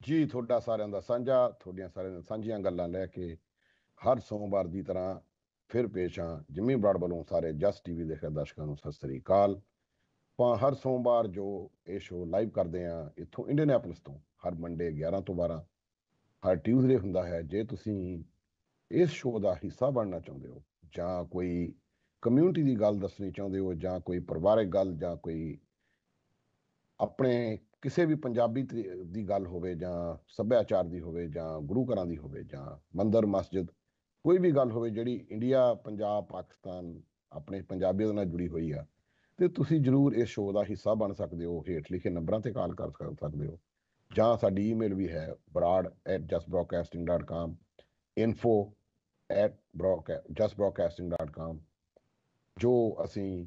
ਜੀ, ਤੁਹਾਡਾ ਸਾਰਿਆਂ ਦਾ ਸਾਂਝਾ, ਤੁਹਾਡੀਆਂ ਸਾਰਿਆਂ ਦੀਆਂ ਸਾਂਝੀਆਂ ਗੱਲਾਂ ਲੈ ਕੇ ਹਰ ਸੋਮਵਾਰ ਦੀ ਤਰ੍ਹਾਂ ਫਿਰ ਪੇਸ਼ ਹਾਂ ਜਿਮੀ ਬਰਾੜ ਵੱਲੋਂ ਸਾਰੇ ਜਸ ਟੀਵੀ ਦੇ ਦਰਸ਼ਕਾਂ ਨੂੰ, ਸਤਿ ਸ੍ਰੀ ਅਕਾਲ। ਆਪਾਂ ਹਰ ਸੋਮਵਾਰ ਜੋ ਇਹ ਸ਼ੋਅ ਲਾਈਵ ਕਰਦੇ ਹਾਂ, ਇੱਥੋਂ ਇੰਡੀਅਨੈਪਲਿਸ ਤੋਂ, ਹਰ ਮੰਡੇ 11 ਤੋਂ 12 ਹਰ ਟਿਊਜ਼ਡੇ ਹੁੰਦਾ ਹੈ, ਜੇ ਤੁਸੀਂ ਇਸ ਸ਼ੋਅ ਦਾ ਹਿੱਸਾ ਬਣਨਾ ਚਾਹੁੰਦੇ ਹੋ, ਜਾਂ ਕੋਈ ਕਮਿਊਨਿਟੀ ਦੀ ਗੱਲ ਦੱਸਣੀ ਚਾਹੁੰਦੇ ਹੋ, ਜਾਂ ਕੋਈ ਪਰਿਵਾਰਕ ਗੱਲ, ਜਾਂ ਕੋਈ ਆਪਣੇ ਕਿਸੇ ਵੀ ਪੰਜਾਬੀ ਦੀ ਗੱਲ ਹੋਵੇ ਜਾਂ ਸੱਭਿਆਚਾਰ ਦੀ ਹੋਵੇ ਜਾਂ ਗੁਰੂ ਘਰਾਂ ਦੀ ਹੋਵੇ ਜਾਂ ਮੰਦਰ, ਮਸਜਿਦ, ਕੋਈ ਵੀ ਗੱਲ ਹੋਵੇ ਜਿਹੜੀ ਇੰਡੀਆ, ਪੰਜਾਬ, ਪਾਕਿਸਤਾਨ ਆਪਣੇ ਪੰਜਾਬੀਆਂ ਨਾਲ ਜੁੜੀ ਹੋਈ ਆ, ਤੇ ਤੁਸੀਂ ਜਰੂਰ ਇਸ ਸ਼ੋਅ ਦਾ ਹਿੱਸਾ ਬਣ ਸਕਦੇ ਹੋ, ਹੇਠ ਲਿਖੇ ਨੰਬਰਾਂ ਤੇ ਕਾਲ ਕਰ ਸਕਦੇ ਹੋ, ਜਾਂ ਸਾਡੀ ਈਮੇਲ ਵੀ ਹੈ broad@justbroadcasting.com info@justbroadcasting.com ਜੋ ਅਸੀਂ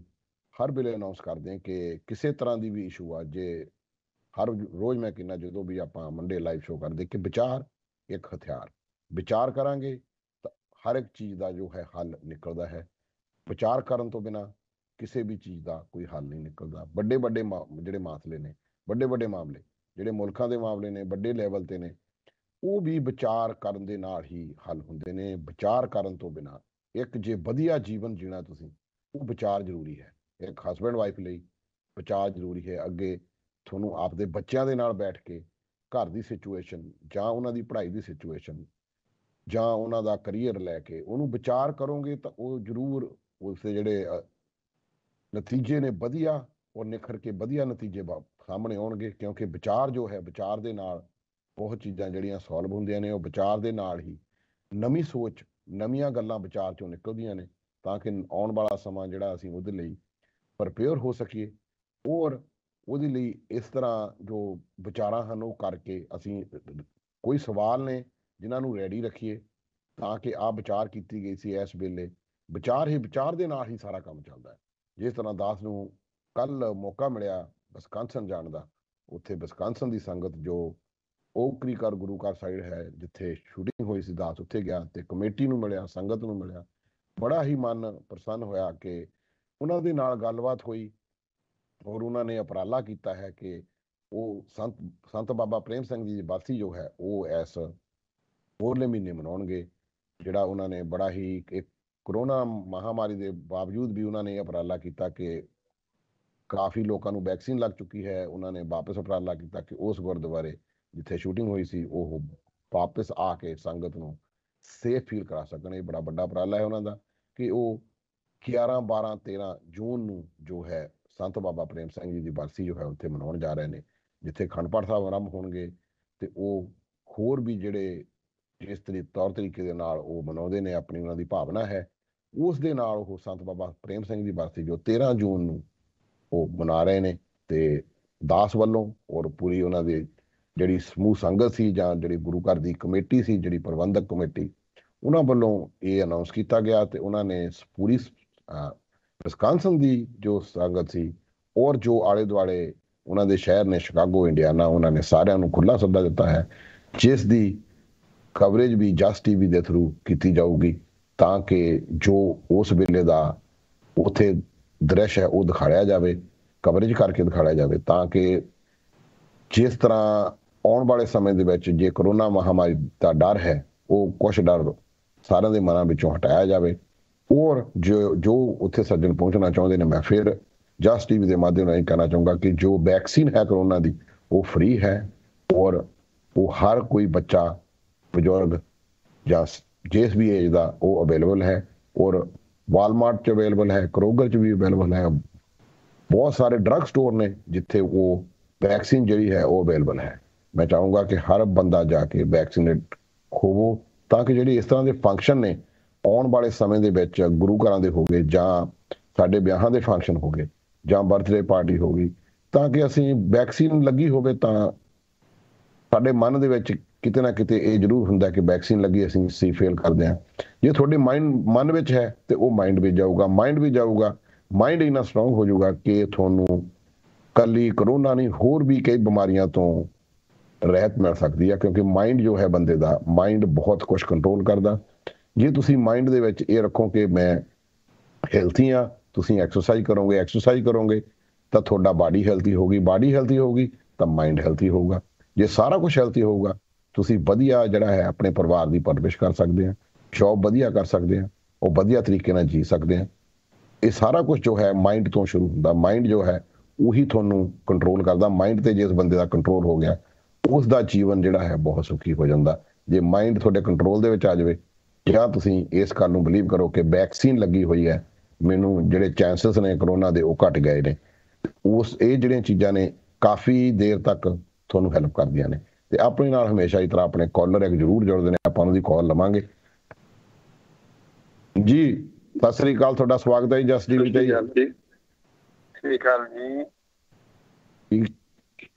ਹਰ ਵੇਲੇ ਅਨਾਉਂਸ ਕਰਦੇ ਹਾਂ ਕਿ ਕਿਸੇ ਤਰ੍ਹਾਂ ਦੀ ਵੀ ਇਸ਼ੂ ਆ, ਜੇ ਹਰ ਰੋਜ਼ ਮੈਂ ਕਹਿੰਦਾ ਜਦੋਂ ਵੀ ਆਪਾਂ ਮੰਡੇ ਲਾਈਵ ਸ਼ੋਅ ਕਰਦੇ ਕਿ ਵਿਚਾਰ, ਇੱਕ ਹਥਿਆਰ। ਵਿਚਾਰ ਕਰਾਂਗੇ ਤਾਂ ਹਰ ਇੱਕ ਚੀਜ਼ ਦਾ ਜੋ ਹੈ ਹੱਲ ਨਿਕਲਦਾ ਹੈ। ਵਿਚਾਰ ਕਰਨ ਤੋਂ ਬਿਨਾ ਕਿਸੇ ਵੀ ਚੀਜ਼ ਦਾ ਕੋਈ ਹੱਲ ਨਹੀਂ ਨਿਕਲਦਾ। ਵੱਡੇ ਵੱਡੇ ਮਾ- ਜਿਹੜੇ ਮਾਸਲੇ ਨੇ ਵੱਡੇ ਵੱਡੇ ਮਾਮਲੇ, ਜਿਹੜੇ ਮੁਲਕਾਂ ਦੇ ਮਾਮਲੇ ਨੇ, ਵੱਡੇ ਲੈਵਲ ਤੇ ਨੇ, ਉਹ ਵੀ ਵਿਚਾਰ ਕਰਨ ਦੇ ਨਾਲ ਹੀ ਹੱਲ ਹੁੰਦੇ ਨੇ। ਵਿਚਾਰ ਕਰਨ ਤੋਂ ਬਿਨਾ ਇੱਕ ਜੇ ਵਧੀਆ ਜੀਵਨ ਜੀਣਾ ਤੁਸੀਂ, ਉਹ ਵਿਚਾਰ ਜ਼ਰੂਰੀ ਹੈ। ਇੱਕ ਹਸਬੰਡ ਵਾਈਫ ਲਈ ਵਿਚਾਰ ਜ਼ਰੂਰੀ ਹੈ। ਅੱਗੇ ਤੁਹਾਨੂੰ ਆਪਦੇ ਬੱਚਿਆਂ ਦੇ ਨਾਲ ਬੈਠ ਕੇ ਘਰ ਦੀ ਸਿਚੁਏਸ਼ਨ ਜਾਂ ਉਹਨਾਂ ਦੀ ਪੜ੍ਹਾਈ ਦੀ ਸਿਚੁਏਸ਼ਨ ਜਾਂ ਉਹਨਾਂ ਦਾ ਕੈਰੀਅਰ ਲੈ ਕੇ ਉਹਨੂੰ ਵਿਚਾਰ ਕਰੋਗੇ ਤਾਂ ਉਹ ਜ਼ਰੂਰ ਉਸ ਦੇ ਜਿਹੜੇ ਨਤੀਜੇ ਨੇ ਵਧੀਆ ਔਰ ਨਿਖਰ ਕੇ ਵਧੀਆ ਨਤੀਜੇ ਬਾ- ਸਾਹਮਣੇ ਆਉਣਗੇ ਕਿਉਂਕਿ ਵਿਚਾਰ ਜੋ ਹੈ, ਵਿਚਾਰ ਦੇ ਨਾਲ ਬਹੁਤ ਚੀਜ਼ਾਂ ਜਿਹੜੀਆਂ ਸੋਲਵ ਹੁੰਦੀਆਂ ਨੇ, ਉਹ ਵਿਚਾਰ ਦੇ ਨਾਲ ਹੀ ਨਵੀਂ ਸੋਚ, ਨਵੀਆਂ ਗੱਲਾਂ ਵਿਚਾਰ ਚੋਂ ਨਿਕਲਦੀਆਂ ਨੇ ਤਾਂ ਕਿ ਆਉਣ ਵਾਲਾ ਸਮਾਂ ਜਿਹੜਾ ਅਸੀਂ ਉਹਦੇ ਲਈ ਪ੍ਰਪੇਅਰ ਹੋ ਸਕੀਏ ਔਰ ਉਹਦੇ ਲਈ ਇਸ ਤਰ੍ਹਾਂ ਜੋ ਵਿਚਾਰਾਂ ਹਨ ਉਹ ਕਰਕੇ ਅਸੀਂ ਕੋਈ ਸਵਾਲ ਨੇ ਜਿਨ੍ਹਾਂ ਨੂੰ ਰੈਡੀ ਰੱਖੀਏ ਤਾਂ ਕਿ ਆ ਵਿਚਾਰ ਕੀਤੀ ਗਈ ਸੀ ਇਸ ਵੇਲੇ, ਵਿਚਾਰ ਹੀ ਵਿਚਾਰ ਦੇ ਨਾਲ ਹੀ ਸਾਰਾ ਕੰਮ ਚੱਲਦਾ ਹੈ। ਜਿਸ ਤਰ੍ਹਾਂ ਦਾਸ ਨੂੰ ਕੱਲ ਮੌਕਾ ਮਿਲਿਆ ਬਸਕਾਂਸਨ ਜਾਣ ਦਾ, ਉੱਥੇ ਬਸਕਾਂਸਨ ਦੀ ਸੰਗਤ ਜੋ ਓਕਰੀ ਕਰ ਗੁਰੂ ਘਰ ਸਾਈਡ ਹੈ, ਜਿੱਥੇ ਸ਼ੂਟਿੰਗ ਹੋਈ ਸੀ, ਦਾਸ ਉੱਥੇ ਗਿਆ ਤੇ ਕਮੇਟੀ ਨੂੰ ਮਿਲਿਆ, ਸੰਗਤ ਨੂੰ ਮਿਲਿਆ। ਬੜਾ ਹੀ ਮਨ ਪ੍ਰਸੰਨ ਹੋਇਆ ਕਿ ਉਹਨਾਂ ਦੇ ਨਾਲ ਗੱਲਬਾਤ ਹੋਈ ਔਰ ਉਹਨਾਂ ਨੇ ਉਪਰਾਲਾ ਕੀਤਾ ਹੈ ਕਿ ਉਹ ਸੰਤ ਸੰਤ ਬਾਬਾ ਪ੍ਰੇਮ ਸਿੰਘ ਜੀ ਦੀ ਬਰਸੀ ਜੋ ਹੈ, ਉਹ ਇਸ ਹੋਰਲੇ ਮਹੀਨੇ ਮਨਾਉਣਗੇ, ਜਿਹੜਾ ਉਹਨਾਂ ਨੇ ਬੜਾ ਹੀ ਇੱਕ ਕਰੋਨਾ ਮਹਾਮਾਰੀ ਦੇ ਬਾਵਜੂਦ ਵੀ ਉਹਨਾਂ ਨੇ ਇਹ ਉਪਰਾਲਾ ਕੀਤਾ ਕਿ ਕਾਫੀ ਲੋਕਾਂ ਨੂੰ ਵੈਕਸੀਨ ਲੱਗ ਚੁੱਕੀ ਹੈ, ਉਹਨਾਂ ਨੇ ਵਾਪਸ ਉਪਰਾਲਾ ਕੀਤਾ ਕਿ ਉਸ ਗੁਰਦੁਆਰੇ ਜਿੱਥੇ ਸ਼ੂਟਿੰਗ ਹੋਈ ਸੀ, ਉਹ ਵਾਪਸ ਆ ਕੇ ਸੰਗਤ ਨੂੰ ਸੇਫ ਫੀਲ ਕਰਾ ਸਕਣ, ਇਹ ਬੜਾ ਵੱਡਾ ਉਪਰਾਲਾ ਹੈ ਉਹਨਾਂ ਦਾ ਕਿ ਉਹ 11 12 13 ਜੂਨ ਨੂੰ ਜੋ ਹੈ ਸੰਤ ਬਾਬਾ ਪ੍ਰੇਮ ਸਿੰਘ ਜੀ ਦੀ ਬਰਸੀ ਜੋ ਹੈ ਉੱਥੇ ਮਨਾਉਣ ਜਾ ਰਹੇ ਨੇ, ਜਿੱਥੇ ਖੰਡ ਪਾਠ ਸਾਹਿਬ ਆਰੰਭ ਹੋਣਗੇ ਤੇ ਉਹ ਹੋਰ ਵੀ ਜਿਹੜੇ ਇਸ ਤਰੀ, ਤੌਰ ਤਰੀਕੇ ਦੇ ਨਾਲ ਉਹ ਮਨਾਉਂਦੇ ਨੇ, ਆਪਣੀ ਉਹਨਾਂ ਦੀ ਭਾਵਨਾ ਹੈ, ਉਸ ਦੇ ਨਾਲ ਉਹ ਸੰਤ ਬਾਬਾ ਪ੍ਰੇਮ ਸਿੰਘ ਦੀ ਬਰਸੀ ਜੋ 13 ਜੂਨ ਨੂੰ ਉਹ ਮਨਾ ਰਹੇ ਨੇ ਤੇ ਦਾਸ ਵੱਲੋਂ ਔਰ ਪੂਰੀ ਉਹਨਾਂ ਦੀ ਜਿਹੜੀ ਸਮੂਹ ਸੰਗਤ ਸੀ ਜਾਂ ਜਿਹੜੀ ਗੁਰੂ ਘਰ ਦੀ ਕਮੇਟੀ ਸੀ, ਜਿਹੜੀ ਪ੍ਰਬੰਧਕ ਕਮੇਟੀ, ਉਹਨਾਂ ਵੱਲੋਂ ਇਹ ਅਨਾਉਂਸ ਕੀਤਾ ਗਿਆ ਤੇ ਉਹਨਾਂ ਨੇ ਸ- ਪੂਰੀ ਵਿਸਕਾਂਸਨ ਦੀ ਜੋ ਸੰਗਤ ਸੀ ਔਰ ਜੋ ਆਲੇ ਦੁਆਲੇ ਉਹਨਾਂ ਦੇ ਸ਼ਹਿਰ ਨੇ, ਸ਼ਿਕਾਗੋ, ਇੰਡੀਆਨਾ, ਉਹਨਾਂ ਨੇ ਸਾਰਿਆਂ ਨੂੰ ਖੁੱਲਾ ਸੱਦਾ ਦਿੱਤਾ ਹੈ, ਜਿਸ ਦੀ ਕਵਰੇਜ ਵੀ ਜਸਟ ਟੀਵੀ ਦੇ ਥਰੂ ਕੀਤੀ ਜਾਊਗੀ ਤਾਂ ਕਿ ਜੋ ਉਸ ਵੇਲੇ ਦਾ ਉਥੇ ਦ੍ਰਿਸ਼ ਹੈ, ਉਹ ਦਿਖਾਇਆ ਜਾਵੇ ਕਵਰੇਜ ਕਰਕੇ ਦਿਖਾਇਆ ਜਾਵੇ ਤਾਂ ਕਿ ਜਿਸ ਤਰ੍ਹਾਂ ਆਉਣ ਵਾਲੇ ਸਮੇਂ ਦੇ ਵਿੱਚ ਜੇ ਕਰੋਨਾ ਮਹਾਮਾਰੀ ਦਾ ਡਰ ਹੈ, ਉਹ ਕੁਝ ਡਰ ਸਾਰਿਆਂ ਦੇ ਮਨਾਂ ਵਿੱਚੋਂ ਹਟਾਇਆ ਜਾਵੇ। ਔਰ ਜੋ ਜੋ ਉੱਥੇ ਸੱਜਣ ਪਹੁੰਚਣਾ ਚਾਹੁੰਦੇ ਨੇ, ਮੈਂ ਫਿਰ ਜਸਟ ਟੀਵੀ ਦੇ ਮਾਧਿਅਮ ਰਾਹੀਂ ਕਹਿਣਾ ਚਾਹੂੰਗਾ ਕਿ ਜੋ ਵੈਕਸੀਨ ਹੈ ਕਰੋਨਾ ਦੀ, ਉਹ ਫ੍ਰੀ ਹੈ ਔਰ ਉਹ ਹਰ ਕੋਈ ਬੱਚਾ, ਬਜ਼ੁਰਗ ਜਾਂ ਜਿਸ ਵੀ ਏਜ ਦਾ ਉਹ ਅਵੇਲੇਬਲ ਹੈ ਔਰ ਵਾਲਮਾਰਟ 'ਚ ਅਵੇਲੇਬਲ ਹੈ ਕਰੋਗਰ 'ਚ ਵੀ ਅਵੇਲੇਬਲ ਹੈ, ਬਹੁਤ ਸਾਰੇ ਡਰੱਗ ਸਟੋਰ ਨੇ ਜਿੱਥੇ ਉਹ ਵੈਕਸੀਨ ਜਿਹੜੀ ਹੈ ਉਹ ਅਵੇਲੇਬਲ ਹੈ। ਮੈਂ ਚਾਹੂੰਗਾ ਕਿ ਹਰ ਬੰਦਾ ਜਾ ਕੇ ਵੈਕਸੀਨੇਟ ਹੋਵੋ ਤਾਂ ਕਿ ਜਿਹੜੀ ਇਸ ਤਰ੍ਹਾਂ ਦੇ ਫੰਕਸ਼ਨ ਨੇ ਆਉਣ ਵਾਲੇ ਸਮੇਂ ਦੇ ਵਿੱਚ ਗੁਰੂ ਘਰਾਂ ਦੇ ਹੋਗੇ ਜਾਂ ਸਾਡੇ ਵਿਆਹਾਂ ਦੇ ਫੰਕਸ਼ਨ ਹੋਗੇ ਜਾਂ ਬਰਥਡੇ ਪਾਰਟੀ ਹੋਗੀ ਤਾਂ ਕਿ ਅਸੀਂ ਵੈਕਸੀਨ ਲੱਗੀ ਹੋਵੇ ਤਾਂ ਸਾਡੇ ਮਨ ਦੇ ਵਿੱਚ ਕਿਤੇ ਨਾ ਕਿਤੇ ਇਹ ਜ਼ਰੂਰ ਹੁੰਦਾ ਕਿ ਵੈਕਸੀਨ ਲੱਗੀ, ਅਸੀਂ ਸੀ ਫੇਲ ਕਰਦੇ ਹਾਂ। ਜੇ ਤੁਹਾਡੇ ਮਾਈਂਡ ਮਨ ਵਿੱਚ ਹੈ ਤੇ ਉਹ ਮਾਈਂਡ ਵੀ ਜਾਊਗਾ ਮਾਈਂਡ ਵੀ ਜਾਊਗਾ ਮਾਈਂਡ ਇੰਨਾ ਸਟਰੋਂਗ ਹੋ ਜਾਊਗਾ ਕਿ ਤੁਹਾਨੂੰ ਕੱਲੀ ਕਰੋਨਾ ਨਹੀਂ, ਹੋਰ ਵੀ ਕਈ ਬਿਮਾਰੀਆਂ ਤੋਂ ਰਹਿਤ ਮਿਲ ਸਕਦੀ ਹੈ ਕਿਉਂਕਿ ਮਾਈਂਡ ਜੋ ਹੈ ਬੰਦੇ ਦਾ ਮਾਈਂਡ ਬਹੁਤ ਕੁਝ ਕੰਟਰੋਲ ਕਰਦਾ। ਜੇ ਤੁਸੀਂ ਮਾਈਂਡ ਦੇ ਵਿੱਚ ਇਹ ਰੱਖੋ ਕਿ ਮੈਂ ਹੈਲਥੀ ਆ ਤੁਸੀਂ ਐਕਸਰਸਾਈਜ਼ ਕਰੋਗੇ ਐਕਸਰਸਾਈਜ਼ ਕਰੋਗੇ, ਤਾਂ ਤੁਹਾਡਾ ਬਾਡੀ ਹੈਲਥੀ ਹੋਗੀ ਬਾਡੀ ਹੈਲਥੀ ਹੋਗੀ ਤਾਂ ਮਾਈਂਡ ਹੈਲਥੀ ਹੋਊਗਾ। ਜੇ ਸਾਰਾ ਕੁਝ ਹੈਲਥੀ ਹੋਊਗਾ, ਤੁਸੀਂ ਵਧੀਆ ਜਿਹੜਾ ਹੈ ਆਪਣੇ ਪਰਿਵਾਰ ਦੀ ਪਰਵਰਿਸ਼ ਕਰ ਸਕਦੇ ਆ ਜੌਬ ਵਧੀਆ ਕਰ ਸਕਦੇ ਆ ਉਹ ਵਧੀਆ ਤਰੀਕੇ ਨਾਲ ਜੀ ਸਕਦੇ ਆ ਇਹ ਸਾਰਾ ਕੁਝ ਜੋ ਹੈ ਮਾਈਂਡ ਤੋਂ ਸ਼ੁਰੂ ਹੁੰਦਾ। ਮਾਈਂਡ ਜੋ ਹੈ, ਉਹੀ ਤੁਹਾਨੂੰ ਕੰਟਰੋਲ ਕਰਦਾ। ਮਾਈਂਡ ਤੇ ਜਿਸ ਬੰਦੇ ਦਾ ਕੰਟਰੋਲ ਹੋ ਗਿਆ ਉਸ ਦਾ ਜੀਵਨ ਜਿਹੜਾ ਹੈ ਬਹੁਤ ਸੁਖੀ ਹੋ ਜਾਂਦਾ। ਜੇ ਮਾਈਂਡ ਤੁਹਾਡੇ ਕੰਟਰੋਲ ਦੇ ਵਿੱਚ ਆ ਜਾਵੇ ਜਾਂ ਤੁਸੀਂ ਇਸ ਗੱਲ ਨੂੰ ਬਲੀਵ ਕਰੋ ਕਿ ਵੈਕਸੀਨ ਲੱਗੀ ਹੋਈ ਹੈ ਮੈਨੂੰ ਜਿਹੜੇ ਚਾਂਸਸ ਨੇ ਕਰੋਨਾ ਦੇ ਉਹ ਘਟ ਗਏ ਨੇ। ਉਸ ਇਹ ਜਿਹੜੀਆਂ ਚੀਜ਼ਾਂ ਨੇ ਕਾਫੀ ਦੇਰ ਤੱਕ ਤੁਹਾਨੂੰ ਹੈਲਪ ਕਰਦੀਆਂ ਨੇ। ਤੇ ਆਪਣੇ ਨਾਲ ਹਮੇਸ਼ਾ ਹੀ ਤਰ੍ਹਾਂ ਆਪਣੇ ਕਾਲਰ ਇੱਕ ਜ਼ਰੂਰ ਜੁੜਦੇ ਨੇ ਆਪਾਂ ਉਹਨਾਂ ਦੀ ਕਾਲ ਲਵਾਂਗੇ। ਜੀ ਸਤਿ ਸ੍ਰੀ ਅਕਾਲ ਤੁਹਾਡਾ ਸਵਾਗਤ ਹੈ ਜੀ ਜਸ ਜੀ ਵਿੱਚ। ਜੀ। ਠੀਕ ਹਾਲ ਜੀ।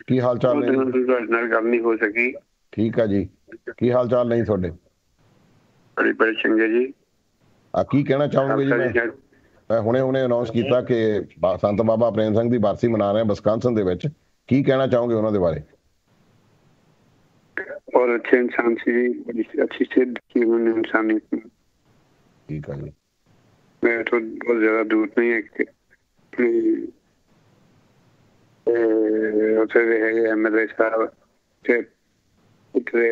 ਕੀ- ਹਾਲ ਚਾਲ ਨੇ? ਨਾਲ ਤੁਹਾਡੇ ਨਾਲ ਗੱਲ ਨਹੀਂ ਹੋ ਸਕੀ। ਠੀਕ ਹੈ ਜੀ। ਕੀ ਹਾਲ ਚਾਲ ਨਹੀਂ ਤੁਹਾਡੇ? ਬੜੀ ਬੜੀ ਚੰਗੇ ਜੀ। ਆ ਕੀ ਕਹਿਣਾ ਚਾਹੋਗੇ ਜੀ ਮੈਂ? ਮੈਂ ਹੁਣੇ ਹੁਣੇ ਅਨਾਉਂਸ ਕੀਤਾ ਕਿ ਸੰਤ ਬਾਬਾ ਪ੍ਰੇਮ ਸਿੰਘ ਦੀ ਬਰਸੀ ਮਨਾ ਰਹੇ ਬਸਕਾਂਸਨ ਦੇ ਵਿੱਚ। ਕੀ ਕਹਿਣਾ ਚਾਹੋਗੇ ਉਹਨਾਂ ਦੇ ਬਾਰੇ? ਔਰ ਅੱਛੇ ਇਨਸਾਨ ਸੀ ਬੜੀ ਅੱਛੀ ਸਿੱਧ ਕੀ ਉਹਨਾਂ ਇਨਸਾਨੀ ਠੀਕ ਹੈ ਜੀ। ਮੈਂ ਤੋਂ ਬਹੁਤ ਜ਼ਿਆਦਾ ਦੂਰ ਨਹੀਂ ਹੈ ਕਿ ਉੱਥੇ ਦੇ ਹੈਗੇ ਐਮਐਲਏ ਸਾਹਿਬ ਤੇ ਇੱਕ ਦੇ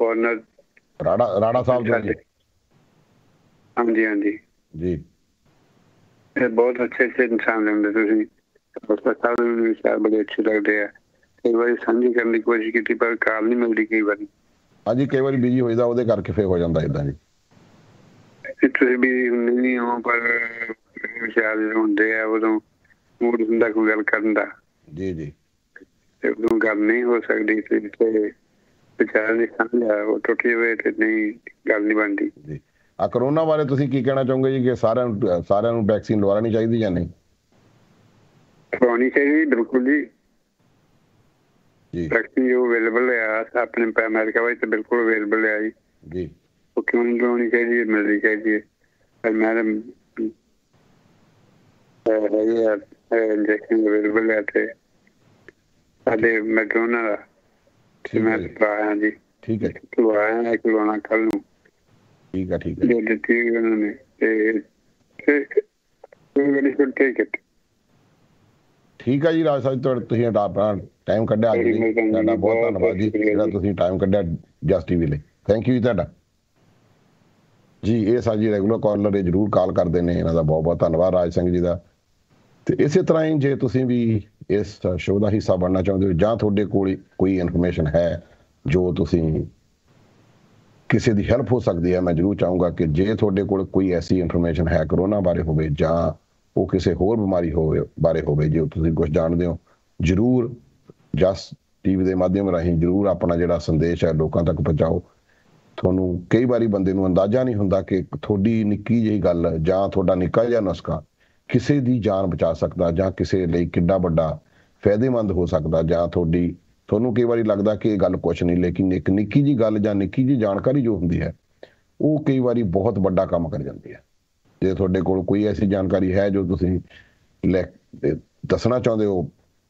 ਕੋਰਨਰ ਰਾੜਾ ਰਾੜਾ ਸਾਹਿਬ ਜੀ। ਨੇ। ਹਾਂਜੀ ਹਾਂਜੀ। ਜੀ। ਇਹ ਬਹੁਤ ਅੱਛੇ ਅੱਛੇ ਇਨਸਾਨ ਲੈਂਦੇ ਤੁਸੀਂ। ਡਾਕਟਰ ਸਾਹਿਬ ਦੇ ਵੀ ਵਿਚਾਰ ਬੜੇ ਅੱਛੇ ਲੱਗਦੇ ਆ। ਕਈ ਵਾਰੀ ਸਾਂਝੀ ਕਰਨ ਦੀ ਕੋਸ਼ਿਸ਼ ਕੀਤੀ ਪਰ ਕਾਲ ਨਹੀਂ ਮਿਲਦੀ ਕਈ ਵਾਰੀ। ਹਾਂਜੀ ਕਈ ਵਾਰੀ ਬਿਜ਼ੀ ਹੋਈਦਾ ਉਹਦੇ ਕਰਕੇ ਫੇਰ ਹੋ ਜਾਂਦਾ ਇਦਾਂ ਜੀ। ਤੁਸੀਂ ਵੀ ਨਹੀਂ ਹੋ ਪਰ ਵਿਚਾਰ ਹੁੰਦੇ ਆ ਉਦੋਂ ਮੂਡ ਹੁੰਦਾ ਕੋਈ ਗੱਲ ਕਰਨ ਦਾ। ਜੀ ਜੀ। ਤੇ ਉਦੋਂ ਗੱਲ ਨਹੀਂ ਹੋ ਸਕਦੀ ਤੇ ਵਿਚਾਰ ਨਹੀਂ ਸਮਝਿਆ ਉਹ ਟੁੱਟ ਜਾਵੇ ਤੇ ਨਹੀਂ ਗੱਲ ਨਹੀਂ ਬਣਦੀ। ਜੀ। ਆ ਕਰੋਨਾ ਬਾਰੇ ਤੁਸੀਂ ਕੀ ਕਹਿਣਾ ਚਾਹੋਗੇ ਜੀ ਕਿ ਸਾਰਿਆਂ ਨੂੰ ਸਾਰਿਆਂ ਨੂੰ ਵੈਕਸੀਨ ਲਵਾਉਣੀ ਚਾਹੀਦੀ ਜਾਂ ਨਹੀਂ? ਪਾਉਣੀ ਚਾਹੀਦੀ ਬਿਲਕੁਲ ਜੀ। ਜੀ। ਵੈਕਸੀਨ ਜੋ ਅਵੇਲੇਬਲ ਹੈ ਆਪਣੇ ਪੈ ਅਮਰੀਕਾ ਵਿੱਚ ਤਾਂ ਬਿਲਕੁਲ ਅਵੇਲੇਬਲ ਹੈ ਜੀ। ਜੀ। ਉਹ ਕਿਉਂ ਨਹੀਂ ਲਾਉਣੀ ਚਾਹੀਦੀ ਮਿਲਣੀ ਚਾਹੀਦੀ ਹੈ। ਪਰ ਮੈਡਮ ਆ ਇੰਜੈਕਸ਼ਨ ਅਵੇਲੇਬਲ ਹੈ ਤੇ ਸਾਡੇ ਤੇ ਠੀਕ ਮੈਂ ਜੀ ਪਾਇਆ ਜੀ। ਠੀਕ ਹੈ। ਲਵਾਇਆ ਹੈ ਕਿ ਲਾਉਣਾ ਕੱਲ ਨੂੰ। ਠੀਕ ਹੈ ਠੀਕ ਹੈ। ਦੇ ਦਿੱਤੀ ਉਹਨਾਂ ਨੇ। ਤੇ ਵੈਰੀ ਗੁੱਡ ਟੇਕ ਇਟ ਠੀਕ ਹੈ ਜੀ ਰਾਜ ਸਾਹਿਬ ਤੁਹਾਡਾ ਤੁਸੀਂ ਆਪਣਾ ਟਾਈਮ ਕੱਢਿਆ ਅੱਜ ਲਈ। ਤੁਹਾਡਾ ਬਹੁਤ ਧੰਨਵਾਦ ਜੀ ਜਿਹੜਾ ਤੁਸੀਂ ਟਾਈਮ ਕੱਢਿਆ ਜਸ ਟੀਵੀ ਲਈ। ਥੈਂਕ ਯੂ ਜੀ ਤੁਹਾਡਾ। ਜੀ ਇਹ ਸਾਜੀ ਰੈਗੂਲਰ ਕਾਲਰ ਇਹ ਜਰੂਰ ਕਾਲ ਕਰਦੇ ਨੇ। ਇਹਨਾਂ ਦਾ ਬਹੁਤ ਬਹੁਤ ਧੰਨਵਾਦ ਰਾਜ ਸਿੰਘ ਜੀ ਦਾ। ਤੇ ਇਸੇ ਤਰ੍ਹਾਂ ਹੀ ਜੇ ਤੁਸੀਂ ਵੀ ਇਸ ਸ਼ੋਅ ਦਾ ਹਿੱਸਾ ਬਣਨਾ ਚਾਹੁੰਦੇ ਹੋ? ਜਾਂ ਤੁਹਾਡੇ ਕੋਲ ਕੋਈ ਇਨਫੋਰਮੇਸ਼ਨ ਹੈ ਜੋ ਤੁਸੀਂ ਕਿਸੇ ਦੀ ਹੈਲਪ ਹੋ ਸਕਦੀ ਹੈ? ਮੈਂ ਜਰੂਰ ਚਾਹੂੰਗਾ ਕਿ ਜੇ ਤੁਹਾਡੇ ਕੋਲ ਕੋਈ ਐਸੀ ਇਨਫੋਰਮੇਸ਼ਨ ਹੈ ਕਰੋਨਾ ਬਾਰੇ ਹੋਵੇ ਜਾਂ ਉਹ ਕਿਸੇ ਹੋਰ ਬਿਮਾਰੀ ਹੋਵੇ, ਬਾਰੇ ਹੋਵੇ, ਜੇ ਤੁਸੀਂ ਕੁਝ ਜਾਣਦੇ ਹੋ, ਜਰੂਰ ਜਸ ਟੀਵੀ ਦੇ ਮਾਧਿਅਮ ਰਾਹੀਂ ਜਰੂਰ ਆਪਣਾ ਜਿਹੜਾ ਸੰਦੇਸ਼ ਹੈ ਲੋਕਾਂ ਤੱਕ ਪਹੁੰਚਾਓ। ਤੁਹਾਨੂੰ ਕਈ ਵਾਰੀ ਬੰਦੇ ਨੂੰ ਅੰਦਾਜ਼ਾ ਨਹੀਂ ਹੁੰਦਾ ਕਿ ਤੁਹਾਡੀ ਨਿੱਕੀ ਜਿਹੀ ਗੱਲ ਜਾਂ ਤੁਹਾਡਾ ਨਿੱਕਾ ਜਿਹਾ ਨੁਸਖਾ ਕਿਸੇ ਦੀ ਜਾਨ ਬਚਾ ਸਕਦਾ ਜਾਂ ਕਿਸੇ ਲਈ ਕਿੰਨਾ ਵੱਡਾ ਫਾਇਦੇਮੰਦ ਹੋ ਸਕਦਾ ਜਾਂ ਤੁਹਾਡੀ, ਤੁਹਾਨੂੰ ਕਈ ਵਾਰੀ ਲੱਗਦਾ ਕਿ ਇਹ ਗੱਲ ਕੁਝ ਨਹੀਂ, ਲੇਕਿਨ ਇੱਕ ਨਿੱਕੀ ਜੀ ਗੱਲ ਜਾਂ ਨਿੱਕੀ ਜੀ ਜਾਣਕਾਰੀ ਜੋ ਹੁੰਦੀ ਹੈ, ਉਹ ਕਈ ਵਾਰੀ ਬਹੁਤ ਵੱਡਾ ਕੰਮ ਕਰ ਜਾਂਦੀ ਹੈ। ਜੇ ਤੁਹਾਡੇ ਕੋਲ ਕੋਈ ਐਸੀ ਜਾਣਕਾਰੀ ਹੈ ਜੋ ਤੁਸੀਂ ਲੈ ਦੱਸਣਾ ਚਾਹੁੰਦੇ ਹੋ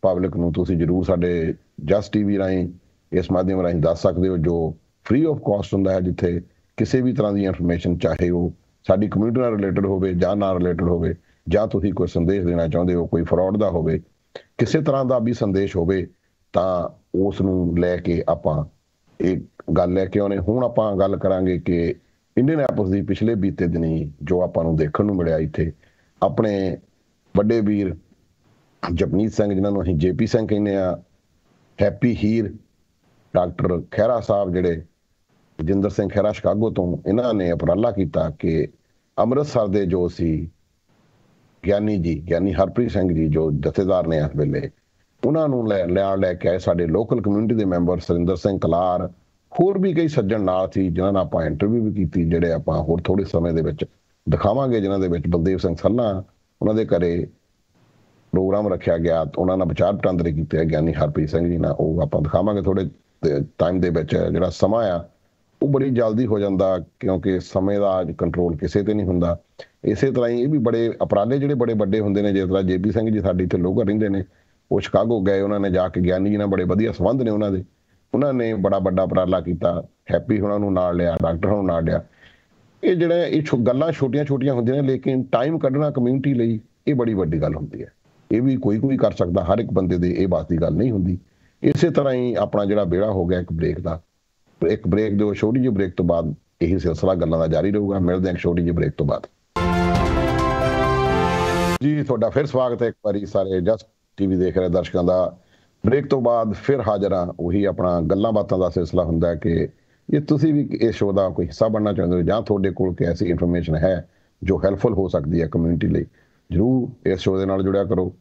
ਪਬਲਿਕ ਨੂੰ, ਤੁਸੀਂ ਜਰੂਰ ਸਾਡੇ ਜਸਟ ਟੀਵੀ ਰਾਹੀਂ, ਇਸ ਮਾਧਿਅਮ ਰਾਹੀਂ ਦੱਸ ਸਕਦੇ ਹੋ, ਜੋ ਫ੍ਰੀ ਆਫ ਕਾਸਟ ਹੁੰਦਾ ਹੈ, ਜਿੱਥੇ ਕਿਸੇ ਵੀ ਤਰ੍ਹਾਂ ਦੀ ਇਨਫੋਰਮੇਸ਼ਨ ਚਾਹੇ ਉਹ ਸਾਡੀ ਕਮਿਊਨਿਟੀ ਨਾਲ ਰਿਲੇਟਡ ਹੋਵੇ ਜਾਂ ਨਾਲ ਰਿਲੇਟਡ ਹੋਵੇ ਜਾਂ ਤੁਸੀਂ ਕੋਈ ਸੰਦੇਸ਼ ਦੇਣਾ ਚਾਹੁੰਦੇ ਹੋ, ਕੋਈ ਫਰਾਡ ਦਾ ਹੋਵੇ, ਕਿਸੇ ਤਰ੍ਹਾਂ ਦਾ ਵੀ ਸੰਦੇਸ਼ ਹੋਵੇ, ਤਾਂ ਉਸ ਨੂੰ ਲੈ ਕੇ ਆਪਾਂ ਇਹ ਗੱਲ ਲੈ ਕੇ ਆਉਣੇ। ਹੁਣ ਆਪਾਂ ਗੱਲ ਕਰਾਂਗੇ ਕਿ ਇੰਡੀਅਨ ਐਪਸ ਦੀ ਪਿਛਲੇ ਬੀਤੇ ਦਿਨੀ ਜੋ ਆਪਾਂ ਨੂੰ ਦੇਖਣ ਨੂੰ ਮਿਲਿਆ ਇੱਥੇ, ਆਪਣੇ ਵੱਡੇ ਵੀਰ ਜਪਨੀਤ ਸਿੰਘ, ਜਿਨ੍ਹਾਂ ਨੂੰ ਅਸੀਂ ਜੇਪੀ ਸਿੰਘ ਕਹਿੰਦੇ ਆ ਹੈਪੀ ਹੀਰ, ਡਾਕਟਰ ਖਹਿਰਾ ਸਾਹਿਬ ਜਿਹੜੇ ਜਿੰਦਰ ਸਿੰਘ ਖਹਿਰਾ ਸ਼ਿਕਾਗੋ ਤੋਂ, ਇਹਨਾਂ ਨੇ ਉਪਰਾਲਾ ਕੀਤਾ ਕਿ ਅੰਮ੍ਰਿਤਸਰ ਦੇ ਜੋ ਸੀ ਗਿਆਨੀ ਜੀ, ਗਿਆਨੀ ਹਰਪ੍ਰੀਤ ਸਿੰਘ ਜੀ ਜੋ ਜਥੇਦਾਰ ਨੇ ਇਸ ਵੇਲੇ, ਉਹਨਾਂ ਨੂੰ ਲੈ ਲਿਆਣ ਲੈ ਕੇ ਆਏ ਸਾਡੇ ਲੋਕਲ ਕਮਿਊਨਿਟੀ ਦੇ ਮੈਂਬਰ ਸਰਿੰਦਰ ਸਿੰਘ ਕਲਾਰ, ਹੋਰ ਵੀ ਕਈ ਸੱਜਣ ਨਾਲ ਸੀ ਜਿਨ੍ਹਾਂ ਨਾਲ ਆਪਾਂ ਇੰਟਰਵਿਊ ਵੀ ਕੀਤੀ, ਜਿਹੜੇ ਆਪਾਂ ਹੋਰ ਥੋੜੇ ਸਮੇਂ ਦੇ ਵਿੱਚ ਦਿਖਾਵਾਂਗੇ, ਜਿਨ੍ਹਾਂ ਦੇ ਵਿੱਚ ਬਲਦੇਵ ਸਿੰਘ ਸੱਲਾ ਉਹਨਾਂ ਦੇ ਘਰੇ ਪ੍ਰੋਗਰਾਮ ਰੱਖਿਆ ਗਿਆ, ਉਹਨਾਂ ਨਾਲ ਵਿਚਾਰ ਵਟਾਂਦਰੇ ਕੀਤੇ ਗਿਆਨੀ ਹਰਪ੍ਰੀਤ ਸਿੰਘ ਜੀ ਨਾਲ, ਉਹ ਆਪਾਂ ਦਿਖਾਵਾਂਗੇ ਥੋੜੇ ਟਾਈਮ ਦੇ ਵਿੱਚ ਜਿਹੜਾ ਸਮਾਂ ਆ ਉਹ ਬੜੀ ਜਲਦੀ ਹੋ ਜਾਂਦਾ ਕਿਉਂਕਿ ਸਮੇਂ ਦਾ ਕੰਟਰੋਲ ਕਿਸੇ ਤੇ ਨਹੀਂ ਹੁੰਦਾ। ਇਸੇ ਤਰ੍ਹਾਂ ਹੀ ਇਹ ਵੀ ਬੜੇ ਅਪਰਾਧੇ ਜਿਹੜੇ ਬੜੇ ਵੱਡੇ ਹੁੰਦੇ ਨੇ, ਜਿਸ ਤਰ੍ਹਾਂ ਜੇਪੀ ਸਿੰਘ ਜੀ ਸਾਡੇ ਇੱਥੇ ਲੋਕ ਰਹਿੰਦੇ ਨੇ, ਉਹ ਸ਼ਿਕਾਗੋ ਗਏ, ਉਹਨਾਂ ਨੇ ਜਾ ਕੇ ਗਿਆਨੀ ਜੀ ਨਾਲ ਬੜੇ ਵਧੀਆ ਸੰਬੰਧ ਨੇ ਉਹਨਾਂ ਦੇ। ਉਹਨਾਂ ਨੇ ਬੜਾ ਵੱਡਾ ਉਪਰਾਲਾ ਕੀਤਾ ਹੈਪੀ ਉਹਨਾਂ ਨੂੰ ਨਾਲ ਲਿਆ ਡਾਕਟਰ ਨੂੰ ਨਾਲ ਲਿਆ। ਇਹ ਜਿਹੜਾ ਇਹ ਛੋ- ਗੱਲਾਂ ਛੋਟੀਆਂ ਛੋਟੀਆਂ ਹੁੰਦੀਆਂ ਨੇ, ਲੇਕਿਨ ਟਾਈਮ ਕੱਢਣਾ ਕਮਿਊਨਿਟੀ ਲਈ ਇਹ ਬੜੀ ਵੱਡੀ ਗੱਲ ਹੁੰਦੀ ਹੈ। ਇਹ ਵੀ ਕੋਈ ਕੋਈ ਕਰ ਸਕਦਾ, ਹਰ ਇੱਕ ਬੰਦੇ ਦੇ ਇਹ ਬਾਤ ਦੀ ਗੱਲ ਨਹੀਂ ਹੁੰਦੀ। ਇਸੇ ਤਰ੍ਹਾਂ ਹੀ ਆਪਣਾ ਜਿਹੜਾ ਬੇੜਾ ਹੋ ਗਿਆ ਇੱਕ ਬ੍ਰੇਕ ਦਾ ਇੱਕ ਬ੍ਰੇਕ ਦਿਓ, ਛੋਟੀ ਜਿਹੀ ਬ੍ਰੇਕ ਤੋਂ ਬਾਅਦ ਇਹੀ ਸਿਲਸਿਲਾ ਗੱਲਾਂ ਦਾ ਜਾਰੀ ਰਹੂਗਾ। ਮਿਲਦੇ ਹਾਂ ਛੋਟੀ ਜਿਹੀ ਬ੍ਰੇਕ ਤੋਂ ਬਾਅਦ। ਜੀ, ਤੁਹਾਡਾ ਫਿਰ ਸਵਾਗਤ ਹੈ ਇੱਕ ਵਾਰੀ ਸਾਰੇ ਜਸਟ ਟੀਵੀ ਦੇਖ ਰਹੇ ਦਰਸ਼ਕਾਂ ਦਾ। ਬ੍ਰੇਕ ਤੋਂ ਬਾਅਦ ਫਿਰ ਹਾਜ਼ਰ ਹਾਂ। ਉਹੀ ਆਪਣਾ ਗੱਲਾਂ ਬਾਤਾਂ ਦਾ ਸਿਲਸਿਲਾ ਹੁੰਦਾ ਕਿ ਜੇ ਤੁਸੀਂ ਵੀ ਇਸ ਸ਼ੋਅ ਦਾ ਕੋਈ ਹਿੱਸਾ ਬਣਨਾ ਚਾਹੁੰਦੇ ਹੋ ਜਾਂ ਤੁਹਾਡੇ ਕੋਲ ਕੋਈ ਐਸੀ ਇਨਫੋਰਮੇਸ਼ਨ ਹੈ ਜੋ ਹੈਲਪਫੁਲ ਹੋ ਸਕਦੀ ਹੈ ਕਮਿਊਨਿਟੀ ਲਈ, ਜਰੂਰ ਇਸ ਸ਼ੋਅ ਦੇ ਨਾਲ ਜੁੜਿਆ ਕਰੋ।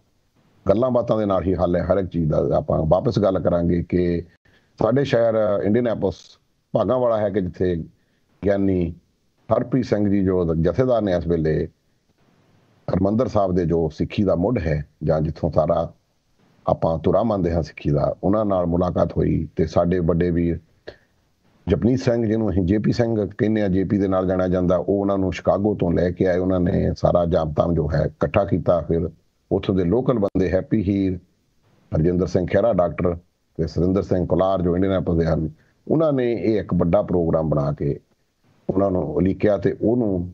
ਗੱਲਾਂ ਬਾਤਾਂ ਦੇ ਨਾਲ ਹੀ ਹੱਲ ਹੈ। ਹਰ ਇੱਕ ਚੀਜ਼ ਦਾ ਆਪਾਂ ਵਾਪਸ ਗੱਲ ਕਰਾਂਗੇ ਕਿ ਸਾਡੇ ਸ਼ਹਿਰ ਇੰਡੀਅਨੈਪੋਸ ਭਾਗਾਂ ਵਾਲਾ ਹੈ ਕਿ ਜਿੱਥੇ ਗਿਆਨੀ ਹਰਪ੍ਰੀਤ ਸਿੰਘ ਜੀ ਜੋ ਜਥੇਦਾਰ ਨੇ ਇਸ ਵੇਲੇ, ਹਰਮੰਦਰ ਸਾਹਿਬ ਦੇ ਜੋ ਸਿੱਖੀ ਦਾ ਮੁੱਢ ਹੈ ਜਾਂ ਜਿੱਥੋਂ ਸਾਰਾ ਆਪਾਂ ਤੁਰਾ ਮੰਨਦੇ ਹਾਂ ਸਿੱਖੀ ਦਾ, ਉਹਨਾਂ ਨਾਲ ਮੁਲਾਕਾਤ ਹੋਈ ਤੇ ਸਾਡੇ ਵੱਡੇ ਵੀਰ ਜਪਨੀਤ ਸਿੰਘ ਜਿਹਨੂੰ ਅਸੀਂ ਜੇਪੀ ਸਿੰਘ ਕਹਿੰਦੇ ਆ ਜੇਪੀ ਦੇ ਨਾਲ ਜਾਣਿਆ ਜਾਂਦਾ, ਉਹ ਉਹਨਾਂ ਨੂੰ ਸ਼ਿਕਾਗੋ ਤੋਂ ਲੈ ਕੇ ਆਏ, ਉਹਨਾਂ ਨੇ ਸਾਰਾ ਜਾਬਤਾਮ ਜੋ ਹੈ ਇਕੱਠਾ ਕੀਤਾ, ਫਿਰ ਉੱਥੋਂ ਦੇ ਲੋਕਲ ਬੰਦੇ, ਹੈਪੀ ਹੀਰ, ਹਰਜਿੰਦਰ ਸਿੰਘ ਖਹਿਰਾ, ਡਾਕਟਰ ਤੇ ਸੁਰਿੰਦਰ ਸਿੰਘ ਕੋਲਾਰ ਜੋ ਇੰਡੀਅਨ ਐਪਲ ਦੇ ਹਨ ਉਹਨਾਂ ਨੇ ਇਹ ਇੱਕ ਵੱਡਾ ਪ੍ਰੋਗਰਾਮ ਬਣਾ ਕੇ ਉਹਨਾਂ ਨੂੰ ਉਲੀਕਿਆ ਤੇ ਉਹਨੂੰ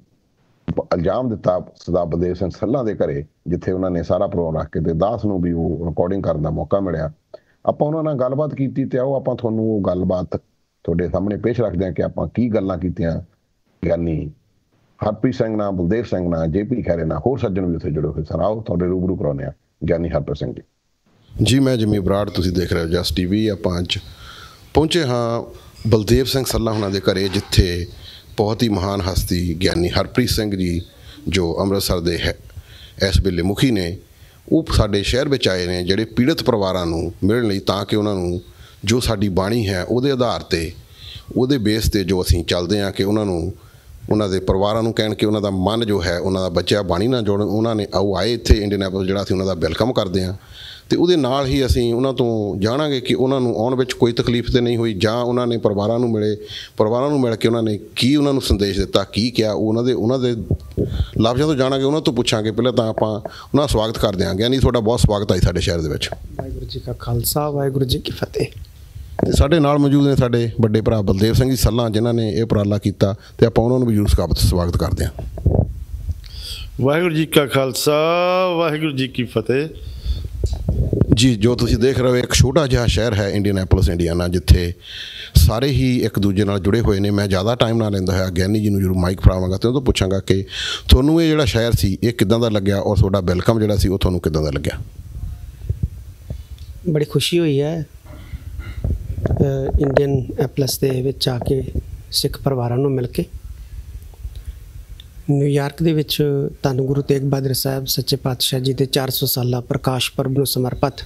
ਇਲਜ਼ਾਮ ਦਿੱਤਾ ਸਦਾ ਬਦੇਵ ਸਿੰਘ ਸੱਲਾ ਦੇ ਘਰੇ, ਜਿੱਥੇ ਉਹਨਾਂ ਨੇ ਸਾਰਾ ਪ੍ਰੋਗਰਾਮ ਰੱਖ ਕੇ ਤੇ ਦਾਸ ਨੂੰ ਵੀ ਉਹ ਰਿਕਾਰਡਿੰਗ ਕਰਨ ਦਾ ਮੌਕਾ ਮਿਲਿਆ। ਆਪਾਂ ਉਹਨਾਂ ਨਾਲ ਗੱਲਬਾਤ ਕੀਤੀ ਤੇ ਆਓ ਆਪਾਂ ਤੁਹਾਨੂੰ ਉਹ ਗੱਲਬਾਤ ਤੁਹਾਡੇ ਸਾਹਮਣੇ ਪੇਸ਼ ਰੱਖਦੇ ਹਾਂ ਕਿ ਆਪਾਂ ਕੀ ਗੱਲਾਂ ਕੀਤੀਆਂ। ਗਿਆਨੀ ਹਰਪ੍ਰੀਤ ਸਿੰਘ ਨਾਲ, ਬਲਦੇਵ ਸਿੰਘ ਨਾਲ, ਜੇਪੀ ਖੈਰੇ ਨਾਲ, ਹੋਰ ਸੱਜਣ ਵੀ ਉੱਥੇ ਜੁੜੇ ਹੋਏ ਸਨ। ਆਓ, ਤੁਹਾਡੇ ਰੂਬਰੂ ਕਰਾਉਂਦੇ ਆ ਗਿਆਨੀ ਹਰਪ੍ਰੀਤ ਸਿੰਘ ਜੀ। ਜੀ, ਮੈਂ ਜਮੀ ਬਰਾੜ ਤੁਸੀਂ ਦੇਖ ਰਹੇ ਹੋ ਜਸ ਟੀਵੀ, ਆਪਾਂ ਅੱਜ ਪਹੁੰਚੇ ਹਾਂ ਬਲਦੇਵ ਸਿੰਘ ਸੱਲਾ ਹੁਣਾਂ ਦੇ ਘਰੇ, ਜਿੱਥੇ ਬਹੁਤ ਹੀ ਮਹਾਨ ਹਸਤੀ ਗਿਆਨੀ ਹਰਪ੍ਰੀਤ ਸਿੰਘ ਜੀ, ਜੋ ਅੰਮ੍ਰਿਤਸਰ ਦੇ ਹੈ, ਇਸ ਵੇਲੇ ਮੁਖੀ ਨੇ, ਉਹ ਸਾਡੇ ਸ਼ਹਿਰ ਵਿੱਚ ਆਏ ਨੇ, ਜਿਹੜੇ ਪੀੜਤ ਪਰਿਵਾਰਾਂ ਨੂੰ ਮਿਲਣ ਲਈ, ਤਾਂ ਕਿ ਉਹਨਾਂ ਨੂੰ ਜੋ ਸਾਡੀ ਬਾਣੀ ਹੈ, ਉਹਦੇ ਆਧਾਰ ਤੇ, ਉਹਦੇ ਬੇਸ ਤੇ ਜੋ ਅਸੀਂ ਚੱਲਦੇ ਹਾਂ, ਕਿ ਉਹਨਾਂ ਨੂੰ, ਉਹਨਾਂ ਦੇ ਪਰਿਵਾਰਾਂ ਨੂੰ ਕਹਿਣ ਕਿ ਉਹਨਾਂ ਦਾ ਮਨ ਜੋ ਹੈ, ਉਹਨਾਂ ਦਾ ਬੱਚਾ ਬਾਣੀ ਨਾਲ ਜੋੜਨ, ਉਹਨਾਂ ਨੇ ਆਓ ਆਏ ਇੱਥੇ ਇੰਡੀਅਨ ਐਪਲ ਜਿਹੜਾ ਅਸੀਂ ਉਹਨਾਂ ਦਾ ਵੈਲਕਮ ਕਰਦੇ ਹਾਂ। ਤੇ ਉਹਦੇ ਨਾਲ ਹੀ ਅਸੀਂ ਉਹਨਾਂ ਤੋਂ ਜਾਣਾਂਗੇ ਕਿ ਉਹਨਾਂ ਨੂੰ ਆਉਣ ਵਿੱਚ ਕੋਈ ਤਕਲੀਫ ਤੇ ਨਹੀਂ ਹੋਈ ਜਾਂ ਉਹਨਾਂ ਨੇ ਪਰਿਵਾਰਾਂ ਨੂੰ ਮਿਲੇ ਪਰਿਵਾਰਾਂ ਨੂੰ ਮਿਲ ਕੇ ਉਹਨਾਂ ਨੇ ਕੀ ਉਹਨਾਂ ਨੂੰ ਸੰਦੇਸ਼ ਦਿੱਤਾ ਕੀ ਕਿਹਾ ਉਹ ਉਹਨਾਂ ਦੇ ਉਹਨਾਂ ਦੇ ਲਫ਼ਜ਼ਾਂ ਤੋਂ ਜਾਣਾਂਗੇ ਉਹਨਾਂ ਤੋਂ ਪੁੱਛਾਂਗੇ। ਪਹਿਲਾਂ ਤਾਂ ਆਪਾਂ ਉਹਨਾਂ ਦਾ ਸਵਾਗਤ ਕਰਦੇ ਹਾਂ। ਗਿਆਨੀ ਤੁਹਾਡਾ ਬਹੁਤ ਸਵਾਗਤ ਹੈ ਸਾਡੇ ਸ਼ਹਿਰ ਦੇ ਵਿੱਚ। ਵਾਹਿਗੁਰੂ ਜੀ ਕਾ ਖਾਲਸਾ ਵਾਹਿਗੁਰੂ ਜੀ ਕੀ ਫਤਿਹ। ਤੇ ਸਾਡੇ ਨਾਲ ਮੌਜੂਦ ਨੇ ਸਾਡੇ ਵੱਡੇ ਭਰਾ ਬਲਦੇਵ ਸਿੰਘ ਜੀ ਸੱਲਾ ਜਿਨ੍ਹਾਂ ਨੇ ਇਹ ਉਪਰਾਲਾ ਕੀਤਾ ਤੇ ਆਪਾਂ ਉਹਨਾਂ ਨੂੰ ਵੀ ਜੂਸ ਕਾਬਤ ਸਵਾਗਤ ਕਰਦੇ ਹਾਂ। ਵਾਹਿਗੁਰੂ ਜੀ ਕਾ ਖਾਲਸਾ ਵਾਹਿਗੁਰੂ ਜੀ ਕੀ ਫਤਿਹ। ਜੀ, ਜੋ ਤੁਸੀਂ ਦੇਖ ਰਹੇ ਹੋ, ਇੱਕ ਛੋਟਾ ਜਿਹਾ ਸ਼ਹਿਰ ਹੈ ਇੰਡੀਅਨੈਪੋਲਿਸ ਇੰਡੀਆਨਾ, ਜਿੱਥੇ ਸਾਰੇ ਹੀ ਇੱਕ ਦੂਜੇ ਨਾਲ ਜੁੜੇ ਹੋਏ ਨੇ। ਮੈਂ ਜ਼ਿਆਦਾ ਟਾਈਮ ਨਾ ਲੈਂਦਾ ਹੋਇਆ ਗਿਆਨੀ ਜੀ ਨੂੰ ਜਰੂਰ ਮਾਈਕ ਫੜਾਵਾਂਗਾ ਤੇ ਉਹ ਤੋਂ ਪੁੱਛਾਂਗਾ ਕਿ ਤੁਹਾਨੂੰ ਇਹ ਜਿਹੜਾ ਸ਼ਹਿਰ ਸੀ, ਇਹ ਕਿਦਾਂ ਦਾ ਲੱਗਿਆ ਔਰ ਤੁਹਾਡਾ ਵੈਲਕਮ ਜਿਹੜਾ ਸੀ, ਉਹ ਤੁਹਾਨੂੰ ਕਿਦਾਂ ਦਾ ਲੱਗਿਆ? ਬੜੀ ਖੁਸ਼ੀ ਹੋਈ ਹੈ ਇੰਡੀਅਨ ਐਪਲਸ ਦੇ ਵਿੱਚ ਆ ਕੇ ਸਿੱਖ ਪਰਿਵਾਰਾਂ ਨੂੰ ਮਿਲ ਕੇ। ਨਿਊਯਾਰਕ ਦੇ ਵਿੱਚ ਧੰਨ ਗੁਰੂ ਤੇਗ ਬਹਾਦਰ ਸਾਹਿਬ ਸੱਚੇ ਪਾਤਸ਼ਾਹ ਜੀ ਦੇ 400 ਸਾਲਾ ਪ੍ਰਕਾਸ਼ ਪਰਬ ਨੂੰ ਸਮਰਪਿਤ।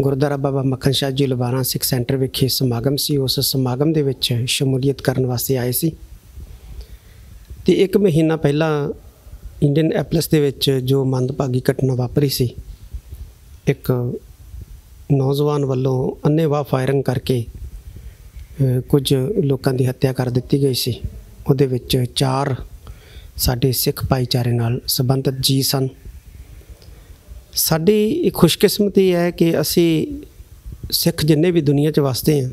ਗੁਰਦੁਆਰਾ ਬਾਬਾ ਮੱਖਣ ਸ਼ਾਹ ਜੀ ਲੁਬਾਣਾ ਸਿੱਖ ਸੈਂਟਰ ਵਿਖੇ ਸਮਾਗਮ ਸੀ। ਉਸ ਸਮਾਗਮ ਦੇ ਵਿੱਚ ਸ਼ਮੂਲੀਅਤ ਕਰਨ ਵਾਸਤੇ ਆਏ ਸੀ। ਤੇ ਇੱਕ ਮਹੀਨਾ ਪਹਿਲਾਂ ਇੰਡੀਅਨ ਐਪਲਸ ਦੇ ਵਿੱਚ ਜੋ ਮੰਦਭਾਗੀ ਘਟਨਾ ਵਾਪਰੀ ਸੀ, ਇੱਕ ਨੌਜਵਾਨ ਵੱਲੋਂ ਅੰਨੇਵਾਹ ਫਾਇਰਿੰਗ ਕਰਕੇ ਕੁਝ ਲੋਕਾਂ ਦੀ ਹੱਤਿਆ ਕਰ ਦਿੱਤੀ ਗਈ ਸੀ। ਉਹਦੇ ਵਿੱਚ ਚਾਰ ਸਾਡੇ ਸਿੱਖ ਭਾਈਚਾਰੇ ਨਾਲ ਸੰਬੰਧਿਤ ਜੀ ਸਨ। ਸਾਡੀ ਇੱਕ ਖੁਸ਼ਕਿਸਮਤੀ ਹੈ ਕਿ ਅਸੀਂ ਸਿੱਖ ਜਿੰਨੇ ਵੀ ਦੁਨੀਆ 'ਚ ਵਸਦੇ ਹਾਂ,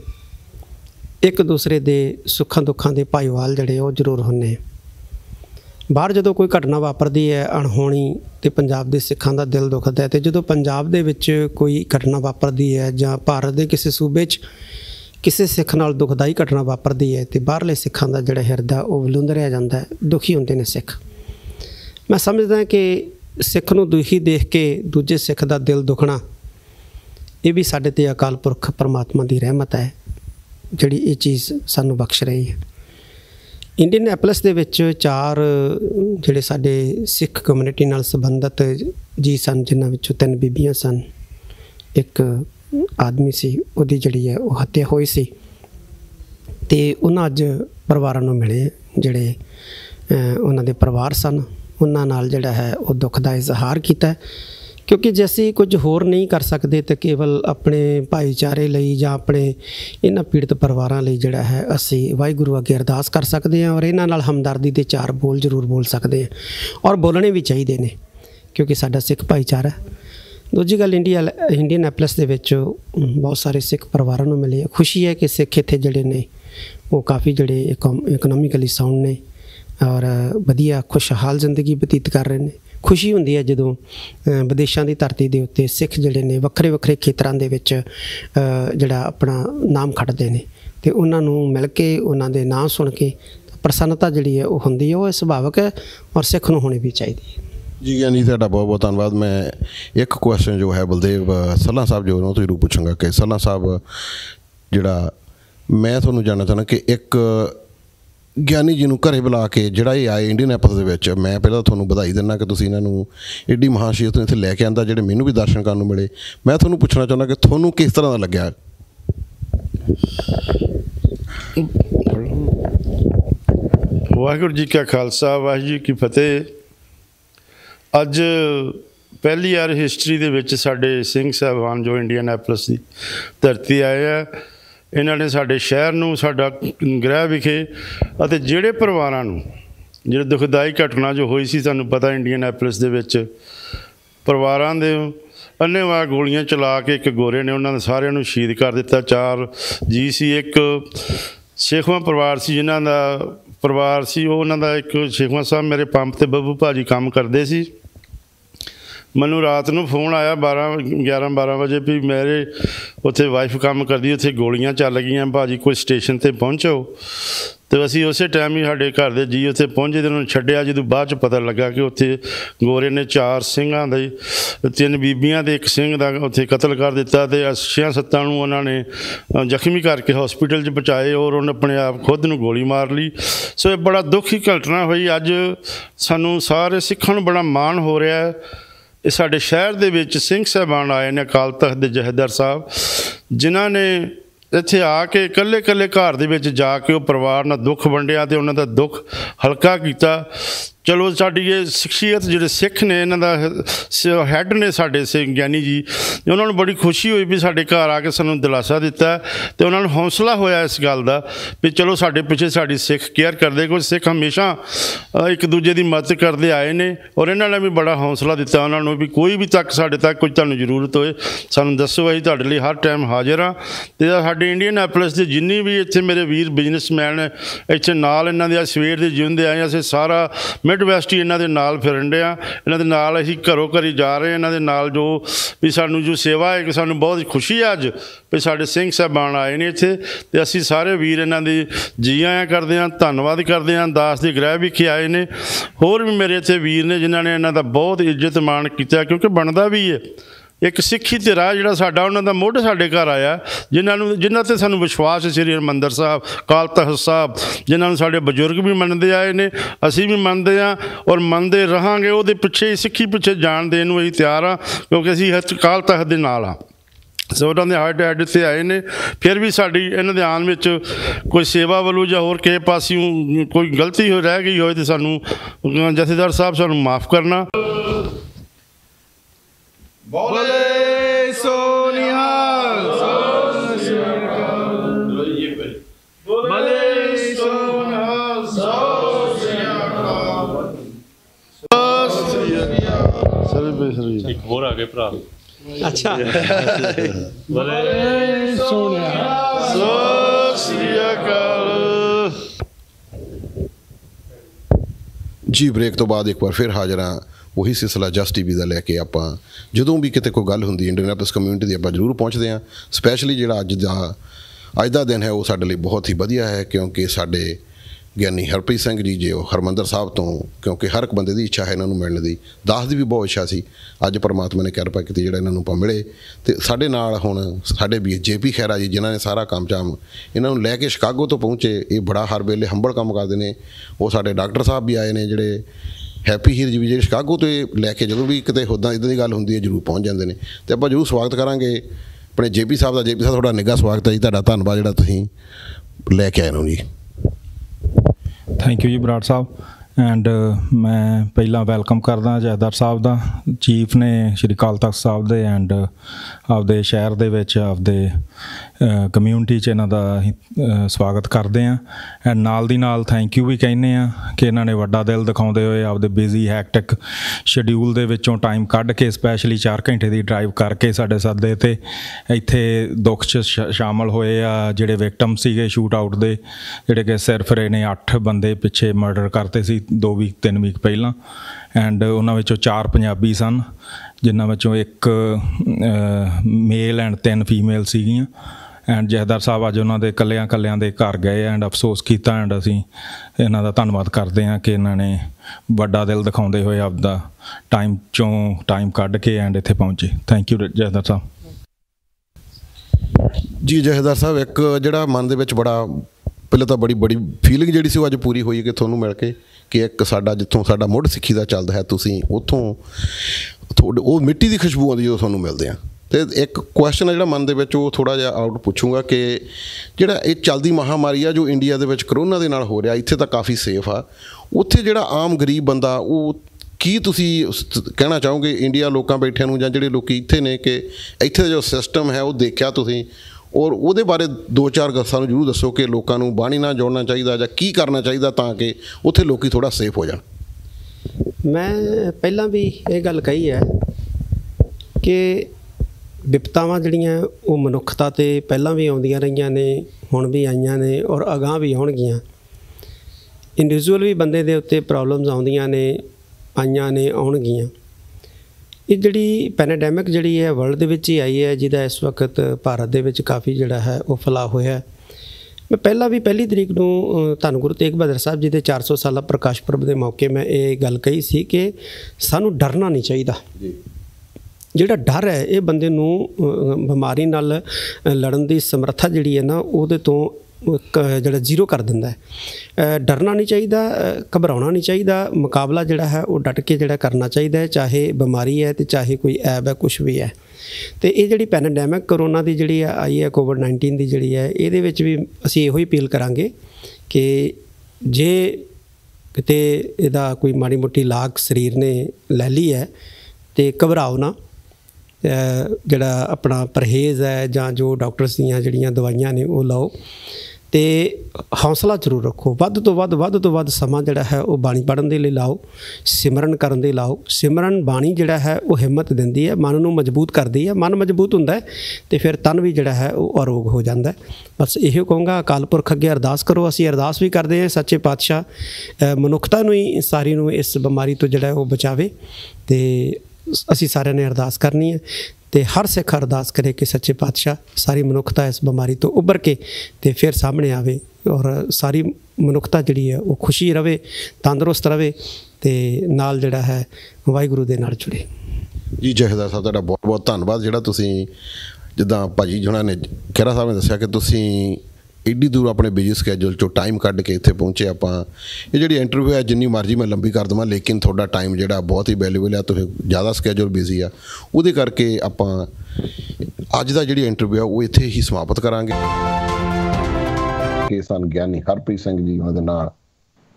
ਇੱਕ ਦੂਸਰੇ ਦੇ ਸੁੱਖਾਂ ਦੁੱਖਾਂ ਦੇ ਭਾਈਵਾਲ ਜਿਹੜੇ ਉਹ ਜ਼ਰੂਰ ਹੁੰਨੇ ਬਾਹਰ ਜਦੋਂ ਕੋਈ ਘਟਨਾ ਵਾਪਰਦੀ ਹੈ, ਅਣਹੋਣੀ ਤੇ ਪੰਜਾਬ ਦੇ ਸਿੱਖਾਂ ਦਾ ਦਿਲ ਦੁਖਦਾ ਹੈ ਤੇ ਜਦੋਂ ਪੰਜਾਬ ਦੇ ਵਿੱਚ ਕੋਈ ਘਟਨਾ ਵਾਪਰਦੀ ਹੈ ਜਾਂ ਭਾਰਤ ਦੇ ਕਿਸੇ ਸੂਬੇ 'ਚ ਕਿਸੇ ਸਿੱਖ ਨਾਲ ਦੁਖਦਾਈ ਘਟਨਾ ਵਾਪਰਦੀ ਹੈ ਤੇ ਬਾਹਰਲੇ ਸਿੱਖਾਂ ਦਾ ਜਿਹੜਾ ਹਿਰਦਾ ਉਹ ਵਲੁੰਦਰਿਆ ਜਾਂਦਾ ਹੈ, ਦੁਖੀ ਹੁੰਦੇ ਨੇ ਸਿੱਖ। ਮੈਂ ਸਮਝਦਾ ਕਿ ਸਿੱਖ ਨੂੰ ਦੁਖੀ ਦੇਖ ਕੇ ਦੂਜੇ ਸਿੱਖ ਦਾ ਦਿਲ ਦੁਖਣਾ, ਇਹ ਵੀ ਸਾਡੇ ਤੇ ਅਕਾਲ ਪੁਰਖ ਪਰਮਾਤਮਾ ਦੀ ਰਹਿਮਤ ਹੈ, ਜਿਹੜੀ ਇਹ ਚੀਜ਼ ਸਾਨੂੰ ਬਖਸ਼ ਰਹੀ ਹੈ। ਇੰਡੀਅਨ ਐਪਲਸ ਦੇ ਵਿੱਚ ਚਾਰ, ਜਿਹੜੇ ਸਾਡੇ ਸਿੱਖ ਕਮਿਊਨਿਟੀ ਨਾਲ ਸੰਬੰਧਿਤ ਜੀ ਸਨ, ਜਿਨ੍ਹਾਂ ਵਿੱਚੋਂ ਤਿੰਨ ਬੀਬੀਆਂ ਸਨ। ਇੱਕ ਆਦਮੀ ਸੀ, ਉਹਦੀ ਜਿਹੜੀ ਹੈ ਉਹ ਹੱਤਿਆ ਹੋਈ ਸੀ। ਤੇ ਉਹਨਾਂ ਅੱਜ ਪਰਿਵਾਰਾਂ ਨੂੰ ਮਿਲੇ ਜਿਹੜੇ ਉਹਨਾਂ ਦੇ ਪਰਿਵਾਰ ਸਨ। ਉਹਨਾਂ ਨਾਲ ਜਿਹੜਾ ਹੈ ਉਹ ਦੁੱਖ ਦਾ ਇਜ਼ਹਾਰ ਕੀਤਾ ਕਿਉਂਕਿ ਜੇ ਅਸੀਂ ਕੁਝ ਹੋਰ ਨਹੀਂ ਕਰ ਸਕਦੇ ਤਾਂ ਕੇਵਲ ਆਪਣੇ ਭਾਈਚਾਰੇ ਲਈ ਜਾਂ ਆਪਣੇ ਇਹਨਾਂ ਪੀੜਤ ਪਰਿਵਾਰਾਂ ਲਈ ਜਿਹੜਾ ਹੈ ਅਸੀਂ ਵਾਹਿਗੁਰੂ ਅੱਗੇ ਅਰਦਾਸ ਕਰ ਸਕਦੇ ਹਾਂ ਔਰ ਇਹਨਾਂ ਨਾਲ ਹਮਦਰਦੀ ਦੇ ਚਾਰ ਬੋਲ ਜ਼ਰੂਰ ਬੋਲ ਸਕਦੇ ਹਾਂ। ਔਰ ਬੋਲਣੇ ਵੀ ਚਾਹੀਦੇ ਨੇ, ਕਿਉਂਕਿ ਸਾਡਾ ਸਿੱਖ ਭਾਈਚਾਰਾ ਦੂਜੀ ਗੱਲ ਇੰਡੀਆ ਇੰਡੀਅਨ ਐਪਲਸ ਦੇ ਵਿੱਚ ਬਹੁਤ ਸਾਰੇ ਸਿੱਖ ਪਰਿਵਾਰਾਂ ਨੂੰ ਮਿਲੇ ਖੁਸ਼ੀ ਹੈ ਕਿ ਸਿੱਖ ਇੱਥੇ ਜਿਹੜੇ ਨੇ, ਉਹ ਕਾਫੀ ਜਿਹੜੇ ਇਕਨੋਮਿਕਲੀ ਸਾਊਂਡ ਨੇ ਔਰ ਵਧੀਆ ਖੁਸ਼ਹਾਲ ਜ਼ਿੰਦਗੀ ਬਤੀਤ ਕਰ ਰਹੇ ਨੇ। ਖੁਸ਼ੀ ਹੁੰਦੀ ਹੈ ਜਦੋਂ ਵਿਦੇਸ਼ਾਂ ਦੀ ਧਰਤੀ ਦੇ ਉੱਤੇ ਸਿੱਖ ਜਿਹੜੇ ਨੇ ਵੱਖਰੇ ਵੱਖਰੇ ਖੇਤਰਾਂ ਦੇ ਵਿੱਚ ਜਿਹੜਾ ਆਪਣਾ ਨਾਮ ਖੱਟਦੇ ਨੇ ਤੇ ਉਹਨਾਂ ਨੂੰ ਮਿਲ ਕੇ, ਉਹਨਾਂ ਦੇ ਨਾਂ ਸੁਣ ਕੇ ਪ੍ਰਸੰਨਤਾ ਜਿਹੜੀ ਹੈ ਉਹ ਹੁੰਦੀ ਹੈ, ਉਹ ਸੁਭਾਵਕ ਹੈ ਔਰ ਸਿੱਖ ਨੂੰ ਹੋਣੀ ਵੀ ਚਾਹੀਦੀ ਹੈ। ਜੀ ਗਿਆਨੀ ਤੁਹਾਡਾ ਬਹੁਤ ਬਹੁਤ ਧੰਨਵਾਦ। ਮੈਂ ਇੱਕ ਕੁਐਸਚਨ ਜੋ ਹੈ ਬਲਦੇਵ ਅ, ਸੱਲਾ ਸਾਹਿਬ ਜੋ ਉਹਨਾਂ ਤੋਂ ਜ਼ਰੂਰ ਪੁੱਛਾਂਗਾ। ਕਿ ਸੱਲਾ ਸਾਹਿਬ ਜਿਹੜਾ ਮੈਂ ਤੁਹਾਨੂੰ ਜਾਣਨਾ ਚਾਹੁੰਦਾ ਕਿ ਇੱਕ ਗਿਆਨੀ ਜੀ ਨੂੰ ਘਰੇ ਬੁਲਾ ਕੇ ਜਿਹੜਾ ਇਹ ਆਏ ਇੰਡੀਅਨ ਐਪਲ ਦੇ ਵਿੱਚ ਮੈਂ ਪਹਿਲਾਂ ਤੁਹਾਨੂੰ ਵਧਾਈ ਦਿੰਦਾ ਕਿ ਤੁਸੀਂ ਇਹਨਾਂ ਨੂੰ ਏਡੀ ਮਹਾਸ਼ੀਅਤ ਨੂੰ ਇੱਥੇ ਲੈ ਕੇ ਆਂਦਾ ਜਿਹੜੇ ਮੈਨੂੰ ਵੀ ਦਰਸ਼ਨ ਕਰਨ ਨੂੰ ਮਿਲੇ। ਮੈਂ ਤੁਹਾਨੂੰ ਪੁੱਛਣਾ ਚਾਹੁੰਦਾ ਕਿ ਤੁਹਾਨੂੰ ਕਿਸ ਤਰ੍ਹਾਂ ਦਾ ਲੱਗਿਆ? ਵਾਹਿਗੁਰੂ ਜੀ ਕਾ ਖਾਲਸਾ ਵਾਹਿਗੁਰੂ ਜੀ ਕੀ ਫਤਿਹ। ਅੱਜ ਪਹਿਲੀ ਵਾਰ ਹਿਸਟਰੀ ਦੇ ਵਿੱਚ ਸਾਡੇ ਸਿੰਘ ਸਾਹਿਬਾਨ ਜੋ ਇੰਡੀਅਨ ਐਪਲਸ ਦੀ ਧਰਤੀ ਆਏ ਆ, ਇਹਨਾਂ ਨੇ ਸਾਡੇ ਸ਼ਹਿਰ ਨੂੰ, ਸਾਡਾ ਗ੍ਰਹਿ ਵਿਖੇ ਅਤੇ ਜਿਹੜੇ ਪਰਿਵਾਰਾਂ ਨੂੰ, ਜਿਹੜੇ ਦੁਖਦਾਈ ਘਟਨਾ ਜੋ ਹੋਈ ਸੀ ਸਾਨੂੰ ਪਤਾ ਇੰਡੀਅਨ ਐਪਲਸ ਦੇ ਵਿੱਚ, ਪਰਿਵਾਰਾਂ ਦੇ ਅੰਨੇਵਾਹ ਗੋਲੀਆਂ ਚਲਾ ਕੇ ਇੱਕ ਗੋਰੇ ਨੇ ਉਹਨਾਂ ਦੇ ਸਾਰਿਆਂ ਨੂੰ ਸ਼ਹੀਦ ਕਰ ਦਿੱਤਾ, ਚਾਰ ਜੀ ਸੀ, ਇੱਕ ਸ਼ੇਖਵਾ ਪਰਿਵਾਰ ਸੀ ਜਿਨ੍ਹਾਂ ਦਾ ਪਰਿਵਾਰ ਸੀ, ਉਹ ਉਹਨਾਂ ਦਾ ਇੱਕ ਸ਼ੇਖਵਾ ਸਾਹਿਬ ਮੇਰੇ ਪੰਪ ਤੇ ਬੱਬੂ ਭਾਜੀ ਕੰਮ ਕਰਦੇ ਸੀ। ਮੈਨੂੰ ਰਾਤ ਨੂੰ ਫੋਨ ਆਇਆ 12 11 12 ਵਜੇ ਵੀ ਮੇਰੇ ਉੱਥੇ ਵਾਈਫ ਕੰਮ ਕਰਦੀ, ਉੱਥੇ ਗੋਲੀਆਂ ਚੱਲ ਗਈਆਂ, ਭਾਜੀ ਕੋਈ ਸਟੇਸ਼ਨ ਤੇ ਪਹੁੰਚੋ। ਤੇ ਅਸੀਂ ਉਸੇ ਟਾਈਮ ਹੀ ਸਾਡੇ ਘਰ ਦੇ ਜੀ ਉੱਥੇ ਪਹੁੰਚੇ ਤੇ ਉਹਨਾਂ ਨੂੰ ਛੱਡਿਆ, ਜਦੋਂ ਬਾਅਦ ਚ ਪਤਾ ਲੱਗਾ ਕਿ ਉੱਥੇ ਗੋਰੇ ਨੇ ਚਾਰ ਸਿੰਘਾਂ ਦੇ ਤਿੰਨ ਬੀਬੀਆਂ ਦੇ ਇੱਕ ਸਿੰਘ ਦਾ ਉੱਥੇ ਕਤਲ ਕਰ ਦਿੱਤਾ ਤੇ ਛਿਆਂ ਸੱਤਾਂ ਨੂੰ ਉਹਨਾਂ ਨੇ ਜ਼ਖਮੀ ਕਰਕੇ ਹਸਪੀਟਲ 'ਚ ਪਹੁੰਚਾਏ ਔਰ ਉਹਨੇ ਆਪਣੇ ਆਪ ਖੁਦ ਨੂੰ ਗੋਲੀ ਮਾਰ ਲਈ। ਸੋ ਇਹ ਬੜਾ ਦੁੱਖੀ ਘਟਨਾ ਹੋਈ। ਅੱਜ ਸਾਨੂੰ ਸਾਰੇ ਸਿੱਖਾਂ ਨੂੰ ਬੜਾ ਮਾਣ ਹੋ ਰਿਹਾ ਹੈ। ਇਹ ਸਾਡੇ ਸ਼ਹਿਰ ਦੇ ਵਿੱਚ ਸਿੰਘ ਸਾਹਿਬਾਨ ਆਏ ਨੇ ਅਕਾਲ ਤਖਤ ਦੇ ਜਹੇਦਾਰ ਸਾਹਿਬ, ਜਿਨ੍ਹਾਂ ਨੇ ਇੱਥੇ ਆ ਕੇ ਇਕੱਲੇ ਇਕੱਲੇ ਘਰ ਦੇ ਵਿੱਚ ਜਾ ਕੇ ਉਹ ਪਰਿਵਾਰ ਨਾਲ ਦੁੱਖ ਵੰਡਿਆ ਤੇ ਉਹਨਾਂ ਦਾ ਦੁੱਖ ਹਲਕਾ ਕੀਤਾ। ਚਲੋ ਸਾਡੀ ਇਹ ਸ਼ਖਸੀਅਤ ਜਿਹੜੇ ਸਿੱਖ ਨੇ ਇਹਨਾਂ ਦਾ ਹੈੱਡ ਨੇ ਸਾਡੇ ਸਿੰਘ ਗਿਆਨੀ ਜੀ ਉਹਨਾਂ ਨੂੰ ਬੜੀ ਖੁਸ਼ੀ ਹੋਈ ਵੀ ਸਾਡੇ ਘਰ ਆ ਕੇ ਸਾਨੂੰ ਦਿਲਾਸਾ ਦਿੱਤਾ ਤੇ ਉਹਨਾਂ ਨੂੰ ਹੌਸਲਾ ਹੋਇਆ ਇਸ ਗੱਲ ਦਾ ਵੀ ਚਲੋ ਸਾਡੇ ਪਿੱਛੇ ਸਾਡੀ ਸਿੱਖ ਕੇਅਰ ਕਰਦੇ ਕੋਈ ਸਿੱਖ ਹਮੇਸ਼ਾ ਇੱਕ ਦੂਜੇ ਦੀ ਮਦਦ ਕਰਦੇ ਆਏ ਨੇ ਔਰ ਇਹਨਾਂ ਨੇ ਵੀ ਬੜਾ ਹੌਸਲਾ ਦਿੱਤਾ ਉਹਨਾਂ ਨੂੰ ਵੀ ਕੋਈ ਵੀ ਤੱਕ ਸਾਡੇ ਤੱਕ ਕੁਝ ਤੁਹਾਨੂੰ ਜ਼ਰੂਰਤ ਹੋਏ ਸਾਨੂੰ ਦੱਸੋ ਅਸੀਂ ਤੁਹਾਡੇ ਲਈ ਹਰ ਟਾਈਮ ਹਾਜ਼ਰ ਹਾਂ। ਤੇ ਸਾਡੇ ਇੰਡੀਅਨ ਐਪਲਸ ਦੇ ਜਿੰਨੀ ਵੀ ਇੱਥੇ ਮੇਰੇ ਵੀਰ ਬਿਜ਼ਨਸਮੈਨ ਇੱਥੇ ਨਾਲ ਇਹਨਾਂ ਦੇ ਅੱਜ ਸਵੇਰ ਦੇ ਜਿਉਂਦੇ ਆਏ ਹਾਂ, ਅਸੀਂ ਸਾਰਾ ਮਿਡ ਵੈਸਟ ਹੀ ਇਹਨਾਂ ਦੇ ਨਾਲ ਫਿਰਨ ਡਿਆ। ਇਹਨਾਂ ਦੇ ਨਾਲ ਅਸੀਂ ਘਰੋਂ ਘਰੀ ਜਾ ਰਹੇ ਹਾਂ। ਇਹਨਾਂ ਦੇ ਨਾਲ ਜੋ ਵੀ ਸਾਨੂੰ ਜੋ ਸੇਵਾ ਹੈ ਕਿ ਸਾਨੂੰ ਬਹੁਤ ਖੁਸ਼ੀ ਹੈ ਅੱਜ ਵੀ ਸਾਡੇ ਸਿੰਘ ਸਾਹਿਬਾਨ ਆਏ ਨੇ ਇੱਥੇ ਤੇ ਅਸੀਂ ਸਾਰੇ ਵੀਰ ਇਹਨਾਂ ਦੀ ਜੀ ਆਇਆਂ ਕਰਦੇ ਹਾਂ, ਧੰਨਵਾਦ ਕਰਦੇ ਹਾਂ। ਦਾਸ ਦੇ ਗ੍ਰਹਿ ਵਿਖੇ ਆਏ ਨੇ। ਹੋਰ ਵੀ ਮੇਰੇ ਇੱਥੇ ਵੀਰ ਨੇ ਜਿਨ੍ਹਾਂ ਨੇ ਇਹਨਾਂ ਦਾ ਬਹੁਤ ਇੱਜ਼ਤ ਮਾਣ ਕੀਤਾ, ਕਿਉਂਕਿ ਬਣਦਾ ਵੀ ਹੈ। ਇੱਕ ਸਿੱਖੀ ਤੇ ਰਾਹ ਜਿਹੜਾ ਸਾਡਾ, ਉਹਨਾਂ ਦਾ ਮੁੱਢ ਸਾਡੇ ਘਰ ਆਇਆ। ਜਿਨ੍ਹਾਂ ਨੂੰ, ਜਿਨ੍ਹਾਂ ਤੇ ਸਾਨੂੰ ਵਿਸ਼ਵਾਸ ਹੈ ਸ੍ਰੀ ਹਰਿਮੰਦਰ ਸਾਹਿਬ, ਕਾਲ ਤਖਤ ਸਾਹਿਬ, ਜਿਨ੍ਹਾਂ ਨੂੰ ਸਾਡੇ ਬਜ਼ੁਰਗ ਵੀ ਮੰਨਦੇ ਆਏ ਨੇ, ਅਸੀਂ ਵੀ ਮੰਨਦੇ ਆ ਔਰ ਮੰਨਦੇ ਰਹਾਂਗੇ। ਉਹਦੇ ਪਿੱਛੇ ਸਿੱਖੀ ਪਿੱਛੇ ਜਾਣ ਦੇਣ ਨੂੰ ਅਸੀਂ ਤਿਆਰ ਆ, ਕਿਉਂਕਿ ਅਸੀਂ ਹੱਥ, ਕਾਲ ਤਖਤ ਦੇ ਨਾਲ ਆ। ਸੋ ਉਹਨਾਂ ਦੇ ਹਾਰਟ ਐਡ ਤੇ ਆਏ ਨੇ। ਫਿਰ ਵੀ ਸਾਡੀ ਇਹਨਾਂ ਦੇ ਆਉਣ ਵਿੱਚ ਕੋਈ ਸੇਵਾ ਵੱਲੋਂ ਜਾਂ ਹੋਰ ਕਿਸੇ ਪਾਸਿਓਂ ਕੋਈ ਗਲਤੀ ਹੋ, ਰਹਿ ਗਈ ਹੋਏ ਤੇ ਸਾਨੂੰ, ਜਥੇਦਾਰ ਸਾਹਿਬ ਸਾਨੂੰ ਮਾਫ ਕਰਨਾ। ਭਰਾ। ਅੱਛਾ। ਬਲੇ। ਸ੍ਰੀ ਅਕਾਲ। ਜੀ ਬ੍ਰੇਕ ਤੋਂ ਬਾਅਦ ਇੱਕ ਵਾਰ ਫਿਰ ਹਾਜ਼ਰ ਹਾਂ। ਉਹੀ ਸਿਲਸਿਲਾ ਜਸਟ ਟੀਵੀ ਦਾ ਲੈ ਕੇ ਆਪਾਂ। ਜਦੋਂ ਵੀ ਕਿਤੇ ਕੋਈ ਗੱਲ ਹੁੰਦੀ ਇੰਡੀਅਨ ਐਪਲਸ ਕਮਿਊਨਿਟੀ ਦੀ ਆਪਾਂ ਜ਼ਰੂਰ ਪਹੁੰਚਦੇ ਹਾਂ। ਸਪੈਸ਼ਲੀ ਜਿਹੜਾ ਅੱਜ ਦਾ ਅੱਜ ਦਾ ਦਿਨ ਹੈ ਉਹ ਸਾਡੇ ਲਈ ਬਹੁਤ ਹੀ ਵਧੀਆ ਹੈ ਕਿਉਂਕਿ ਸਾਡੇ ਗਿਆਨੀ ਹਰਪ੍ਰੀਤ ਸਿੰਘ ਜੀ, ਜੇ ਜੋ ਹਰਮੰਦਰ ਸਾਹਿਬ ਤੋਂ, ਕਿਉਂਕਿ ਹਰ ਇੱਕ ਬੰਦੇ ਦੀ ਇੱਛਾ ਹੈ ਇਹਨਾਂ ਨੂੰ ਮਿਲਣ ਦੀ। ਦਾਸ ਦੀ ਵੀ ਬਹੁਤ ਇੱਛਾ ਸੀ। ਅੱਜ ਪਰਮਾਤਮਾ ਨੇ ਕਿਰਪਾ ਕੀਤੀ ਜਿਹੜਾ ਇਹਨਾਂ ਨੂੰ ਆਪਾਂ ਮਿਲੇ। ਤੇ ਸਾਡੇ ਨਾਲ ਹੁਣ ਸਾਡੇ ਵੀ ਜੇਪੀ ਖੈਰਾ ਜੀ, ਜਿਨ੍ਹਾਂ ਨੇ ਸਾਰਾ ਕੰਮ ਚਾਮ ਇਹਨਾਂ ਨੂੰ ਲੈ ਕੇ ਸ਼ਿਕਾਗੋ ਤੋਂ ਪਹੁੰਚੇ। ਇਹ ਬੜਾ ਹਰ ਵੇਲੇ ਹੰਬਲ ਕੰਮ ਕਰਦੇ ਨੇ। ਉਹ ਸਾਡੇ ਡਾਕਟਰ ਸਾਹਿਬ ਵੀ ਆਏ ਨੇ ਜਿਹੜੇ ਹੈਪੀ ਹੀਰ ਜੀ ਵੀ ਜਿਹੜੇ ਸ਼ਿਕਾਗੋ ਤੋਂ ਇਹ ਲੈ ਕੇ ਜਦੋਂ ਵੀ ਕਿਤੇ ਹੋਦਾਂ ਇਦਾਂ ਦੀ ਗੱਲ ਹੁੰਦੀ ਹੈ, ਜਰੂਰ ਪਹੁੰਚ ਜਾਂਦੇ ਨੇ। ਤੇ ਆਪਾਂ ਜਰੂਰ ਸਵਾਗਤ ਕਰਾਂਗੇ ਆਪਣੇ ਜੇਪੀ ਸਾਹਿਬ ਦਾ। ਜੇਪੀ ਸਾਹਿਬ, ਤੁਹਾਡਾ ਨਿੱਘਾ ਸਵਾਗਤ ਹੈ ਜੀ। ਤੁਹਾਡਾ ਧੰਨਵਾਦ ਜਿਹੜਾ ਤੁਸੀਂ ਲੈ ਕੇ ਆਏ ਨੂੰ ਜੀ। ਥੈਂਕ ਯੂ ਜੀ ਬਰਾੜ ਸਾਹਿਬ। ਐਂਡ ਮੈਂ ਪਹਿਲਾਂ ਵੈਲਕਮ ਕਰਦਾ ਜੈਦਾਰ ਸਾਹਿਬ ਦਾ। ਚੀਫ ਨੇ ਸ਼੍ਰੀ ਅਕਾਲ ਤਖਤ ਸਾਹਿਬ ਦੇ ਐਂਡ ਆਪਦੇ ਸ਼ਹਿਰ ਦੇ ਵਿੱਚ, ਆਪਦੇ ਕਮਿਊਨਿਟੀ 'ਚ ਇਹਨਾਂ ਦਾ ਅਸੀਂ ਸਵਾਗਤ ਕਰਦੇ ਹਾਂ। ਐਂਡ ਨਾਲ ਦੀ ਨਾਲ ਥੈਂਕ ਯੂ ਵੀ ਕਹਿੰਦੇ ਆ ਕਿ ਇਹਨਾਂ ਨੇ ਵੱਡਾ ਦਿਲ ਦਿਖਾਉਂਦੇ ਹੋਏ ਆਪਦੇ ਬਿਜ਼ੀ ਹੈਕਟਿਕ ਸ਼ਡਿਊਲ ਦੇ ਵਿੱਚੋਂ ਟਾਈਮ ਕੱਢ ਕੇ ਸਪੈਸ਼ਲੀ 4 ਘੰਟੇ ਦੀ ਡਰਾਈਵ ਕਰਕੇ ਸਾਡੇ ਸੱਦੇ ਤੇ ਇੱਥੇ ਦੁੱਖ 'ਚ ਸ਼- ਸ਼ਾਮਲ ਹੋਏ ਆ ਜਿਹੜੇ ਵਿਕਟਮ ਸੀਗੇ ਸ਼ੂਟ ਆਊਟ ਦੇ, ਜਿਹੜੇ ਕਿ ਸਿਰਫ ਰਹੇ ਨੇ 8 ਬੰਦੇ ਪਿੱਛੇ ਮਰਡਰ ਕਰਤੇ ਸੀ 2 ਵੀਕ 3 ਵੀਕ ਪਹਿਲਾਂ। ਐਂਡ ਉਹਨਾਂ ਵਿੱਚੋਂ 4 ਪੰਜਾਬੀ ਸਨ, ਜਿਨ੍ਹਾਂ ਵਿੱਚੋਂ ਇੱਕ ਮੇਲ ਐਂਡ 3 ਫੀਮੇਲ ਸੀਗੀਆਂ। ਐਂਡ ਜਹਦਰ ਸਾਹਿਬ ਅੱਜ ਉਹਨਾਂ ਦੇ ਕੱਲਿਆਂ ਕੱਲਿਆਂ ਦੇ ਘਰ ਗਏ ਐਂਡ ਅਫਸੋਸ ਕੀਤਾ ਐਂਡ ਅਸੀਂ ਇਹਨਾਂ ਦਾ ਧੰਨਵਾਦ ਕਰਦੇ ਹਾਂ ਕਿ ਇਹਨਾਂ ਨੇ ਵੱਡਾ ਦਿਲ ਦਿਖਾਉਂਦੇ ਹੋਏ ਆਪਦਾ ਟਾਈਮ ਚੋਂ ਟਾਈਮ ਕੱਢ ਕੇ ਐਂਡ ਇੱਥੇ ਪਹੁੰਚੇ। ਥੈਂਕ ਯੂ ਜਹਦਰ ਸਾਹਿਬ। ਜੀ, ਜਹੇਦਾਰ ਸਾਹਿਬ, ਇੱਕ ਜਿਹੜਾ ਮਨ ਦੇ ਵਿੱਚ ਬੜਾ, ਪਹਿਲਾਂ ਤਾਂ ਬੜੀ ਬੜੀ ਫੀਲਿੰਗ ਜਿਹੜੀ ਸੀ ਉਹ ਅੱਜ ਪੂਰੀ ਹੋਈ ਕਿ ਤੁਹਾਨੂੰ ਮਿਲ ਕੇ ਕਿ ਇੱਕ ਸਾਡਾ, ਜਿੱਥੋਂ ਸਾਡਾ ਮੁੱਢ ਸਿੱਖੀ ਦਾ ਚੱਲਦਾ ਹੈ, ਤੁਸੀਂ ਉੱਥੋਂ ਤੁਹਾਡੇ ਉਹ ਮਿੱਟੀ ਦੀ ਖੁਸ਼ਬੂ ਆਉਂਦੀ ਜਦੋਂ ਤੁਹਾਨੂੰ ਮਿਲਦੇ ਆ। ਤੇ ਇੱਕ ਕੁਐਸਚਨ ਹੈ ਜਿਹੜਾ ਮਨ ਦੇ ਵਿੱਚ ਉਹ ਥੋੜਾ ਜਿਹਾ ਆਊਟ ਪੁੱਛੂੰਗਾ ਕਿ ਜਿਹੜਾ ਇਹ ਚੱਲਦੀ ਮਹਾਮਾਰੀ ਆ ਜੋ ਇੰਡੀਆ ਦੇ ਵਿੱਚ ਕਰੋਨਾ ਦੇ ਨਾਲ ਹੋ ਰਿਹਾ, ਇੱਥੇ ਤਾਂ ਕਾਫੀ ਸੇਫ ਆ। ਉੱਥੇ ਜਿਹੜਾ ਆਮ ਗਰੀਬ ਬੰਦਾ, ਉਹ ਕੀ ਤੁਸੀਂ ਕਹਿਣਾ ਚਾਹੋਗੇ ਇੰਡੀਆ ਲੋਕਾਂ ਬੈਠਿਆਂ ਨੂੰ ਜਾਂ ਜਿਹੜੇ ਲੋਕੀ ਇੱਥੇ ਨੇ ਕਿ ਇੱਥੇ ਦਾ ਜੋ ਸਿਸਟਮ ਹੈ ਉਹ ਦੇਖਿਆ ਤੁਸੀਂ? ਔਰ ਉਹਦੇ ਬਾਰੇ ਦੋ ਚਾਰ ਗੱਲ ਸਾਨੂੰ ਜ਼ਰੂਰ ਦੱਸੋ ਕਿ ਲੋਕਾਂ ਨੂੰ ਬਾਣੀ ਨਾਲ ਜੋੜਨਾ ਚਾਹੀਦਾ ਜਾਂ ਕੀ ਕਰਨਾ ਚਾਹੀਦਾ ਤਾਂ ਕਿ ਉੱਥੇ ਲੋਕੀ ਥੋੜਾ ਸੇਫ ਹੋ ਜਾਣ। ਮੈਂ ਪਹਿਲਾਂ ਵੀ ਇਹ ਗੱਲ ਕਹੀ ਹੈ ਕਿ ਵਿਪਤਾਵਾਂ ਜਿਹੜੀਆਂ ਉਹ ਮਨੁੱਖਤਾ ਤੇ ਪਹਿਲਾਂ ਵੀ ਆਉਂਦੀਆਂ ਰਹੀਆਂ ਨੇ, ਹੁਣ ਵੀ ਆਈਆਂ ਨੇ ਔਰ ਅਗਾਂਹ ਵੀ ਆਉਣਗੀਆਂ। ਇੰਡੀਵਿਜੂਅਲ ਵੀ ਬੰਦੇ ਦੇ ਉੱਤੇ ਪ੍ਰੋਬਲਮਸ ਆਉਂਦੀਆਂ ਨੇ, ਆਈਆਂ ਨੇ, ਆਉਣਗੀਆਂ। ਇਹ ਜਿਹੜੀ ਪੈਨਡੈਮਿਕ ਜਿਹੜੀ ਹੈ ਵਰਲਡ ਦੇ ਵਿੱਚ ਹੀ ਆਈ ਹੈ, ਜਿਹਦਾ ਇਸ ਵਕਤ ਭਾਰਤ ਦੇ ਵਿੱਚ ਕਾਫੀ ਜਿਹੜਾ ਹੈ, ਉਹ ਫੈਲਾਅ ਹੋਇਆ ਹੈ। ਮੈਂ ਪਹਿਲਾਂ ਵੀ ਪਹਿਲੀ ਤਰੀਕ ਨੂੰ ਧੰਨ ਗੁਰੂ ਤੇਗ ਬਹਾਦਰ ਸਾਹਿਬ ਜੀ ਦੇ 400 ਸਾਲਾ ਪ੍ਰਕਾਸ਼ ਪੁਰਬ ਦੇ ਮੌਕੇ ਮੈਂ ਇਹ ਗੱਲ ਕਹੀ ਸੀ ਕਿ ਸਾਨੂੰ ਡਰਨਾ ਨਹੀਂ ਚਾਹੀਦਾ। ਜਿਹੜਾ ਡਰ ਹੈ, ਇਹ ਬੰਦੇ ਨੂੰ ਬਿਮਾਰੀ ਨਾਲ ਲੜਨ ਦੀ ਸਮਰੱਥਾ ਜਿਹੜੀ ਹੈ ਨਾ, ਉਹਦੇ ਤੋਂ ਜਿਹੜਾ ਜ਼ੀਰੋ ਕਰ ਦਿੰਦਾ ਹੈ। ਡਰਨਾ ਨਹੀਂ ਚਾਹੀਦਾ ਘਬਰਾਉਣਾ ਨਹੀਂ ਚਾਹੀਦਾ, ਮੁਕਾਬਲਾ ਜਿਹੜਾ ਹੈ, ਉਹ ਡਟ ਕੇ ਜਿਹੜਾ ਕਰਨਾ ਚਾਹੀਦਾ ਹੈ, ਚਾਹੇ ਬਿਮਾਰੀ ਹੈ ਤੇ ਚਾਹੇ ਕੋਈ ਐਬ ਹੈ ਕੁਝ ਵੀ ਹੈ। ਤੇ ਇਹ ਜਿਹੜੀ ਪੈਨਡੈਮਿਕ ਕਰੋਨਾ ਦੀ ਜਿਹੜੀ ਆ- ਆਈ ਹੈ ਕੋਵਿਡ 19 ਦੀ ਜਿਹੜੀ ਹੈ, ਇਹਦੇ ਵਿੱਚ ਵੀ ਅਸੀਂ ਇਹੋ ਹੀ ਅਪੀਲ ਕਰਾਂਗੇ ਕਿ ਜੇ ਕਿਤੇ ਇਹਦਾ ਕੋਈ ਮਾੜੀ ਮੋਟੀ ਲਾਗ ਸਰੀਰ ਨੇ ਲੈ ਲਈ ਹੈ ਤੇ ਘਬਰਾਓ ਨਾ। ਜਿਹੜਾ ਆਪਣਾ ਪਰਹੇਜ਼ ਹੈ ਜਾਂ ਜੋ ਡਾਕਟਰਸ ਦੀਆਂ ਜਿਹੜੀਆਂ ਦਵਾਈਆਂ ਨੇ ਉਹ ਲਓ, ਤੇ ਹੌਸਲਾ ਜ਼ਰੂਰ ਰੱਖੋ। ਵੱਧ ਤੋਂ ਵੱਧ ਵੱਧ ਤੋਂ ਵੱਧ ਸਮਾਂ ਜਿਹੜਾ ਹੈ ਉਹ ਬਾਣੀ ਪੜਨ ਦੇ ਲਈ ਲਾਓ, ਸਿਮਰਨ ਕਰਨ ਦੇ ਲਾਓ। ਸਿਮਰਨ ਬਾਣੀ ਜਿਹੜਾ ਹੈ ਉਹ ਹਿੰਮਤ ਦਿੰਦੀ ਹੈ, ਮਨ ਨੂੰ ਮਜ਼ਬੂਤ ਕਰਦੀ ਹੈ। ਮਨ ਮਜ਼ਬੂਤ ਹੁੰਦਾ ਹੈ ਤੇ ਫਿਰ ਤਨ ਵੀ ਜਿਹੜਾ ਹੈ ਉਹ ਅਰੋਗ ਹੋ ਜਾਂਦਾ ਹੈ। ਬਸ ਇਹੋ ਕਹੂੰਗਾ, ਅਕਾਲ ਪੁਰਖ ਅੱਗੇ ਅਰਦਾਸ ਕਰੋ। ਅਸੀਂ ਅਰਦਾਸ ਵੀ ਕਰਦੇ ਹਾਂ ਸੱਚੇ ਪਾਤਸ਼ਾਹ ਮਨੁੱਖਤਾ ਨੂੰ ਹੀ ਸਾਰੀ ਨੂੰ ਇਸ ਬਿਮਾਰੀ ਤੋਂ ਜਿਹੜਾ ਉਹ ਬਚਾਵੇ ਤੇ ਅਸੀਂ ਸਾਰਿਆਂ ਨੇ ਅਰਦਾਸ ਕਰਨੀ ਹੈ ਤੇ ਹਰ ਸਿੱਖ ਅਰਦਾਸ ਕਰੇ ਕਿ ਸੱਚੇ ਪਾਤਸ਼ਾਹ ਸਾਰੀ ਮਨੁੱਖਤਾ ਇਸ ਬਿਮਾਰੀ ਤੋਂ ਉੱਭਰ ਕੇ ਤੇ ਫਿਰ ਸਾਹਮਣੇ ਆਵੇ ਔਰ ਸਾਰੀ ਮਨੁੱਖਤਾ ਜਿਹੜੀ ਹੈ ਉਹ ਖੁਸ਼ੀ ਰਵੇ, ਤੰਦਰੁਸਤ ਰਵੇ ਤੇ ਨਾਲ ਜਿਹੜਾ ਹੈ ਵਾਹਿਗੁਰੂ ਦੇ ਨਾਲ ਜੁੜੇ। ਜੀ ਜਹੇਦਾਰ ਸਾਹਿਬ, ਤੁਹਾਡਾ ਬਹੁਤ ਬਹੁਤ ਧੰਨਵਾਦ। ਜਿਹੜਾ ਤੁਸੀਂ ਜਿੱਦਾਂ ਭਾਜੀ ਜੁਣਾ ਨੇ ਖਹਿਰਾ ਸਾਹਿਬ ਨੇ ਦੱਸਿਆ ਕਿ ਤੁਸੀਂ ਏਡੀ ਦੂਰ ਆਪਣੇ ਬਿਜ਼ੀ ਸਕੇਜੂਲ ਚੋਂ ਟਾਈਮ ਕੱਢ ਕੇ ਇੱਥੇ ਪਹੁੰਚੇ ਆਪਾਂ। ਇਹ ਜਿਹੜੀ ਇੰਟਰਵਿਊ ਹੈ ਜਿੰਨੀ ਮਰਜ਼ੀ ਮੈਂ ਲੰਬੀ ਕਰ ਦਵਾਂ ਲੇਕਿਨ ਤੁਹਾਡਾ ਟਾਈਮ ਜਿਹੜਾ ਬਹੁਤ ਹੀ ਵੈਲਿਊਬਲ ਹੈ ਤੁਸੀਂ ਜ਼ਿਆਦਾ ਸਕੇਜੂਲ ਬਿਜ਼ੀ ਆ। ਉਹਦੇ ਕਰਕੇ ਆਪਾਂ ਅੱਜ ਦਾ ਜਿਹੜੀ ਇੰਟਰਵਿਊ ਆ ਉਹ ਇੱਥੇ ਹੀ ਸਮਾਪਤ ਕਰਾਂਗੇ। ਕਿ ਸਨ ਗਿਆਨੀ ਹਰਪ੍ਰੀਤ ਸਿੰਘ ਜੀ ਉਹਨਾਂ ਦੇ ਨਾਲ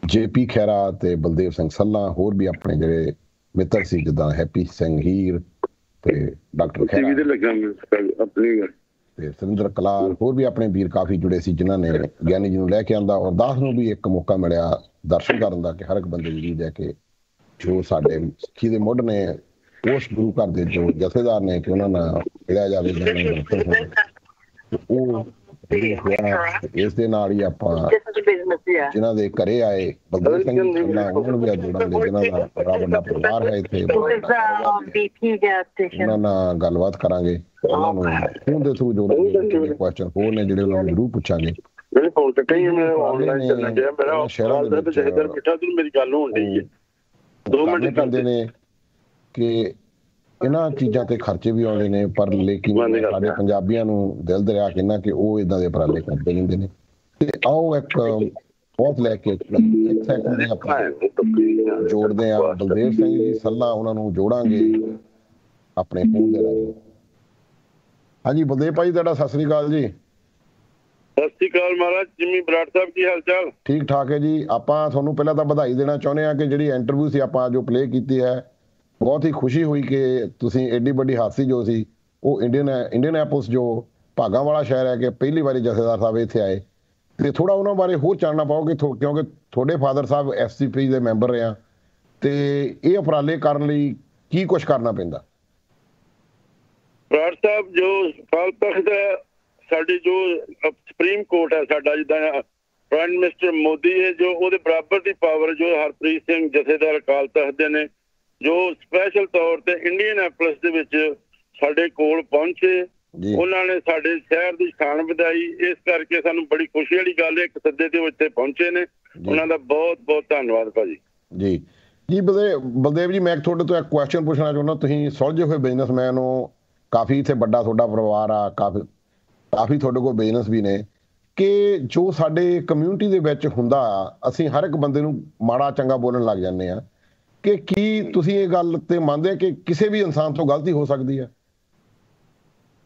ਜੇਪੀ ਖੈਰਾ ਤੇ ਬਲਦੇਵ ਸਿੰਘ ਸੱਲਾ ਹੋਰ ਵੀ ਆਪਣੇ ਜਿਹੜੇ ਮਿੱਤਰ ਸੀ ਜਿੱਦਾਂ ਹੈਪੀ ਸਿੰਘ ਹੀਰ ਤੇ ਡਾਕਟਰ ਟੀਵੀ ਤੇ ਖੈਰਾ ਲੱਗਾ ਮੈਂ ਆਪਣੀ ਤੇ ਸੁਰਿੰਦਰ ਕਲਾਲ ਹੋਰ ਵੀ ਆਪਣੇ ਵੀਰ ਕਾਫੀ ਜੁੜੇ ਸੀ, ਜਿਨ੍ਹਾਂ ਨੇ ਗਿਆਨੀ ਜੀ ਨੂੰ ਲੈ ਕੇ ਆਂਦਾ ਔਰ ਦਾਸ ਨੂੰ ਵੀ ਇੱਕ ਮੌਕਾ ਮਿਲਿਆ ਦਰਸ਼ਨ ਕਰਨ ਦਾ ਕਿ ਹਰ ਇੱਕ ਬੰਦੇ ਦੀ ਲੈ ਕੇ ਜੋ ਸਾਡੇ ਸਿੱਖੀ ਦੇ ਮੁੱਢ ਨੇ, ਉਸ ਗੁਰੂ ਘਰ ਦੇ ਜੋ ਜਥੇਦਾਰ ਨੇ ਕਿ ਉਹਨਾਂ ਨਾਲ ਮਿਲਿਆ ਜਾਵੇ ਉਹ ਜਿਹੜੀ ਹੋਇਆ, ਇਸ ਦੇ ਨਾਲ ਹੀ ਆਪਾਂ. ਜਿਨ੍ਹਾਂ ਦੇ ਘਰੇ ਆਏ ਬਲਦੇਵ ਸਿੰਘ ਖੰਨਾ ਉਹਨਾਂ ਨੂੰ ਵੀ ਜੋੜਾਂਗੇ ਜਿਨ੍ਹਾਂ ਦਾ ਬੜਾ ਵੱਡਾ ਪਰਿਵਾਰ ਹੈ ਇੱਥੇ. ਉਹਨਾਂ ਨਾਲ ਗੱਲਬਾਤ ਕਰਾਂਗੇ ਉਹਨਾਂ ਨੂੰ ਫੋਨ ਦੇ ਥਰੂ ਜੋੜਾਂਗੇ ਕੁਐਸਚਨ ਹੋਰ ਨੇ ਜਿਹੜੇ ਉਹਨਾਂ ਨੂੰ ਜ਼ਰੂਰ ਪੁੱਛਾਂਗੇ ਮੇਰੇ ਫੋਨ ਤੇ ਕਈ ਮੈਂ ਆਨਲਾਈਨ ਚੱਲਣ ਗਿਆ ਮੇਰਾ ਸ਼ਹਿਰਾਂ ਦੇ ਦਾ ਵਿੱਚ ਜਹਦਰ ਬਿਠਾ ਤੂੰ ਮੇਰੀ ਗੱਲ ਹੋਣ ਡਈ ਹੈ ਦੋ ਕਰਨੇ ਮਿੰਟ ਪੈਂਦੇ ਨੇ ਕਿ ਇਹਨਾਂ ਚੀਜ਼ਾਂ ਤੇ ਖਰਚੇ ਵੀ ਆਉਂਦੇ ਨੇ ਪਰ ਲੇਕਿਨ ਸਾਡੇ। ਪੰਜਾਬੀਆਂ ਨੂੰ ਦਿਲ ਦਰਿਆ ਕਹਿੰਦਾ ਕਿ ਉਹ ਇਦਾਂ ਦੇ ਉਪਰਾਲੇ ਕਰਦੇ ਰਹਿੰਦੇ ਨੇ। ਤੇ ਆਓ ਇੱਕ ਬਹੁਤ ਲੈ ਕੇ ਜੋੜਦੇ ਆ ਬਲਦੇਵ ਸਿੰਘ ਜੀ ਸੱਲਾ ਉਹਨਾਂ ਨੂੰ ਜੋੜਾਂਗੇ ਆਪਣੇ ਫੋਨ ਦੇ ਰਾਹੀਂ। ਹਾਂਜੀ ਬਲਦੇਵ ਭਾਈ ਤੁਹਾਡਾ ਸਤਿ ਸ੍ਰੀ ਅਕਾਲ ਜੀ। ਸਤਿ ਸ਼੍ਰੀ ਅਕਾਲ ਮਹਾਰਾਜ ਜਿਮੀ ਬਰਾੜ ਸਾਹਿਬ ਕੀ ਹਾਲ ਚਾਲ? ਠੀਕ ਠਾਕ ਹੈ ਜੀ। ਆਪਾਂ ਤੁਹਾਨੂੰ ਪਹਿਲਾਂ ਤਾਂ ਵਧਾਈ ਦੇਣਾ ਚਾਹੁੰਦੇ ਆ ਕਿ ਜਿਹੜੀ ਇੰਟਰਵਿਊ ਸੀ ਆਪਾਂ ਜੋ ਪਲੇ ਕੀਤੀ ਹੈ। ਬਹੁਤ ਹੀ ਖੁਸ਼ੀ ਹੋਈ ਕਿ ਤੁਸੀਂ ਐਡੀ ਵੱਡੀ ਹਾਦਸੀ ਜੋ ਸੀ, ਉਹ ਇੰਡੀਅਨ ਇੰਡੀਅਨ ਐਪਲਸ ਜੋ ਭਾਗਾਂ ਵਾਲਾ ਸ਼ਹਿਰ ਹੈ ਕਿ ਪਹਿਲੀ ਵਾਰੀ ਜਥੇਦਾਰ ਸਾਹਿਬ ਇੱਥੇ ਆਏ। ਤੇ ਥੋੜਾ ਉਹਨਾਂ ਬਾਰੇ ਹੋਰ ਜਾਣਨਾ ਪਾਓਗੇ ਕਿਉਂਕਿ ਤੁਹਾਡੇ ਫਾਦਰ ਸਾਹਿਬ ਐਸਸੀਪੀ ਦੇ ਮੈਂਬਰ ਰਹੇ ਆ। ਤੇ ਇਹ ਉਪਰਾਲੇ ਕਰਨ ਲਈ ਕੀ ਕੁਝ ਕਰਨਾ ਪੈਂਦਾ? ਬਰਾੜ ਸਾਹਿਬ, ਜੋ ਅਕਾਲ ਤਖਤ ਹੈ ਸਾਡੀ ਜੋ ਸੁਪਰੀਮ ਕੋਰਟ ਹੈ ਸਾਡਾ, ਜਿੱਦਾਂ ਪ੍ਰਾਈਮ ਮਿਨਿਸਟਰ ਮੋਦੀ ਹੈ, ਜੋ ਉਹਦੇ ਬਰਾਬਰ ਦੀ ਪਾਵਰ ਜੋ ਹਰਪ੍ਰੀਤ ਸਿੰਘ ਜਥੇਦਾਰ ਅਕਾਲ ਤਖਤ ਦੇ ਨੇ ਜੋ ਸਪੈਸ਼ਲ ਤੌਰ ਤੇ ਇੰਡੀਅਨ ਐਪਲਸ ਦੇ ਵਿੱਚ ਸਾਡੇ ਕੋਲ ਪਹੁੰਚੇ ਉਹਨਾਂ ਨੇ ਸਾਡੇ ਸ਼ਹਿਰ ਦੀ ਸ਼ਾਨ ਵਧਾਈ। ਇਸ ਕਰਕੇ ਸਾਨੂੰ ਬੜੀ ਖੁਸ਼ੀ ਵਾਲੀ ਗੱਲ ਹੈ ਇੱਕ ਸੱਦੇ ਦੇ ਉੱਤੇ ਪਹੁੰਚੇ ਨੇ। ਉਹਨਾਂ ਦਾ ਬਹੁਤ ਬਹੁਤ ਧੰਨਵਾਦ ਭਾਜੀ। ਜੀ। ਜੀ ਬਲਦੇਵ ਜੀ ਮੈਂ ਤੁਹਾਡੇ ਤੋਂ ਇੱਕ ਕੁਐਸਚਨ ਪੁੱਛਣਾ ਚਾਹੁੰਦਾ। ਤੁਸੀਂ ਸੁਲਝੇ ਹੋਏ ਬਿਜ਼ਨਸਮੈਨ ਹੋ। ਕਾਫੀ ਇੱਥੇ ਵੱਡਾ ਤੁਹਾਡਾ ਪਰਿਵਾਰ ਆ ਕਾਫੀ ਕਾਫੀ ਤੁਹਾਡੇ ਕੋਲ ਬਿਜ਼ਨਸ ਵੀ ਨੇ। ਕਿ ਜੋ ਸਾਡੇ ਕਮਿਊਨਿਟੀ ਦੇ ਵਿੱਚ ਹੁੰਦਾ ਅਸੀਂ ਹਰ ਇੱਕ ਬੰਦੇ ਨੂੰ ਮਾੜਾ ਚੰਗਾ ਬੋਲਣ ਲੱਗ ਜਾਂਦੇ ਆ ਕਿ ਕੀ ਤੁਸੀਂ ਇਹ ਗੱਲ ਤੇ ਮੰਨਦੇ ਕਿ ਕਿਸੇ ਵੀ ਇਨਸਾਨ ਤੋਂ ਗਲਤੀ ਹੋ ਸਕਦੀ ਹੈ?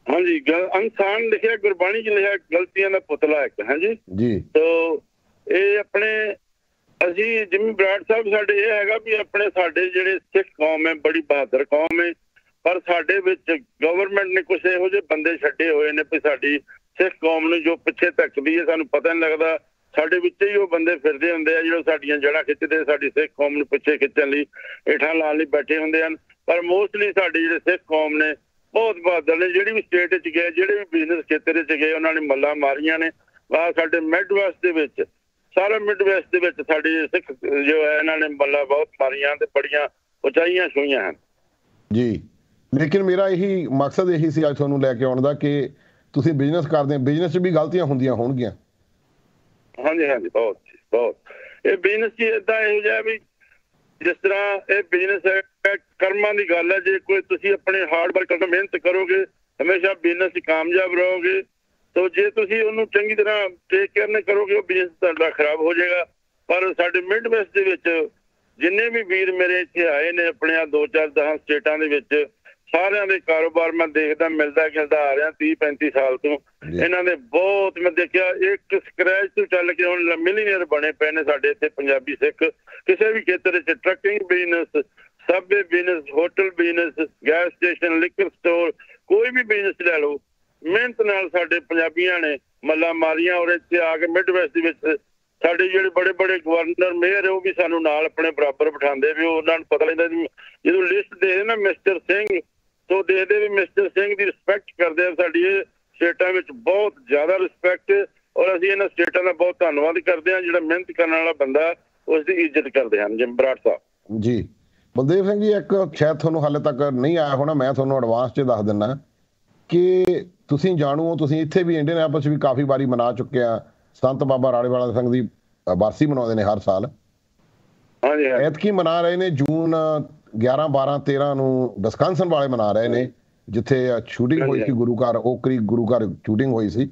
ਹਾਂਜੀ ਇਨਸਾਨ ਲਿਖਿਆ ਗੁਰਬਾਣੀ 'ਚ ਲਿਖਿਆ ਗਲਤੀਆਂ ਦਾ ਪੁਤਲਾ ਇੱਕ ਹਾਂਜੀ? ਜੀ। ਤੋ ਇਹ ਆਪਣੇ ਅਸੀਂ ਜਿਮੀ ਬਰਾੜ ਸਾਹਿਬ ਸਾਡੇ ਇਹ ਹੈਗਾ ਵੀ ਆਪਣੇ ਸਾਡੇ ਜਿਹੜੇ ਸਿੱਖ ਕੌਮ ਹੈ ਬੜੀ ਬਹਾਦਰ ਕੌਮ ਹੈ ਪਰ ਸਾਡੇ ਵਿੱਚ ਗਵਰਨਮੈਂਟ ਨੇ ਕੁਝ ਇਹੋ ਜਿਹੇ ਬੰਦੇ ਛੱਡੇ ਹੋਏ ਨੇ ਵੀ ਸਾਡੀ ਸਿੱਖ ਕੌਮ ਨੂੰ ਜੋ ਪਿੱਛੇ ਧੱਕਦੀ ਹੈ ਸਾਨੂੰ ਪਤਾ ਨਹੀਂ ਲੱਗਦਾ ਸਾਡੇ ਵਿੱਚ ਹੀ ਉਹ ਬੰਦੇ ਫਿਰਦੇ ਹੁੰਦੇ ਆ, ਜਿਹੜੇ ਸਾਡੀਆਂ ਜੜ੍ਹਾਂ ਖਿੱਚਦੇ, ਸਾਡੀ ਸਿੱਖ ਕੌਮ ਨੂੰ ਪਿੱਛੇ ਖਿੱਚਣ ਲਈ, ਹੇਠਾਂ ਲਾਉਣ ਲਈ ਬੈਠੇ ਹੁੰਦੇ ਹਨ। ਪਰ ਮੋਸਟਲੀ ਸਾਡੇ ਜਿਹੜੇ ਸਿੱਖ ਕੌਮ ਨੇ, ਬਹੁਤ ਬਹਾਦਰ ਨੇ, ਜਿਹੜੀ ਵੀ ਸਟੇਟ ਵਿੱਚ ਗਏ, ਜਿਹੜੇ ਵੀ ਬਿਜ਼ਨਸ ਖੇਤਰ ਵਿੱਚ ਗਏ, ਉਹਨਾਂ ਨੇ ਮੱਲਾ ਮਾਰੀਆਂ ਨੇ। ਆ ਸਾਡੇ ਮਿਡ ਵੈਸਟ ਦੇ ਵਿੱਚ, ਸਾਰਾ ਮਿਡ ਵੈਸਟ ਦੇ ਵਿੱਚ ਸਾਡੇ ਸਿੱਖ ਜੋ ਹੈ, ਇਹਨਾਂ ਨੇ ਮੱਲਾ ਬਹੁਤ ਮਾਰੀਆਂ ਤੇ ਬੜੀਆਂ ਉਚਾਈਆਂ ਛੂਈਆਂ ਹਨ। ਜੀ। ਲੇਕਿਨ ਮੇਰਾ ਇਹੀ ਮਕਸਦ ਇਹੀ ਸੀ ਅੱਜ ਤੁਹਾਨੂੰ ਲੈ ਕੇ ਆਉਣ ਦਾ ਕਿ ਤੁਸੀਂ ਬਿਜ਼ਨਸ ਕਰਦੇ ਹੋ ਬਿਜ਼ਨਸ 'ਚ ਵੀ ਗਲਤੀਆਂ ਹੁੰਦੀਆਂ ਹੋਣਗੀਆਂ। ਹਾਂਜੀ ਹਾਂਜੀ, ਬਹੁਤ ਬਹੁਤ। ਇਹ ਬਿਜ਼ਨਸ ਹੀ ਇਦਾਂ ਇਹੋ ਜਿਹਾ ਵੀ ਜਿਸ ਤਰ੍ਹਾਂ ਇਹ ਬਿਜ਼ਨਸ ਹੈ ਕਰਮਾਂ ਦੀ ਗੱਲ ਹੈ। ਜੇ ਕੋਈ ਤੁਸੀਂ ਆਪਣੇ ਹਾਰਡ ਵਰਕ ਨਾਲ ਮਿਹਨਤ ਕਰੋਗੇ, ਹਮੇਸ਼ਾ ਬਿਜ਼ਨਸ 'ਚ ਕਾਮਯਾਬ ਰਹੋਗੇ। ਤੋ ਜੇ ਤੁਸੀਂ ਉਹਨੂੰ ਚੰਗੀ ਤਰ੍ਹਾਂ ਟੇਕ ਕੇਅਰ ਨਹੀਂ ਕਰੋਗੇ, ਉਹ ਬਿਜ਼ਨਸ ਤੁਹਾਡਾ ਖਰਾਬ ਹੋ ਜਾਏਗਾ। ਪਰ ਸਾਡੇ ਮਿਡ ਵੈਸਟ ਦੇ ਵਿੱਚ ਜਿੰਨੇ ਵੀ ਵੀਰ ਮੇਰੇ ਇੱਥੇ ਆਏ ਨੇ, ਆਪਣੇ ਆ ਦੋ ਚਾਰ 10 ਸਟੇਟਾਂ ਦੇ ਵਿੱਚ ਸਾਰਿਆਂ ਦੇ ਕਾਰੋਬਾਰ ਮੈਂ ਦੇਖਦਾ ਮਿਲਦਾ ਗਿਲਦਾ ਆ ਰਿਹਾ 30 35 ਸਾਲ ਤੋਂ। ਇਹਨਾਂ ਦੇ ਬਹੁਤ ਮੈਂ ਦੇਖਿਆ ਇੱਕ ਸਕ੍ਰੈਚ ਤੋਂ ਚੱਲ ਕੇ ਹੁਣ ਮਿਲੀਨੀਅਰ ਬਣੇ ਪਏ ਨੇ ਸਾਡੇ ਇੱਥੇ ਪੰਜਾਬੀ ਸਿੱਖ ਕਿਸੇ ਵੀ ਖੇਤਰ ਵਿੱਚ trucking business Subway business hotel business gas station liquor store ਕੋਈ ਵੀ ਬਿਜ਼ਨਸ ਲੈ ਲਓ ਮਿਹਨਤ ਨਾਲ ਸਾਡੇ ਪੰਜਾਬੀਆਂ ਨੇ ਮੱਲਾ ਮਾਰੀਆਂ ਔਰ ਇੱਥੇ ਆ ਕੇ ਮਿਡ ਵੈਸਟ ਦੇ ਵਿੱਚ ਸਾਡੇ ਜਿਹੜੇ ਬੜੇ ਬੜੇ ਗਵਰਨਰ ਮੇਅਰ ਉਹ ਵੀ ਸਾਨੂੰ ਨਾਲ ਆਪਣੇ ਬਰਾਬਰ ਬਿਠਾਉਂਦੇ ਵੀ ਉਹਨਾਂ ਨੂੰ ਪਤਾ ਲੱਗਦਾ ਜਦੋਂ ਲਿਸਟ ਦੇ ਨਾ ਮਿਸਟਰ ਸਿੰਘ ਤੋਂ ਦੇਖਦੇ ਵੀ ਮਿਸਟਰ ਸਿੰਘ ਦੀ ਰਿਸਪੈਕਟ ਕਰਦੇ ਆ ਸਾਡੀ ਇਹ ਸਟੇਟਾਂ ਵਿੱਚ ਬਹੁਤ ਜ਼ਿਆਦਾ ਰਿਸਪੈਕਟ ਔਰ ਅਸੀਂ ਇਹਨਾਂ ਸਟੇਟਾਂ ਦਾ ਬਹੁਤ ਧੰਨਵਾਦ ਕਰਦੇ ਹਾਂ। ਜਿਹੜਾ ਮਿਹਨਤ ਕਰਨ ਵਾਲਾ ਬੰਦਾ ਉਸ ਦੀ ਇੱਜ਼ਤ ਕਰਦੇ ਹਨ। ਜਿਮ ਬਰਾੜ ਸਾਹਿਬ। ਜੀ। ਬਲਦੇਵ ਸਿੰਘ ਜੀ ਇੱਕ ਸ਼ਾਇਦ ਤੁਹਾਨੂੰ ਹਾਲੇ ਤੱਕ ਨਹੀਂ ਆਇਆ ਹੋਣਾ। ਮੈਂ ਤੁਹਾਨੂੰ ਐਡਵਾਂਸ 'ਚ ਦੱਸ ਦਿੰਨਾ ਕਿ ਤੁਸੀਂ ਜਾਣੂ ਹੋ ਤੁਸੀਂ ਇੱਥੇ ਵੀ ਇੰਡੀਅਨ ਐਪਸ ਵੀ ਕਾਫੀ ਵਾਰੀ ਮਨਾ ਚੁੱਕੇ ਆ। ਸੰਤ ਬਾਬਾ ਰਾੜੇਵਾਲਾ ਸਿੰਘ ਦੀ ਅ, ਬਰਸੀ ਮਨਾਉਂਦੇ ਨੇ ਹਰ ਸਾਲ। ਹਾਂਜੀ। ਐਤਕੀ ਮਨਾ ਰਹੇ ਨੇ ਜੂਨ 11 12 13 ਨੂੰ ਡਿਸਕੰਸਨ ਵਾਲੇ ਮਨਾ ਰਹੇ ਨੇ, ਜਿੱਥੇ ਸ਼ੂਟਿੰਗ ਹੋਈ ਸੀ ਗੁਰੂ ਘਰ, ਓਕਰੀ ਗੁਰੂ ਘਰ ਸ਼ੂਟਿੰਗ ਹੋਈ ਸੀ।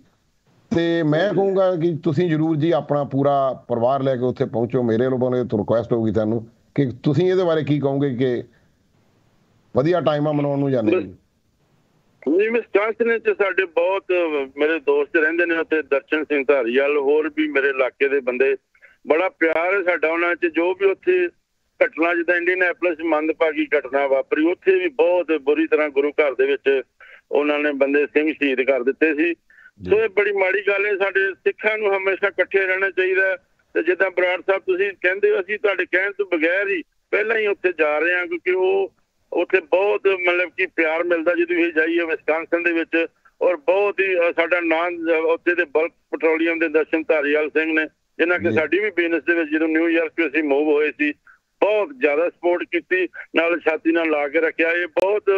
ਤੇ ਮੈਂ ਕਹੂੰਗਾ ਕਿ ਤੁਸੀਂ ਜਰੂਰ ਜੀ ਆਪਣਾ ਪੂਰਾ ਪਰਿਵਾਰ ਲੈ ਕੇ ਉੱਥੇ ਪਹੁੰਚੋ, ਮੇਰੇ ਵੱਲੋਂ ਤੋਂ ਰਿਕੁਐਸਟ ਹੋਊਗੀ ਤੁਹਾਨੂੰ ਕਿ ਤੁਸੀਂ ਇਹਦੇ ਬਾਰੇ ਕੀ ਕਹੋਗੇ ਕਿ ਵਧੀਆ ਟਾਈਮ ਆ ਮਨਾਉਣ ਨੂੰ ਜਾਂ ਨਹੀਂ? ਜੀ ਵਿਸਕਾਂਸਨ ਚ ਸਾਡੇ ਬਹੁਤ ਮੇਰੇ ਦੋਸਤ ਰਹਿੰਦੇ ਨੇ ਉੱਥੇ, ਦਰਸ਼ਨ ਸਿੰਘ ਧਾਰੀਵਾਲ, ਹੋਰ ਵੀ ਮੇਰੇ ਇਲਾਕੇ ਦੇ ਬੰਦੇ, ਬੜਾ ਪਿਆਰ ਹੈ ਸਾਡਾ ਉਹਨਾਂ ਚ, ਜੋ ਵੀ ਉੱਥੇ ਘਟਨਾ ਜਿੱਦਾਂ ਇੰਡੀਅਨ ਐਪਲਸ ਮੰਦਭਾਗੀ ਘਟਨਾ ਵਾਪਰੀ ਉੱਥੇ ਵੀ ਬਹੁਤ ਬੁਰੀ ਤਰ੍ਹਾਂ ਗੁਰੂ ਘਰ ਦੇ ਵਿੱਚ ਉਹਨਾਂ ਨੇ ਬੰਦੇ ਸਿੰਘ ਸ਼ਹੀਦ ਕਰ ਦਿੱਤੇ ਸੀ ਸੋ ਇਹ ਬੜੀ ਮਾੜੀ ਗੱਲ ਹੈ ਸਾਡੇ ਸਿੱਖਾਂ ਨੂੰ ਹਮੇਸ਼ਾ ਇਕੱਠੇ ਰਹਿਣਾ ਚਾਹੀਦਾ ਹੈ। ਤੇ ਜਿੱਦਾਂ ਬਰਾੜ ਸਾਹਿਬ ਤੁਸੀਂ ਕਹਿੰਦੇ ਹੋ ਅਸੀਂ ਤੁਹਾਡੇ ਕਹਿਣ ਤੋਂ ਬਗੈਰ ਹੀ ਪਹਿਲਾਂ ਹੀ ਉੱਥੇ ਜਾ ਰਹੇ ਹਾਂ ਕਿਉਂਕਿ ਉਹ ਉੱਥੇ ਬਹੁਤ ਮਤਲਬ ਕਿ ਪਿਆਰ ਮਿਲਦਾ ਜਦੋਂ ਇਹ ਜਾਈਏ ਵਿਸਕਾਂਸਨ ਦੇ ਵਿੱਚ ਔਰ ਬਹੁਤ ਹੀ ਸਾਡਾ ਨਾਂ ਉੱਥੇ ਦੇ ਬਲਕ ਪੈਟਰੋਲੀਅਮ ਦੇ ਦਰਸ਼ਨ ਧਾਰੀਵਾਲ ਸਿੰਘ ਨੇ ਜਿਨ੍ਹਾਂ ਕਿ। ਸਾਡੀ ਵੀ ਬਿਜ਼ਨਸ ਦੇ ਵਿੱਚ ਜਦੋਂ ਨਿਊਯਾਰਕ ਤੋਂ ਅਸੀਂ ਮੂਵ ਹੋਏ ਸੀ ਬਹੁਤ ਜ਼ਿਆਦਾ ਸਪੋਰਟ ਕੀਤੀ ਨਾਲ ਛਾਤੀ ਨਾਲ ਲਾ ਕੇ ਰੱਖਿਆ। ਇਹ ਬਹੁਤ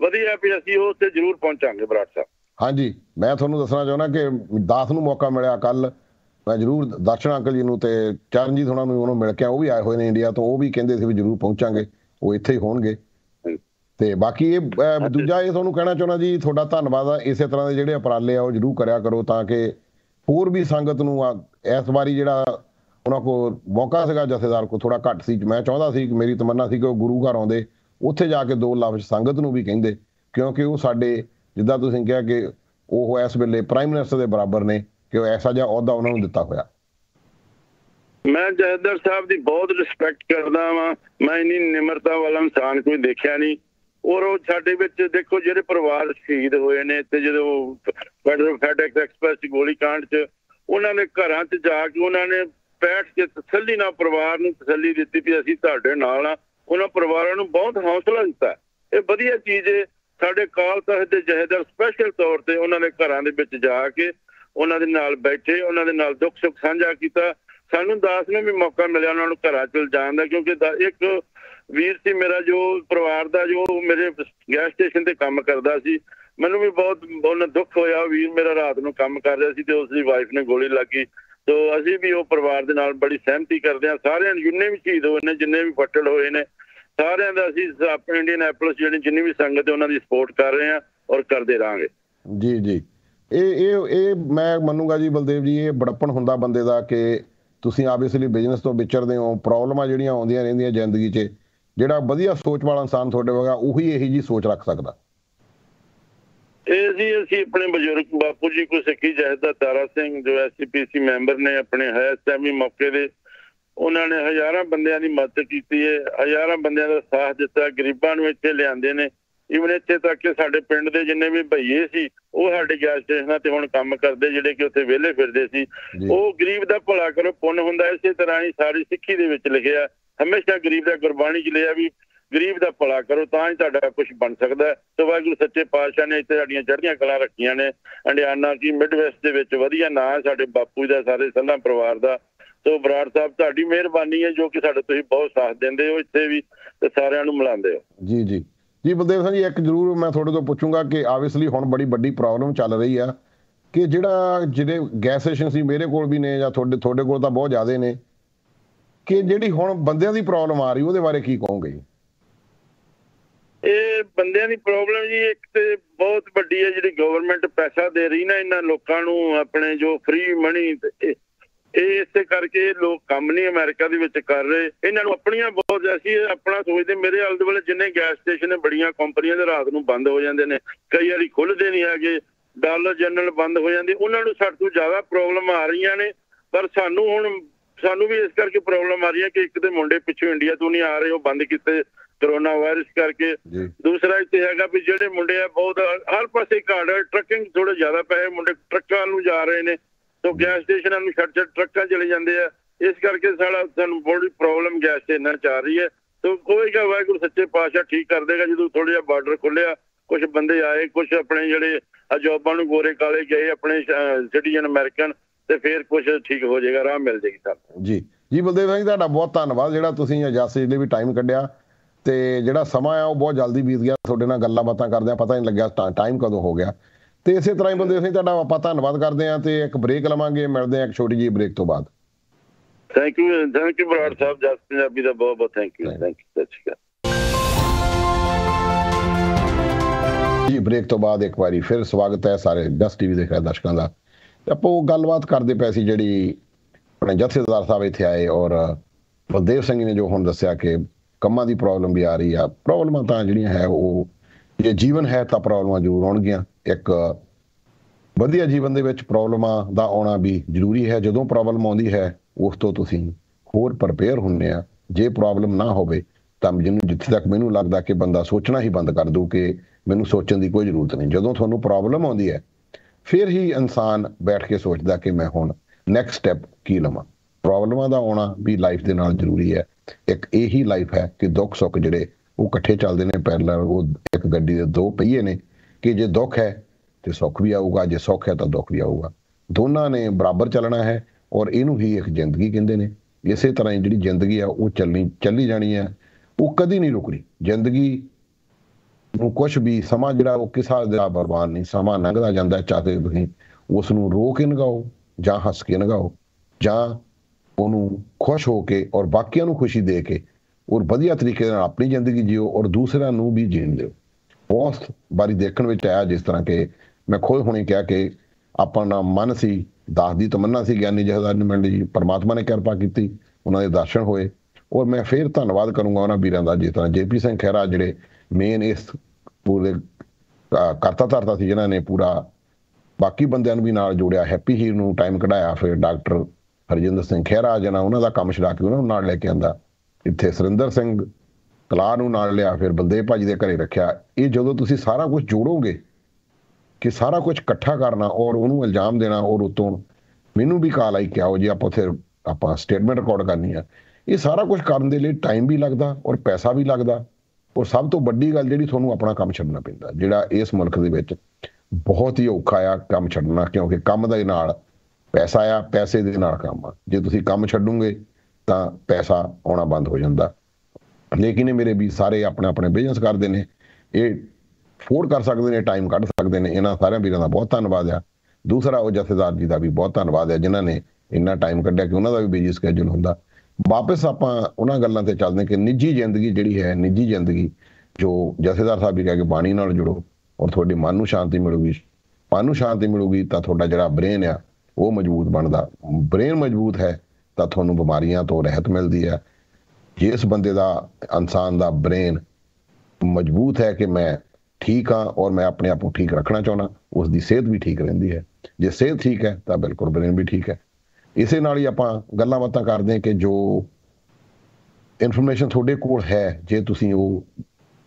ਵਧੀਆ ਵੀ ਅਸੀਂ ਉਹ ਉੱਥੇ ਜ਼ਰੂਰ ਪਹੁੰਚਾਂਗੇ ਬਰਾੜ ਸਾਹਿਬ। ਹਾਂਜੀ ਮੈਂ ਤੁਹਾਨੂੰ ਦੱਸਣਾ ਚਾਹੁੰਦਾ ਕਿ ਦਾਸ ਨੂੰ ਮੌਕਾ ਮਿਲਿਆ ਕੱਲ ਮੈਂ ਜਰੂਰ ਦਰਸ਼ਨ ਅੰਕਲ ਜੀ ਨੂੰ ਤੇ ਚਰਨਜੀਤ ਹੋਣਾ ਨੂੰ ਉਹਨੂੰ ਮਿਲ ਕੇ ਉਹ ਵੀ ਆਏ ਹੋਏ ਨੇ ਇੰਡੀਆ ਤੋਂ ਉਹ ਵੀ ਕਹਿੰਦੇ ਸੀ ਵੀ ਜਰੂਰ ਪਹੁੰਚਾਂਗੇ ਉਹ ਇੱਥੇ ਹੀ ਹੋਣਗੇ। ਤੇ ਬਾਕੀ ਇਹ ਦੂਜਾ ਇਹ ਤੁਹਾਨੂੰ ਕਹਿਣਾ ਚਾਹੁੰਦਾ ਜੀ ਤੁਹਾਡਾ ਧੰਨਵਾਦ ਆ ਇਸੇ ਤਰ੍ਹਾਂ ਦੇ ਜਿਹੜੇ ਉਪਰਾਲੇ ਆ ਉਹ ਜਰੂਰ ਕਰਿਆ ਕਰੋ ਤਾਂ ਕਿ ਹੋਰ ਵੀ ਸੰਗਤ ਨੂੰ ਇਸ ਵਾਰੀ ਜਿਹੜਾ ਉਹਨਾਂ ਕੋਲ ਮੌਕਾ ਸੀਗਾ ਜਥੇਦਾਰ ਕੋ ਥੋੜਾ ਘੱਟ ਸੀ। ਮੈਂ ਚਾਹੁੰਦਾ ਸੀ ਕਿ ਮੇਰੀ ਤਮੰਨਾ ਸੀ ਕਿ ਉਹ ਗੁਰੂ ਘਰ ਆਉਂਦੇ, ਉੱਥੇ ਜਾ ਕੇ ਦੋ ਲਫ਼ਜ਼ ਸੰਗਤ ਨੂੰ ਵੀ ਕਹਿੰਦੇ, ਕਿਉਂਕਿ ਉਹ ਸਾਡੇ, ਜਿੱਦਾਂ ਤੁਸੀਂ ਕਿਹਾ ਕਿ ਉਹ ਇਸ ਵੇਲੇ ਪ੍ਰਾਈਮ ਮਿਨਿਸਟਰ ਦੇ ਬਰਾਬਰ ਨੇ, ਕਿ ਉਹ ਐਸਾ ਜਿਹਾ ਅਹੁਦਾ ਉਹਨਾਂ ਨੂੰ ਦਿੱਤਾ ਹੋਇਆ। ਮੈਂ ਜਹਦਰ ਸਾਹਿਬ ਦੀ ਬਹੁਤ ਰਿਸਪੈਕਟ ਕਰਦਾ ਵਾਂ। ਮੈਂ ਇੰਨੀ ਨਿਮਰਤਾ ਵਾਲਾ ਇਨਸਾਨ ਕੋਈ ਦੇਖਿਆ ਨਹੀਂ। ਔਰ ਉਹ ਸਾਡੇ ਵਿੱਚ ਦੇਖੋ, ਜਿਹੜੇ ਪਰਿਵਾਰ ਸ਼ਹੀਦ ਹੋਏ ਨੇ ਤੇ ਜਦੋਂ ਫੈਡਰਲ ਫੈਡੈਕਸ ਐਕਸਪ੍ਰੈਸ ਗੋਲੀ ਕਾਂਡ 'ਚ ਉਹਨਾਂ ਨੇ ਘਰਾਂ 'ਚ ਜਾ ਕੇ ਉਹਨਾਂ ਨੇ ਬੈਠ ਕੇ ਤਸੱਲੀ ਨਾਲ ਪਰਿਵਾਰ ਨੂੰ ਤਸੱਲੀ ਦਿੱਤੀ ਵੀ ਅਸੀਂ ਤੁਹਾਡੇ ਨਾਲ ਆ ਉਹਨਾਂ ਪਰਿਵਾਰਾਂ ਨੂੰ ਬਹੁਤ ਹੌਸਲਾ ਦਿੱਤਾ। ਇਹ ਵਧੀਆ ਚੀਜ਼ ਹੈ ਸਾਡੇ ਕਾਲ ਤਖਤ ਦੇ ਜਹੇਦਾਰ ਸਪੈਸ਼ਲ ਤੌਰ ਤੇ ਉਹਨਾਂ ਦੇ ਘਰਾਂ ਦੇ ਵਿੱਚ ਜਾ ਕੇ ਉਹਨਾਂ ਦੇ ਨਾਲ ਬੈਠੇ, ਉਹਨਾਂ ਦੇ ਨਾਲ ਦੁੱਖ ਸੁੱਖ ਸਾਂਝਾ ਕੀਤਾ। ਸਾਨੂੰ ਦਾਸ ਨੂੰ ਵੀ ਮੌਕਾ ਮਿਲਿਆ ਉਹਨਾਂ ਨੂੰ ਘਰਾਂ ਚ ਜਾਣ ਦਾ, ਕਿਉਂਕਿ ਇੱਕ ਵੀਰ ਸੀ ਮੇਰਾ ਜੋ ਪਰਿਵਾਰ ਦਾ, ਜੋ ਮੇਰੇ ਗੈਸ ਸਟੇਸ਼ਨ ਤੇ ਕੰਮ ਕਰਦਾ ਸੀ। ਮੈਨੂੰ ਵੀ ਬਹੁਤ ਬਹੁਤ ਦੁੱਖ ਹੋਇਆ। ਵੀਰ ਮੇਰਾ ਰਾਤ ਨੂੰ ਕੰਮ ਕਰ ਰਿਹਾ ਸੀ ਤੇ ਉਸ ਦੀ ਵਾਈਫ ਨੇ ਗੋਲੀ ਲੱਗੀ। ਤੋ ਅਸੀਂ ਵੀ ਉਹ ਪਰਿਵਾਰ ਦੇ ਨਾਲ ਬੜੀ ਸਹਿਮਤੀ ਕਰਦੇ ਹਾਂ। ਸਾਰਿਆਂ ਜਿੰਨੇ ਵੀ ਸ਼ਹੀਦ ਹੋਏ ਨੇ, ਜਿੰਨੇ ਵੀ ਫੱਟੜ ਹੋਏ ਨੇ, ਸਾਰਿਆਂ ਦਾ ਅਸੀਂ ਆਪਣੇ ਇੰਡੀਅਨ ਐਪਲਸ ਜਿਹੜੀ ਜਿੰਨੀ ਵੀ ਸੰਗਤ ਹੈ, ਉਹਨਾਂ ਦੀ ਸਪੋਰਟ ਕਰ ਰਹੇ ਹਾਂ ਔਰ ਕਰਦੇ ਰਾਂਗੇ ਜੀ ਜੀ। ਇਹ ਇਹ ਇਹ ਮੈਂ ਮੰਨੂਗਾ ਜੀ ਬਲਦੇਵ ਜੀ, ਇਹ ਬੜਪਣ ਹੁੰਦਾ ਬੰਦੇ ਦਾ ਕਿ ਤੁਸੀਂ ਆਬਵੀਅਸਲੀ ਬਿਜ਼ਨਸ ਤੋਂ ਵਿਚਰਦੇ ਹੋ ਪ੍ਰੋਬਲਮਾਂ ਜਿਹੜੀਆਂ ਆਉਂਦੀਆਂ ਰਹਿੰਦੀਆਂ ਜ਼ਿੰਦਗੀ 'ਚ, ਜਿਹੜਾ ਵਧੀਆ ਸੋਚ ਵਾਲਾ ਇਨਸਾਨ ਤੁਹਾਡੇ ਵਰਗਾ ਉਹੀ ਇਹੀ ਜੀ ਸੋਚ ਰੱਖ ਸਕਦਾ। ਇਹ ਜੀ ਅਸੀਂ ਆਪਣੇ ਬਜ਼ੁਰਗ ਬਾਪੂ ਜੀ ਕੋ ਸਿੱਖੀ ਜਹਦਾ ਤਾਰਾ ਸਿੰਘ ਜੋ ਐਸਪੀਸੀ ਮੈਂਬਰ ਨੇ ਆਪਣੇ ਹੈ ਸੈਮੀ ਮੌਕੇ ਦੇ ਉਹਨਾਂ ਨੇ ਹਜ਼ਾਰਾਂ ਬੰਦਿਆਂ ਦੀ ਮਦਦ ਕੀਤੀ ਹੈ। ਹਜ਼ਾਰਾਂ ਬੰਦਿਆਂ ਦਾ ਸਾਥ ਦਿੱਤਾ ਗਰੀਬਾਂ ਨੂੰ ਇੱਥੇ ਲਿਆਂਦੇ ਨੇ। ਇਵਨ ਇੱਥੇ ਤੱਕ ਕਿ ਸਾਡੇ ਪਿੰਡ ਦੇ ਜਿੰਨੇ ਵੀ ਭਈਏ ਸੀ ਉਹ ਸਾਡੇ ਗੈਸ ਸਟੇਸ਼ਨਾਂ ਤੇ ਹੁਣ ਕੰਮ ਕਰਦੇ ਜਿਹੜੇ ਕਿ ਉੱਥੇ ਵਿਹਲੇ ਫਿਰਦੇ ਸੀ। ਉਹ ਗਰੀਬ ਦਾ ਭਲਾ ਕਰੋ ਪੁੰਨ ਹੁੰਦਾ ਇਸੇ ਤਰ੍ਹਾਂ ਹੀ ਸਾਰੀ ਸਿੱਖੀ ਦੇ ਵਿੱਚ ਲਿਖਿਆ ਹਮੇਸ਼ਾ ਗਰੀਬ ਦਾ ਗੁਰਬਾਣੀ ਚ ਲਿਆ ਵੀ ਗਰੀਬ ਦਾ ਭਲਾ ਕਰੋ, ਤਾਂ ਹੀ ਤੁਹਾਡਾ ਕੁਝ ਬਣ ਸਕਦਾ ਤੇ ਵਾਹਿਗੁਰੂ ਸੱਚੇ ਪਾਤਸ਼ਾਹ ਨੇ ਇੱਥੇ ਸਾਡੀਆਂ ਚੜ੍ਹਦੀਆਂ ਕਲਾਂ ਰੱਖੀਆਂ ਨੇ। ਅੰਡਿਆਨਾ ਕੀ ਮਿਡਵੈਸਟ ਦੇ ਵਿੱਚ ਵਧੀਆ ਨਾਂ ਸਾਡੇ ਬਾਪੂ ਦਾ, ਸਾਰੇ ਸੰਧਾ ਪਰਿਵਾਰ ਦਾ। ਸੋ ਬਰਾੜ ਸਾਹਿਬ, ਤੁਹਾਡੀ ਮਿਹਰਬਾਨੀ ਹੈ ਜੋ ਕਿ ਸਾਡੇ ਤੁਸੀਂ ਬਹੁਤ ਸਾਥ ਦਿੰਦੇ ਹੋ, ਇੱਥੇ ਵੀ ਤੇ ਸਾਰਿਆਂ ਨੂੰ ਮਿਲਾਉਂਦੇ ਹੋ। ਜੀ ਜੀ। ਜੀ ਬਲਦੇਵ ਸਿੰਘ ਜੀ, ਇੱਕ ਜ਼ਰੂਰ ਮੈਂ ਤੁਹਾਡੇ ਤੋਂ ਪੁੱਛੂੰਗਾ ਕਿ ਆਬਵੀਅਸਲੀ ਹੁਣ ਬੜੀ ਵੱਡੀ ਪ੍ਰੋਬਲਮ ਚੱਲ ਰਹੀ ਆ ਕਿ ਜਿਹੜਾ ਜਿਹੜੇ ਗੈਸ ਸਟੇਸ਼ਨ ਸੀ ਮੇਰੇ ਕੋਲ ਵੀ ਨੇ ਜਾਂ ਤੁਹਾਡੇ ਤੁਹਾਡੇ ਕੋਲ ਤਾਂ ਬਹੁਤ ਜ਼ਿਆਦੇ ਨੇ। ਕਿ ਜਿਹੜੀ ਹੁਣ ਬੰਦਿਆਂ ਦੀ ਪ੍ਰੋਬਲਮ ਆ ਰਹੀ, ਉਹਦੇ ਬਾਰੇ ਕੀ ਕਹੋਗੇ? ਜੀ ਇਹ ਬੰਦਿਆਂ ਦੀ ਪ੍ਰੋਬਲਮ ਜੀ, ਇੱਕ ਤੇ ਬਹੁਤ ਵੱਡੀ ਹੈ ਜਿਹੜੀ ਗਵਰਨਮੈਂਟ ਪੈਸਾ ਦੇ ਰਹੀ ਨਾ ਇਹਨਾਂ ਲੋਕਾਂ ਨੂੰ, ਆਪਣੇ ਜੋ ਫ੍ਰੀ ਮਨੀ ਇਹ ਇਸੇ ਕਰਕੇ ਲੋਕ ਕੰਮ ਨਹੀਂ ਅਮਰੀਕਾ ਦੇ ਵਿੱਚ ਕਰ ਰਹੇ। ਇਹਨਾਂ ਨੂੰ ਆਪਣੀਆਂ ਬਹੁਤ ਅਸੀਂ ਆਪਣਾ ਸੋਚਦੇ ਮੇਰੇ ਆਲੇ ਦੁਆਲੇ ਜਿੰਨੇ ਗੈਸ ਸਟੇਸ਼ਨ ਨੇ, ਬੜੀਆਂ ਕੰਪਨੀਆਂ ਦੇ ਰਾਤ ਨੂੰ ਬੰਦ ਹੋ ਜਾਂਦੇ ਨੇ। ਕਈ ਵਾਰੀ ਖੁੱਲਦੇ ਨਹੀਂ ਹੈਗੇ, ਡਾਲਰ ਜਨਰਲ ਬੰਦ ਹੋ ਜਾਂਦੇ, ਉਹਨਾਂ ਨੂੰ ਸਾਡੇ ਤੋਂ ਜ਼ਿਆਦਾ ਪ੍ਰੋਬਲਮ ਆ ਰਹੀਆਂ ਨੇ। ਪਰ ਸਾਨੂੰ ਹੁਣ, ਸਾਨੂੰ ਵੀ ਇਸ ਕਰਕੇ ਪ੍ਰੋਬਲਮ ਆ ਰਹੀ ਹੈ ਕਿ ਇੱਕ ਤੇ ਮੁੰਡੇ ਪਿੱਛੋਂ ਇੰਡੀਆ ਤੋਂ ਨਹੀਂ ਆ ਰਹੇ, ਉਹ ਬੰਦ ਕੀਤੇ। ਕਰੋਨਾ ਵਾਇਰਸ ਕਰਕੇ। ਦੂਸਰਾ ਇੱਥੇ ਹੈਗਾ ਵੀ ਜਿਹੜੇ ਮੁੰਡੇ ਆ ਬਹੁਤ ਹਰ ਪਾਸੇ ਘਾੜ ਟਰੱਕਿੰਗ ਥੋੜੇ ਜ਼ਿਆਦਾ ਪੈਸੇ ਮੁੰਡੇ ਟਰੱਕਾਂ ਨੂੰ ਜਾ ਰਹੇ ਨੇ। ਤੋਂ ਗੈਸ ਸਟੇਸ਼ਨਾਂ ਨੂੰ ਛੱਡ ਛੱਡ ਟਰੱਕਾਂ ਚਲੇ ਜਾਂਦੇ ਆ। ਇਸ ਕਰਕੇ ਸਾਡਾ ਸਾਨੂੰ ਬੜੀ ਪ੍ਰੋਬਲਮ ਗੈਸ ਸਟੇਸ਼ਨਾਂ ਚ ਆ ਰਹੀ ਹੈ। ਤੋਂ ਕੋਈਗਾ ਵਾਹਿਗੁਰੂ ਸੱਚੇ ਪਾਤਸ਼ਾਹ ਠੀਕ ਕਰ ਦੇਗਾ। ਜਦੋਂ ਥੋੜਾ ਜਿਹਾ ਬਾਰਡਰ ਖੁੱਲਿਆ ਕੁਝ ਬੰਦੇ ਆਏ ਕੁਝ ਆਪਣੇ ਜਿਹੜੇ ਅਜੋਬਾਂ ਨੂੰ ਗੋਰੇ ਕਾਲੇ ਗਏ ਆਪਣੇ ਸਿਟੀਜ਼ਨ ਅਮਰੀਕਨ ਤੇ ਫਿਰ ਕੁਝ ਠੀਕ ਹੋ ਜਾਏਗਾ ਰਾਹ ਮਿਲ ਜੇਗੀ ਸਾਨੂੰ ਜੀ। ਜੀ ਬਲਦੇਵ ਸਿੰਘ ਤੁਹਾਡਾ ਬਹੁਤ ਧੰਨਵਾਦ। ਜਿਹੜਾ ਤੁਸੀਂ ਅਜਾਸੇ ਲਈ ਵੀ ਟਾਈਮ ਕੱਢਿਆ ਤੇ ਜਿਹੜਾ ਸਮਾਂ ਆ ਉਹ ਬਹੁਤ ਜਲਦੀ ਬੀਤ ਗਿਆ। ਤੁਹਾਡੇ ਨਾਲ ਗੱਲਾਂ ਬਾਤਾਂ ਕਰਦੇ ਆ ਪਤਾ ਨਹੀਂ ਲੱਗਿਆ ਟਾਈਮ ਕਦੋਂ ਹੋ ਗਿਆ। ਤੇ ਇਸੇ ਤਰ੍ਹਾਂ ਹੀ ਬੰਦੇ ਅਸੀਂ ਤੁਹਾਡਾ ਆਪਾਂ ਧੰਨਵਾਦ ਕਰਦੇ ਆ ਤੇ ਇੱਕ ਬ੍ਰੇਕ ਲਵਾਂਗੇ। ਮਿਲਦੇ ਆ ਇੱਕ ਛੋਟੀ ਜਿਹੀ ਬ੍ਰੇਕ ਤੋਂ ਬਾਅਦ। Thank you thank you Brar Sahib Jus Punjabi ਦਾ ਬਹੁਤ ਬਹੁਤ ਥੈਂਕ ਯੂ ਥੈਂਕ ਯੂ ਸਤਿ ਸ਼੍ਰੀ ਅਕਾਲ। ਜੀ ਬ੍ਰੇਕ ਤੋਂ ਬਾਅਦ ਇੱਕ ਵਾਰੀ ਫਿਰ ਸਵਾਗਤ ਹੈ ਸਾਰੇ ਜਸ ਟੀਵੀ ਦੇਖ ਰਹੇ ਦਰਸ਼ਕਾਂ ਦਾ। ਆਪਾਂ ਉਹ ਗੱਲਬਾਤ ਕਰਦੇ ਪਏ ਸੀ ਜਿਹੜੀ ਆਪਣੇ ਜਥੇਦਾਰ ਸਾਹਿਬ ਇੱਥੇ ਆਏ ਔਰ ਬਲਦੇਵ ਸਿੰਘ ਨੇ ਜੋ ਹੁਣ ਦੱਸਿਆ ਕਿ ਕੰਮਾਂ ਦੀ ਪ੍ਰੋਬਲਮ ਵੀ ਆ ਰਹੀ ਆ। ਪ੍ਰੋਬਲਮਾਂ ਤਾਂ ਜਿਹੜੀਆਂ ਹੈ ਉਹ, ਜੇ ਜੀਵਨ ਹੈ ਤਾਂ ਪ੍ਰੋਬਲਮਾਂ ਜ਼ਰੂਰ ਆਉਣਗੀਆਂ। ਇੱਕ ਵਧੀਆ ਜੀਵਨ ਦੇ ਵਿੱਚ ਪ੍ਰੋਬਲਮਾਂ ਦਾ ਆਉਣਾ ਵੀ ਜ਼ਰੂਰੀ ਹੈ। ਜਦੋਂ ਪ੍ਰੋਬਲਮ ਆਉਂਦੀ ਹੈ, ਉਸ ਤੋਂ ਤੁਸੀਂ ਹੋਰ ਪ੍ਰਪੇਅਰ ਹੁੰਨੇ ਆ। ਜੇ ਪ੍ਰੋਬਲਮ ਨਾ ਹੋਵੇ, ਤਾਂ ਜਿਹਨੂੰ ਜਿੱਥੇ ਤੱਕ ਮੈਨੂੰ ਲੱਗਦਾ ਕਿ ਬੰਦਾ ਸੋਚਣਾ ਹੀ ਬੰਦ ਕਰ ਦੂ ਕਿ ਮੈਨੂੰ ਸੋਚਣ ਦੀ ਕੋਈ ਜ਼ਰੂਰਤ ਨਹੀਂ। ਜਦੋਂ ਤੁਹਾਨੂੰ ਪ੍ਰੋਬਲਮ ਆਉਂਦੀ ਹੈ, ਫਿਰ ਹੀ ਇਨਸਾਨ ਬੈਠ ਕੇ ਸੋਚਦਾ ਕਿ ਮੈਂ ਹੁਣ ਨੈਕਸਟ ਸਟੈਪ ਕੀ ਲਵਾਂ। ਪ੍ਰੋਬਲਮਾਂ ਦਾ ਆਉਣਾ ਵੀ ਲਾਈਫ ਦੇ ਨਾਲ ਜ਼ਰੂਰੀ ਹੈ। ਇੱਕ ਇਹੀ ਲਾਈਫ ਹੈ ਕਿ ਦੁੱਖ ਸੁੱਖ ਜਿਹੜੇ ਉਹ ਇਕੱਠੇ ਚੱਲਦੇ ਨੇ ਪੈਰਲਲ ਉਹ ਇੱਕ ਗੱਡੀ ਦੇ ਦੋ ਪਹੀਏ ਨੇ ਕਿ ਜੇ ਦੁੱਖ ਹੈ ਤੇ ਸੁੱਖ ਵੀ ਆਊਗਾ, ਜੇ ਸੁੱਖ ਹੈ ਤਾਂ ਦੁੱਖ ਵੀ ਆਊਗਾ। ਦੋਨਾਂ ਨੇ ਬਰਾਬਰ ਚੱਲਣਾ ਹੈ ਔਰ ਇਹਨੂੰ ਹੀ ਇੱਕ ਜ਼ਿੰਦਗੀ ਕਹਿੰਦੇ ਨੇ। ਇਸੇ ਤਰ੍ਹਾਂ ਹੀ ਜਿਹੜੀ ਜ਼ਿੰਦਗੀ ਆ ਉਹ ਚੱਲਣੀ, ਚੱਲੀ ਜਾਣੀ ਹੈ। ਉਹ ਕਦੀ ਨਹੀਂ ਰੁਕਣੀ। ਜ਼ਿੰਦਗੀ ਨੂੰ ਕੁਝ ਵੀ ਸਮਾਂ ਜਿਹੜਾ ਉਹ ਕਿਸੇ ਦਾ ਬਰਬਾਦ ਨਹੀਂ, ਸਮਾਂ ਲੰਘਦਾ ਜਾਂਦਾ ਚਾਹੇ ਤੁਸੀਂ ਉਸ ਨੂੰ ਰੋ ਕੇ ਨਗਾਓ ਜਾਂ ਹੱਸ ਕੇ ਨਗਾਓ ਜਾਂ ਉਹਨੂੰ ਖੁਸ਼ ਹੋ ਕੇ ਔਰ ਬਾਕੀਆਂ ਨੂੰ ਖੁਸ਼ੀ ਦੇ ਕੇ ਔਰ ਵਧੀਆ ਤਰੀਕੇ ਨਾਲ ਆਪਣੀ ਜ਼ਿੰਦਗੀ ਜਿਓ ਔਰ ਦੂਸਰਿਆਂ ਨੂੰ ਵੀ ਜੀਣ ਦਿਓ। ਬਹੁਤ ਬਾਰੀ ਦੇਖਣ ਵਿੱਚ ਆਇਆ ਜਿਸ ਤਰ੍ਹਾਂ ਕਿ ਮੈਂ ਖੁਦ ਹੁਣੇ ਕਿਹਾ ਕਿ ਆਪਣਾ ਮਨ ਸੀ, ਦਾਸ ਦੀ ਤਮੰਨਾ ਸੀ, ਗਿਆਨੀ ਜਹਦਾਰ ਨੇ ਮੰਡੀ ਜੀ, ਪਰਮਾਤਮਾ ਨੇ ਕਿਰਪਾ ਕੀਤੀ, ਉਹਨਾਂ ਦੇ ਦਰਸ਼ਨ ਹੋਏ। ਔਰ ਮੈਂ ਫੇਰ ਧੰਨਵਾਦ ਕਰੂੰਗਾ ਉਹਨਾਂ ਵੀਰਾਂ ਦਾ, ਜਿਸ ਤਰ੍ਹਾਂ ਜੇਪੀ ਸਿੰਘ ਖਹਿਰਾ ਜਿਹੜੇ ਮੇਨ ਇਸ ਪੂਰੇ ਕਰਤਾ ਧਰਤਾ ਸੀ, ਜਿਨ੍ਹਾਂ ਨੇ ਪੂਰਾ ਬਾਕੀ ਬੰਦਿਆਂ ਨੂੰ ਵੀ ਨਾਲ ਜੋੜਿਆ ਹੈਪੀ ਹੀਰ ਨੂੰ ਟਾਈਮ ਕਢਾਇਆ, ਫਿਰ ਡਾਕਟਰ ਹਰਜਿੰਦਰ ਸਿੰਘ ਖਹਿਰਾ ਜਨਾ ਉਹਨਾਂ ਦਾ ਕੰਮ ਛਡਾ ਕੇ ਉਹਨਾਂ ਨੂੰ ਨਾਲ ਲੈ ਕੇ ਆਂਦਾ। ਇੱਥੇ ਸਰਿੰਦਰ ਸਿੰਘ ਤਲਾਹ ਨੂੰ ਨਾਲ ਲਿਆ, ਫਿਰ ਬਲਦੇਵ ਭਾਜੀ ਦੇ ਘਰੇ ਰੱਖਿਆ। ਇਹ ਜਦੋਂ ਤੁਸੀਂ ਸਾਰਾ ਕੁਝ ਜੋੜੋਗੇ ਕਿ ਸਾਰਾ ਕੁਝ ਇਕੱਠਾ ਕਰਨਾ ਔਰ ਉਹਨੂੰ ਇਲਜ਼ਾਮ ਦੇਣਾ ਔਰ ਉਤੋਂ ਮੈਨੂੰ ਵੀ ਕਾਲ ਆਈ ਕਿ ਆਓ ਜੀ ਆਪਾਂ ਉੱਥੇ ਆਪਾਂ ਸਟੇਟਮੈਂਟ ਰਿਕਾਰਡ ਕਰਨੀ ਆ। ਇਹ ਸਾਰਾ ਕੁਝ ਕਰਨ ਦੇ ਲਈ ਟਾਈਮ ਵੀ ਲੱਗਦਾ ਔਰ ਪੈਸਾ ਵੀ ਲੱਗਦਾ। ਔਰ ਸਭ ਤੋਂ ਵੱਡੀ ਗੱਲ ਜਿਹੜੀ ਤੁਹਾਨੂੰ ਆਪਣਾ ਕੰਮ ਛੱਡਣਾ ਪੈਂਦਾ, ਜਿਹੜਾ ਇਸ ਮੁਲਕ ਦੇ ਵਿੱਚ ਬਹੁਤ ਹੀ ਔਖਾ ਆ ਕੰਮ ਛੱਡਣਾ, ਕਿਉਂਕਿ ਕੰਮ ਦੇ ਨਾਲ ਪੈਸਾ ਆ, ਪੈਸੇ ਦੇ ਨਾਲ ਕੰਮ ਆ। ਜੇ ਤੁਸੀਂ ਕੰਮ ਛੱਡੋਗੇ, ਤਾਂ ਪੈਸਾ ਆਉਣਾ ਬੰਦ ਹੋ ਜਾਂਦਾ। ਲੇਕਿਨ ਇਹ ਮੇਰੇ ਵੀ ਸਾਰੇ ਆਪਣੇ ਆਪਣੇ ਬਿਜ਼ਨਸ ਕਰਦੇ ਨੇ। ਇਹ ਫੋਰਡ ਕਰ ਸਕਦੇ ਨੇ ਟਾਈਮ ਕੱਢ ਸਕਦੇ ਨੇ। ਇਹਨਾਂ ਸਾਰਿਆਂ ਵੀਰਾਂ ਦਾ ਬਹੁਤ ਧੰਨਵਾਦ ਆ। ਦੂਸਰਾ, ਉਹ ਜਥੇਦਾਰ ਜੀ ਦਾ ਵੀ ਬਹੁਤ ਧੰਨਵਾਦ ਹੈ ਜਿਨ੍ਹਾਂ ਨੇ ਇੰਨਾ ਟਾਈਮ ਕੱਢਿਆ ਕਿ ਉਹਨਾਂ ਦਾ ਵੀ ਬਿਜ਼ੀ ਸਕੇਜੂਲ ਹੁੰਦਾ। ਵਾਪਸ ਆਪਾਂ ਉਹਨਾਂ ਗੱਲਾਂ ਤੇ ਚੱਲਦੇ ਕਿ ਨਿੱਜੀ ਜ਼ਿੰਦਗੀ ਜਿਹੜੀ ਹੈ, ਨਿੱਜੀ ਜ਼ਿੰਦਗੀ, ਜੋ ਜਥੇਦਾਰ ਸਾਹਿਬ ਵੀ ਕਹਿ ਕੇ ਬਾਣੀ ਨਾਲ ਜੁੜੋ ਔਰ ਤੁਹਾਡੇ ਮਨ ਨੂੰ ਸ਼ਾਂਤੀ ਮਿਲੂਗੀ। ਮਨ ਨੂੰ ਸ਼ਾਂਤੀ ਮਿਲੂਗੀ ਤਾਂ ਤੁਹਾਡਾ ਜਿਹੜਾ ਬ੍ਰੇਨ ਆ ਉਹ ਮਜ਼ਬੂਤ ਬਣਦਾ। ਬ੍ਰੇਨ ਮਜ਼ਬੂਤ ਹੈ, ਤਾਂ ਤੁਹਾਨੂੰ ਬਿਮਾਰੀਆਂ ਤੋਂ ਰਹਿਤ ਮਿਲਦੀ ਹੈ। ਜਿਸ ਬੰਦੇ ਦਾ, ਇਨਸਾਨ ਦਾ ਬ੍ਰੇਨ ਮਜ਼ਬੂਤ ਹੈ ਕਿ ਮੈਂ ਠੀਕ ਹਾਂ ਔਰ ਮੈਂ ਆਪਣੇ ਆਪ ਨੂੰ ਠੀਕ ਰੱਖਣਾ ਚਾਹੁੰਦਾ, ਉਸ ਦੀ ਸਿਹਤ ਵੀ ਠੀਕ ਰਹਿੰਦੀ ਹੈ। ਜੇ ਸਿਹਤ ਠੀਕ ਹੈ, ਤਾਂ ਬਿਲਕੁਲ ਬ੍ਰੇਨ ਵੀ ਠੀਕ ਹੈ। ਇਸੇ ਨਾਲ ਹੀ ਆਪਾਂ ਗੱਲਾਂ ਬਾਤਾਂ ਕਰਦੇ ਹਾਂ ਕਿ ਜੋ ਇਨਫੋਰਮੇਸ਼ਨ ਤੁਹਾਡੇ ਕੋਲ ਹੈ, ਜੇ ਤੁਸੀਂ ਉਹ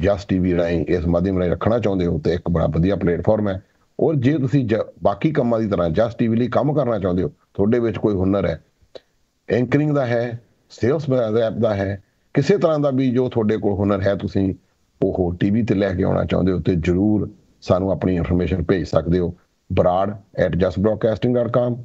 ਜਸ ਟੀਵੀ ਰਾਹੀਂ, ਇਸ ਮਾਧਿਅਮ ਰਾਹੀਂ ਰੱਖਣਾ ਚਾਹੁੰਦੇ ਹੋ, ਤੇ ਇੱਕ ਬੜਾ ਵਧੀਆ ਪਲੇਟਫਾਰਮ ਹੈ। ਔਰ ਜੇ ਤੁਸੀਂ ਬਾਕੀ ਕੰਮਾਂ ਦੀ ਤਰ੍ਹਾਂ ਜਸ ਟੀਵੀ ਲਈ ਕੰਮ ਕਰਨਾ ਚਾਹੁੰਦੇ ਹੋ, ਤੁਹਾਡੇ ਵਿੱਚ ਕੋਈ ਹੁਨਰ ਹੈ? ਐਂਕਰਿੰਗ ਦਾ ਹੈ, ਸੇਲਸ ਐਪ ਦਾ ਹੈ, ਕਿਸੇ ਤਰ੍ਹਾਂ ਦਾ ਵੀ ਜੋ ਤੁਹਾਡੇ ਕੋਲ ਹੁਨਰ ਹੈ, ਤੁਸੀਂ ਉਹ ਟੀਵੀ ਤੇ ਲੈ ਕੇ ਆਉਣਾ ਚਾਹੁੰਦੇ ਹੋ ਤੇ ਜਰੂਰ ਸਾਨੂੰ ਆਪਣੀ ਇਨਫੋਰਮੇਸ਼ਨ ਭੇਜ ਸਕਦੇ ਹੋ। brad@justbroadcasting.com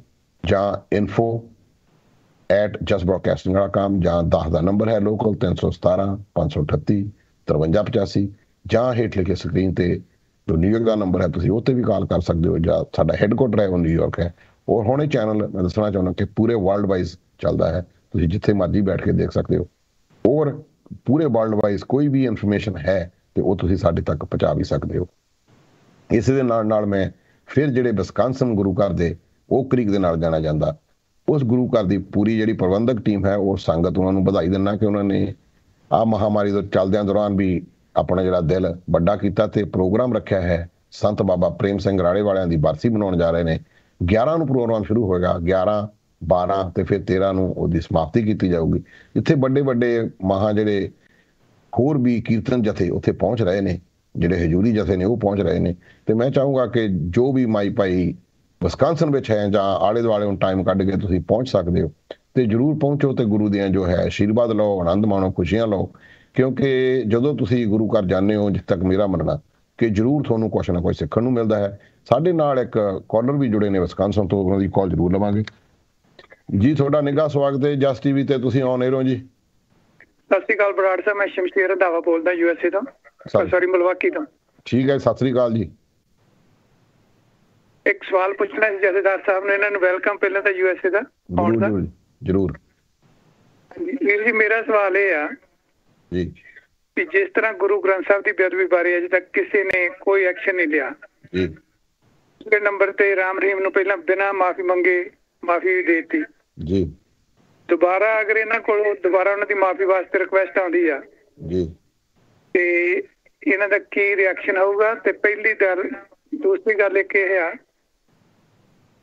ਜਾਂ info@justbroadcasting.com ਜਾਂ 10 ਦਾ ਨੰਬਰ ਹੈ ਲੋਕਲ 317 538 5385 ਜਾਂ ਹੇਠ ਲਿਖੇ ਸਕਰੀਨ ਤੇ ਜੋ ਨਿਊਯਾਰਕ ਦਾ ਨੰਬਰ ਹੈ, ਤੁਸੀਂ ਉਹ ਵੀ ਕਾਲ ਕਰ ਸਕਦੇ ਹੋ, ਜਾਂ ਸਾਡਾ ਹੈੱਡਕੁਆਟਰ ਹੈ, ਉਹ ਨਿਊਯਾਰਕ ਹੈ। ਔਰ ਹੁਣ ਇਹ ਚੈਨਲ ਮੈਂ ਦੱਸਣਾ ਚਾਹੁੰਦਾ ਕਿ ਪੂਰੇ ਵਰਲਡ ਵਾਈਜ਼ ਚੱਲਦਾ ਹੈ। ਤੁਸੀਂ ਜਿੱਥੇ ਮਰਜ਼ੀ ਬੈਠ ਕੇ ਦੇਖ ਸਕਦੇ ਹੋ। ਔਰ ਪੂਰੇ ਵਰਲਡ ਵਾਈਜ਼ ਕੋਈ ਵੀ ਇਨਫੋਰਮੇਸ਼ਨ ਹੈ, ਤੇ ਉਹ ਤੁਸੀਂ ਸਾਡੇ ਤੱਕ ਪਹੁੰਚਾ ਵੀ ਸਕਦੇ ਹੋ। ਇਸੇ ਦੇ ਨਾਲ ਨਾਲ ਮੈਂ ਫਿਰ ਜਿਹੜੇ ਵਿਸਕਾਂਸਨ ਗੁਰੂ ਘਰ ਦੇ, ਉਹ ਕ੍ਰੀਕ ਦੇ ਨਾਲ ਜਾਣਾ ਜਾਂਦਾ। ਉਸ ਗੁਰੂ ਘਰ ਦੀ ਪੂਰੀ ਜਿਹੜੀ ਪ੍ਰਬੰਧਕ ਟੀਮ ਹੈ, ਉਹ ਸੰਗਤ ਉਹਨਾਂ ਨੂੰ ਵਧਾਈ ਦਿੰਨਾ ਕਿ ਉਹਨਾਂ ਨੇ ਆ ਮਹਾਮਾਰੀ ਤੋਂ ਚੱਲਦਿਆਂ ਦੌਰਾਨ ਵੀ ਆਪਣਾ ਜਿਹੜਾ ਦਿਲ ਵੱਡਾ ਕੀਤਾ ਤੇ ਪ੍ਰੋਗਰਾਮ ਰੱਖਿਆ ਹੈ, ਸੰਤ ਬਾਬਾ ਪ੍ਰੇਮ ਸਿੰਘ ਰਾੜੇ ਵਾਲਿਆਂ ਦੀ ਬਰਸੀ ਮਨਾਉਣ ਜਾ ਰਹੇ ਨੇ। 11 ਨੂੰ ਪ੍ਰੋਗਰਾਮ ਸ਼ੁਰੂ ਹੋਏਗਾ 11 12 ਤੇ ਫਿਰ 13 ਨੂੰ ਉਹਦੀ ਸਮਾਪਤੀ ਕੀਤੀ ਜਾਊਗੀ। ਇੱਥੇ ਵੱਡੇ ਵੱਡੇ ਮਹਾ ਜਿਹੜੇ ਹੋਰ ਵੀ ਕੀਰਤਨ ਜਥੇ ਉੱਥੇ ਪਹੁੰਚ ਰਹੇ ਨੇ, ਜਿਹੜੇ ਹਜੂਰੀ ਜਥੇ ਨੇ ਉਹ ਪਹੁੰਚ ਰਹੇ ਨੇ। ਤੇ ਮੈਂ ਚਾਹੂੰਗਾ ਕਿ ਜੋ ਵੀ ਮਾਈ ਭਾਈ ਵਿਸਕਾਂਸਨ ਵਿੱਚ ਹੈ ਜਾਂ ਆਲੇ ਦੁਆਲੇ ਨੂੰ ਟਾਈਮ ਕੱਢ ਕੇ ਤੁਸੀਂ ਪਹੁੰਚ ਸਕਦੇ ਹੋ, ਤੇ ਜਰੂਰ ਪਹੁੰਚੋ ਤੇ ਗੁਰੂ ਦੀਆਂ ਜੋ ਹੈ, ਆਸ਼ੀਰਵਾਦ ਲਓ, ਆਨੰਦ ਮਾਣੋ, ਖੁਸ਼ੀਆਂ ਲਓ। ਕਿਉਂਕਿ ਜਦੋਂ ਤੁਸੀਂ ਗੁਰੂ ਘਰ ਜਾਂਦੇ ਹੋ ਜਿੱਥੇ ਤੱਕ ਮੇਰਾ ਮੰਨਣਾ ਕਿ ਜਰੂਰ ਤੁਹਾਨੂੰ ਕੁਝ ਨਾ ਕੁਝ ਸਿੱਖਣ ਨੂੰ ਮਿਲਦਾ ਹੈ। ਸਾਡੇ ਨਾਲ ਇੱਕ ਕਾਲਰ ਵੀ ਜੁੜੇ ਨੇ ਵਿਸਕਾਂਸਨ ਤੋਂ ਉਹਨਾਂ ਦੀ ਕਾਲ ਜਰੂਰ ਲਵਾਂਗੇ। ਜੀ ਤੁਹਾਡਾ ਨਿੱਘਾ ਸਵਾਗਤ ਹੈ ਜਸ ਟੀਵੀ ਤੇ। ਤੁਸੀਂ ਆਨ 에ਅਰ ਹੋ ਜੀ। ਸਤਿ ਸ਼੍ਰੀ ਅਕਾਲ ਬਰਾੜ ਸਾਹਿਬ ਮੈਂ ਸ਼ਮਸ਼ੀਰ ਰੰਧਾਵਾ ਬੋਲਦਾ ਯੂ ਐਸ ਏ ਤੋਂ। ਸੌਰੀ ਮਲਵਾਕੀ ਤੋਂ। ਠੀਕ ਹੈ ਸਤਿ ਸ੍ਰੀ ਅਕਾਲ ਜੀ। ਇੱਕ ਸਵਾਲ ਪੁੱਛਣਾ ਸੀ ਜਥੇਦਾਰ ਸਾਹਿਬ ਨੇ ਇਹਨਾਂ ਨੂੰ ਵੈਲਕਮ ਪਹਿਲਾਂ ਤਾਂ ਯੂ ਐਸ ਏ ਦਾ। ਆਉਣ ਦਾ। ਜਰੂਰ ਜਰੂਰ। ਵੀਰ ਜੀ ਮੇਰਾ ਸਵਾਲ ਇਹ ਆ ਜੀ। ਕਿ ਜਿਸ ਤਰ੍ਹਾਂ ਗੁਰੂ ਗ੍ਰੰਥ ਸਾਹਿਬ ਦੀ ਬੇਅਦਬੀ ਬਾਰੇ ਅਜੇ ਤੱਕ ਕਿਸੇ ਨੇ ਕੋਈ ਐਕਸ਼ਨ ਨਹੀਂ ਲਿਆ। ਜੀ। ਦੂਸਰੇ ਨੰਬਰ ਤੇ ਰਾਮ ਰਹੀਮ ਨੂੰ ਪਹਿਲਾਂ ਬਿਨਾਂ ਮਾਫੀ ਮੰਗੇ ਮਾਫੀ ਦੇ ਦਿੱਤੀ। ਜੀ। ਦੁਬਾਰਾ ਅਗਰ ਇਹਨਾਂ ਕੋਲ ਦੁਬਾਰਾ ਉਹਨਾਂ ਦੀ ਮਾਫੀ ਵਾਸਤੇ ਰਿਕੁਐਸਟ ਆਉਂਦੀ ਆ ਜੀ। ਤੇ ਇਹਨਾਂ ਦਾ ਕੀ ਰਿਐਕਸ਼ਨ ਹੋਊਗਾ ਤੇ ਪਹਿਲੀ ਗੱਲ ਦੂਸਰੀ ਗੱਲ ਇਹ ਆ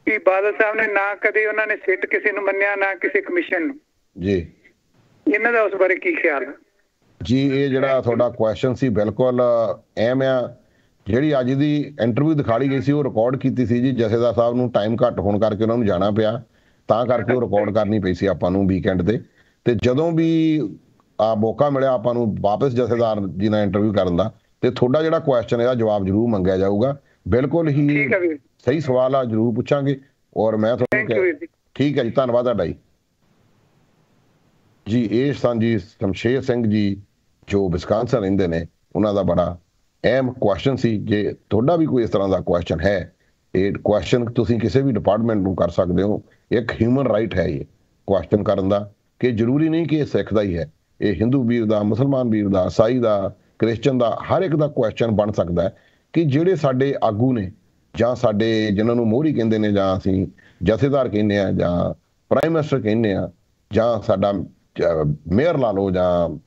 ਕਿ ਬਾਦਲ ਸਾਹਿਬ ਨੇ ਨਾ ਕਦੇ ਉਹਨਾਂ ਨੇ ਸਿੱਟ ਕਿਸੇ ਨੂੰ ਮੰਨਿਆ ਨਾ ਕਿਸੇ ਕਮਿਸ਼ਨ ਨੂੰ। ਜੀ। ਇਹਨਾਂ ਦਾ ਉਸ ਬਾਰੇ ਕੀ ਖਿਆਲ ਹੈ ਜੀ ਇਹ ਜਿਹੜਾ ਤੁਹਾਡਾ ਕੁਐਸਚਨ ਸੀ ਬਿਲਕੁਲ ਐਮ ਆ। ਜਿਹੜੀ ਅੱਜ ਦੀ ਇੰਟਰਵਿਊ ਦਿਖਾਈ ਗਈ ਸੀ ਉਹ ਰਿਕਾਰਡ ਕੀਤੀ ਸੀ ਜੀ। ਜਥੇਦਾਰ ਸਾਹਿਬ ਨੂੰ ਟਾਈਮ ਘੱਟ ਹੋਣ ਕਰਕੇ ਉਹਨਾਂ ਨੂੰ ਜਾਣਾ ਪਿਆ। ਤਾਂ ਕਰਕੇ ਉਹ ਰਿਕਾਰਡ ਕਰਨੀ ਪਈ ਸੀ ਆਪਾਂ ਨੂੰ ਵੀਕਐਂਡ ਤੇ। ਤੇ ਜਦੋਂ ਵੀ ਆ ਮੌਕਾ ਮਿਲਿਆ ਆਪਾਂ ਨੂੰ ਵਾਪਸ ਜਥੇਦਾਰ ਜੀ ਨਾਲ ਇੰਟਰਵਿਊ ਕਰਨ ਦਾ ਤੇ ਤੁਹਾਡਾ ਜਿਹੜਾ ਕੁਐਸਚਨ ਇਹਦਾ ਜਵਾਬ ਜ਼ਰੂਰ ਮੰਗਿਆ ਜਾਊਗਾ। ਬਿਲਕੁਲ ਹੀ ਸਹੀ ਸਵਾਲ ਆ ਜ਼ਰੂਰ ਪੁੱਛਾਂਗੇ। ਔਰ ਮੈਂ ਤੁਹਾਨੂੰ ਠੀਕ ਹੈ ਜੀ ਧੰਨਵਾਦ ਤੁਹਾਡਾ ਜੀ। ਜੀ ਇਹ ਸਨ ਜੀ ਸ਼ਮਸ਼ੇਰ ਸਿੰਘ ਜੀ। ਜੋ ਵਿਸਕਾਂਸਨ ਰਹਿੰਦੇ ਨੇ, ਉਹਨਾਂ ਦਾ ਬੜਾ ਅਹਿਮ ਕੁਐਸਚਨ ਸੀ। ਜੇ ਤੁਹਾਡਾ ਵੀ ਕੋਈ ਇਸ ਤਰ੍ਹਾਂ ਦਾ ਕੁਐਸਚਨ ਹੈ, ਇਹ ਕੁਐਸਚਨ ਤੁਸੀਂ ਕਿਸੇ ਵੀ ਡਿਪਾਰਟਮੈਂਟ ਨੂੰ ਕਰ ਸਕਦੇ ਹੋ। ਇੱਕ ਹਿਊਮਨ ਰਾਈਟ ਹੈ ਇਹ ਕੁਐਸਚਨ ਕਰਨ ਦਾ, ਕਿ ਜ਼ਰੂਰੀ ਨਹੀਂ ਕਿ ਇਹ ਸਿੱਖ ਦਾ ਹੀ ਹੈ। ਇਹ ਹਿੰਦੂ ਵੀਰ ਦਾ, ਮੁਸਲਮਾਨ ਵੀਰ ਦਾ ਸਾਈ ਦਾ ਕ੍ਰਿਸਚੀਅਨ ਦਾ, ਹਰ ਇੱਕ ਦਾ ਕੁਐਸਚਨ ਬਣ ਸਕਦਾ ਹੈ ਕਿ ਜਿਹੜੇ ਸਾਡੇ ਆਗੂ ਨੇ, ਜਾਂ ਸਾਡੇ ਜਿਨ੍ਹਾਂ ਨੂੰ ਮੋਹਰੀ ਕਹਿੰਦੇ ਨੇ, ਜਾਂ ਅਸੀਂ ਜਥੇਦਾਰ ਕਹਿੰਦੇ ਆ ਜਾਂ ਪ੍ਰਾਈਮ ਮਿਨਿਸਟਰ ਕਹਿੰਦੇ ਆ ਜਾਂ ਸਾਡਾ ਮੇਅਰ ਲਾ ਲਓ, ਜਾਂ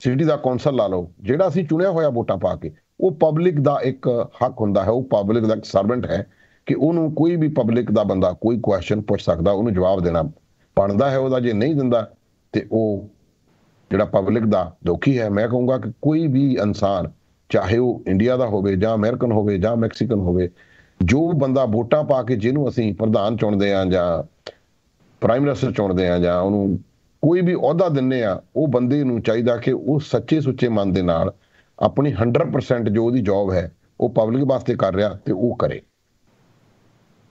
ਸਿਟੀ ਦਾ ਕੌਂਸਲ ਲਾ ਲਓ, ਜਿਹੜਾ ਅਸੀਂ ਚੁਣਿਆ ਹੋਇਆ ਵੋਟਾਂ ਪਾ ਕੇ, ਉਹ ਪਬਲਿਕ ਦਾ ਇੱਕ ਹੱਕ ਹੁੰਦਾ ਹੈ, ਉਹ ਪਬਲਿਕ ਦਾ ਇੱਕ ਸਰਵੈਂਟ ਹੈ ਕਿ ਉਹਨੂੰ ਕੋਈ ਵੀ ਪਬਲਿਕ ਦਾ ਬੰਦਾ ਕੋਈ ਕੁਐਸਚਨ ਪੁੱਛ ਸਕਦਾ, ਉਹਨੂੰ ਜਵਾਬ ਦੇਣਾ ਬਣਦਾ ਹੈ, ਉਹਦਾ ਜੇ ਨਹੀਂ ਦਿੰਦਾ, ਤੇ ਉਹ ਜਿਹੜਾ ਪਬਲਿਕ ਦਾ ਦੁਖੀ ਹੈ, ਮੈਂ ਕਹੂੰਗਾ ਕਿ ਕੋਈ ਵੀ ਇਨਸਾਨ, ਚਾਹੇ ਉਹ ਇੰਡੀਆ ਦਾ ਹੋਵੇ ਜਾਂ ਅਮਰੀਕਨ ਹੋਵੇ ਜਾਂ ਮੈਕਸੀਕਨ ਹੋਵੇ, ਜੋ ਬੰਦਾ ਵੋਟਾਂ ਪਾ ਕੇ ਜਿਹਨੂੰ ਅਸੀਂ ਪ੍ਰਧਾਨ ਚੁਣਦੇ ਆ ਜਾਂ ਪ੍ਰਾਈਮ ਮਿਨਿਸਟਰ ਚੁਣਦੇ ਆ ਜਾਂ ਉਹਨੂੰ ਕੋਈ ਵੀ ਅਹੁਦਾ ਦਿੰਨੇ ਆ ਉਹ ਬੰਦੇ ਨੂੰ ਚਾਹੀਦਾ ਕਿ ਉਹ ਸੱਚੇ ਸੁੱਚੇ ਮਨ ਦੇ ਨਾਲ ਆਪਣੀ 100% ਜੋ ਉਹਦੀ ਜੌਬ ਹੈ ਉਹ ਪਬਲਿਕ ਵਾਸਤੇ ਕਰ ਰਿਹਾ ਤੇ ਉਹ ਕਰੇ।